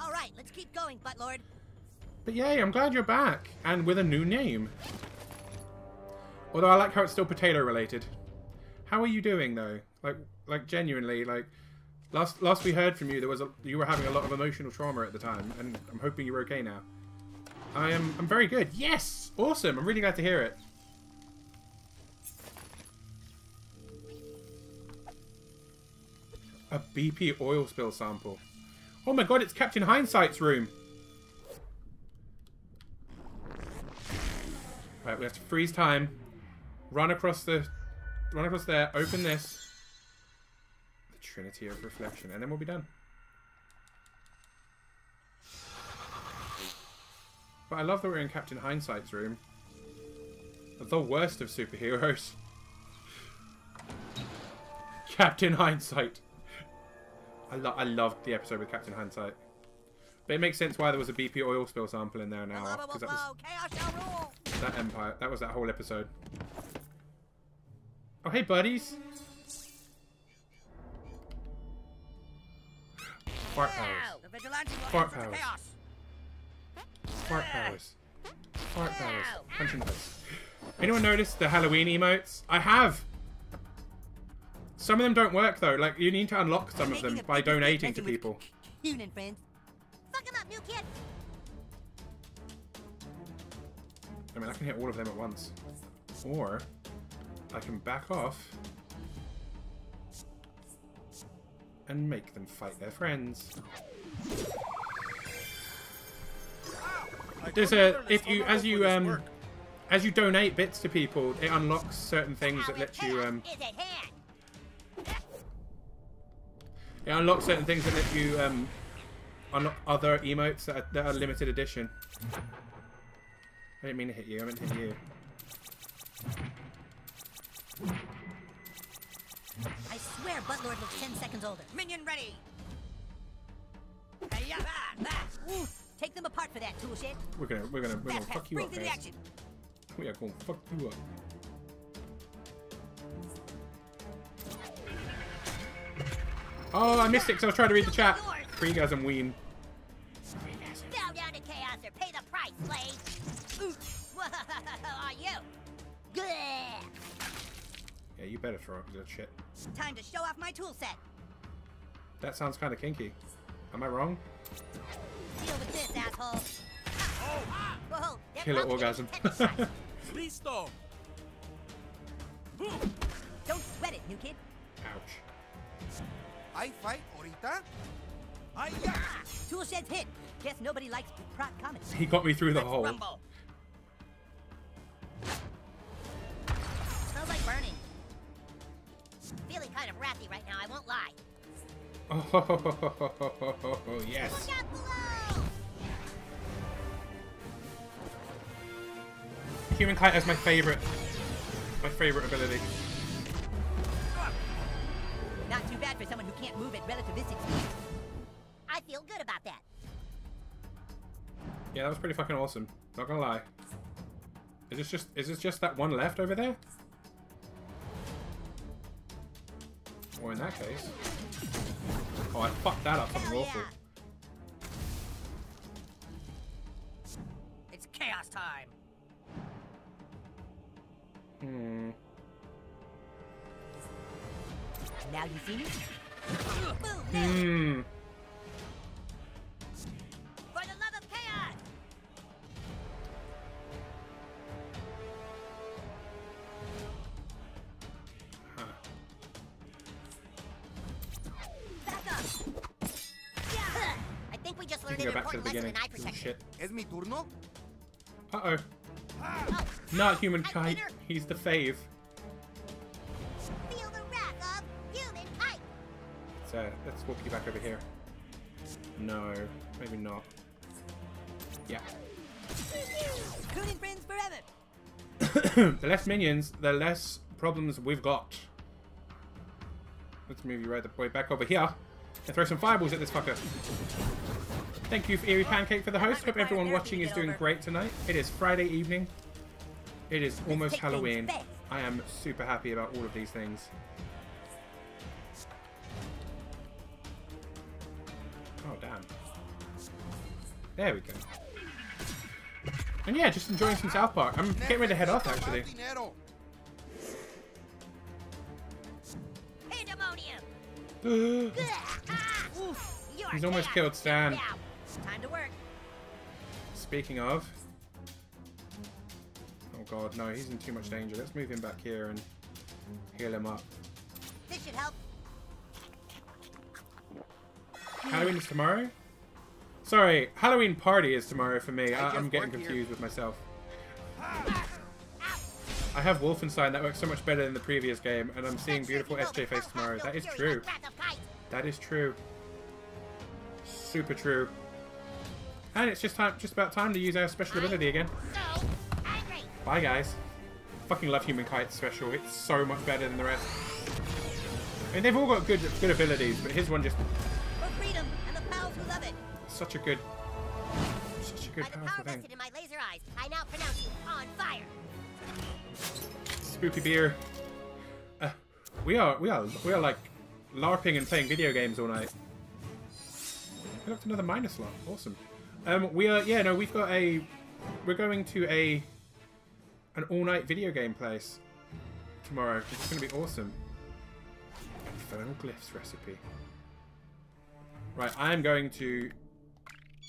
All right, let's keep going, Buttlord. But yay, I'm glad you're back. And with a new name. Although I like how it's still potato related. How are you doing though? Like like genuinely, like last last we heard from you there was a, you were having a lot of emotional trauma at the time, and I'm hoping you're okay now. I am I'm very good. Yes! Awesome. I'm really glad to hear it. A BP oil spill sample. Oh my god, it's Captain Hindsight's room. Right, we have to freeze time. Run across the... Run across there. Open this. The Trinity of Reflection. And then we'll be done. But I love that we're in Captain Hindsight's room. The worst of superheroes. Captain Hindsight. I, lo I loved the episode with Captain Hindsight. But it makes sense why there was a BP oil spill sample in there now. Because that was Chaos shall rule. That Empire. That was that whole episode. Oh, hey, buddies. Fart powers. Fart powers. Fart powers. Fart powers. Punching powers. Anyone notice the Halloween emotes? I have. Some of them don't work though. Like you need to unlock some of them by donating to people. Human friends. Fuck him up, new kid. I mean, I can hit all of them at once. Or I can back off and make them fight their friends. There's a if you as you um as you donate bits to people, it unlocks certain things that let you um Is at hand. it unlocks certain things that let you um unlock other emotes that are, that are limited edition. I didn't mean to hit you. I meant to hit you. I swear Buttlord looks 10 seconds older. Minion ready. Ah, ah. Take them apart for that, toolshed. We're gonna we're gonna we're gonna fuck you up, to the action. We are gonna fuck you up. Oh, I missed it because I was trying to read the chat. Freegasm ween. Bow down to chaos or pay the price. Yeah, you better throw up that shit. Time to show off my tool set. That sounds kind of kinky. Am I wrong? Deal with this, asshole. Oh, Whoa, they're Killer orgasm. Listo. Don't sweat it, new kid. Ouch. I fight ahorita? I Toolshed's hit. Guess nobody likes prop comedy. He got me through the Let's hole. rumble. Smells like burning. Feeling kind of wrathy right now, I won't lie. Oh, yes. Look out below! Human kite is my favorite. My favorite ability. Not too bad for someone who can't move at relativistic speed. I feel good about that. Yeah, that was pretty fucking awesome. Not gonna lie. Is this just is this just that one left over there? Or in that case. Oh, I fucked that up something awful. It's chaos time. Hmm. Now you see me? Hmm. Go back to the beginning. in eye piece of protection. Shit. Es mi turno? Uh oh. Oh, Not human kite. He's the fave. feel the wrath of human kite! So let's walk you back over here. No, maybe not. Yeah. Coon and friends forever. the less minions, the less problems we've got. Let's move you right the way back over here and throw some fireballs at this fucker. Thank you, Eerie Pancake, for the host. Hope everyone watching is doing great tonight. It is Friday evening. It is almost Halloween. I am super happy about all of these things. Oh, damn. There we go. And yeah, just enjoying some South Park. I'm getting ready to head off, actually. Ah, you're He's almost killed Stan. Time to work. Speaking of... Oh god, no, he's in too much danger. Let's move him back here and heal him up. This should help. Halloween is tomorrow? Sorry, Halloween party is tomorrow for me. I, I'm getting work here. confused with myself. I have Wolfenstein that works so much better than the previous game, and I'm seeing beautiful SJ face tomorrow. That is true. That is true. Super true. And it's just time, just about time to use our special ability again. So. Bye, guys. Fucking love Human Kite's special. It's so much better than the rest. I mean, they've all got good, good abilities, but his one just For freedom and the pals who love it. such a good, such a good By the power thing. vested in my laser eyes, I now pronounce you on fire. Spooky beer. Uh, we are, we are, we are like larping and playing video games all night. We looked another minus slot. Awesome. Um, we are, yeah, no, we've got a, we're going to a, an all-night video game place tomorrow. It's going to be awesome. Infernal Glyphs recipe. Right, I'm going to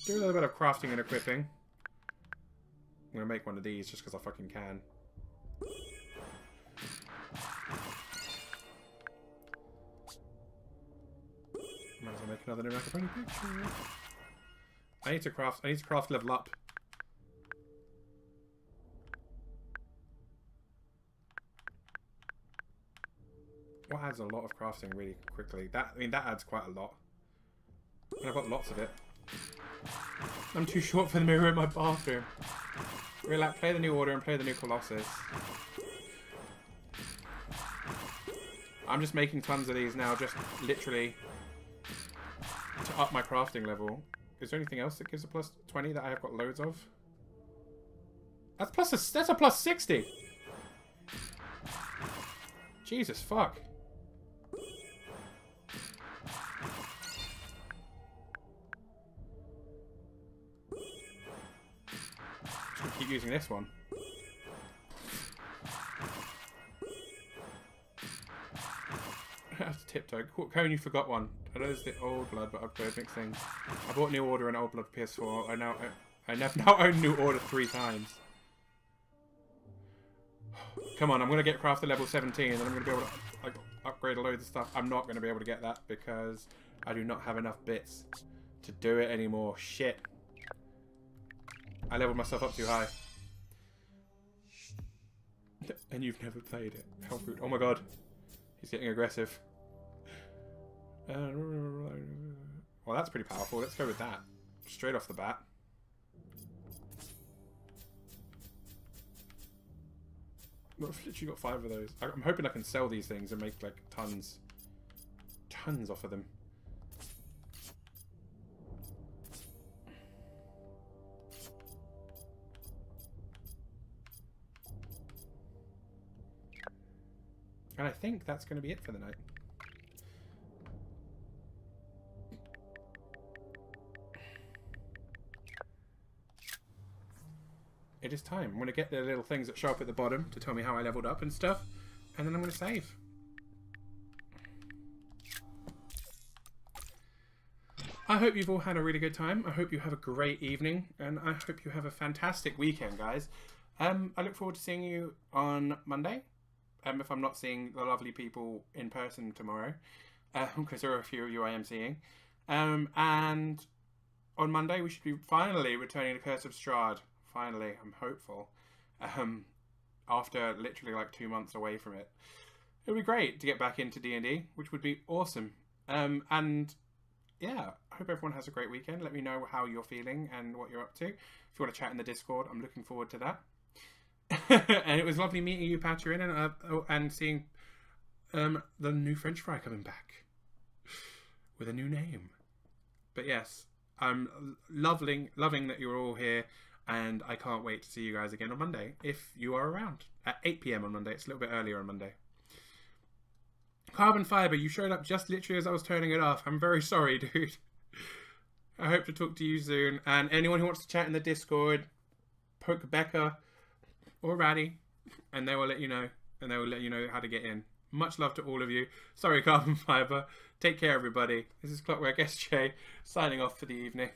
do a little bit of crafting and equipping. I'm going to make one of these just because I fucking can. Might as well make another new macaroni picture. I need to craft. I need to craft level up. What adds a lot of crafting really quickly? That I mean that adds quite a lot. And I've got lots of it. I'm too short for the mirror in my bathroom. Relax, play the new order and play the new Colossus. I'm just making tons of these now, just literally to up my crafting level. Is there anything else that gives a plus 20 that I have got loads of? That's plus a, that's a plus 60! Jesus fuck. keep using this one. I have to tiptoe. Cone, you forgot one. I know there's the old blood, but upgrade mixing. I bought New Order and Old Blood PS4. I now I, I now own New Order three times. Come on, I'm gonna get Crafter level 17, and I'm gonna be able to like, upgrade a load of stuff. I'm not gonna be able to get that because I do not have enough bits to do it anymore. Shit. I leveled myself up too high. And you've never played it. How. Oh my god. He's getting aggressive. Well, that's pretty powerful. Let's go with that. Straight off the bat. I've literally got five of those. I'm hoping I can sell these things and make, like, tons. Tons off of them. And I think that's going to be it for the night. It is time. I'm going to get the little things that show up at the bottom to tell me how I leveled up and stuff. And then I'm going to save. I hope you've all had a really good time. I hope you have a great evening. And I hope you have a fantastic weekend, guys. Um, I look forward to seeing you on Monday um, if I'm not seeing the lovely people in person tomorrow, because um, there are a few of you I am seeing. Um, and on Monday, we should be finally returning to Curse of Strahd. Finally, I'm hopeful. Um, after literally like two months away from it, it would be great to get back into D and D, which would be awesome. Um, and yeah, I hope everyone has a great weekend. Let me know how you're feeling and what you're up to. If you want to chat in the Discord, I'm looking forward to that. and it was lovely meeting you, Patrin, and uh, oh, and seeing um, the new French fry coming back with a new name. But yes, I'm loving loving that you're all here, and I can't wait to see you guys again on Monday if you are around at 8 p.m. on Monday. It's a little bit earlier on Monday. Carbon fiber, you showed up just literally as I was turning it off. I'm very sorry, dude. I hope to talk to you soon. And anyone who wants to chat in the Discord, poke Becca or Raddy, and they will let you know, and they will let you know how to get in. Much love to all of you. Sorry, Carbon Fiber. Take care, everybody. This is Clockwork SJ signing off for the evening.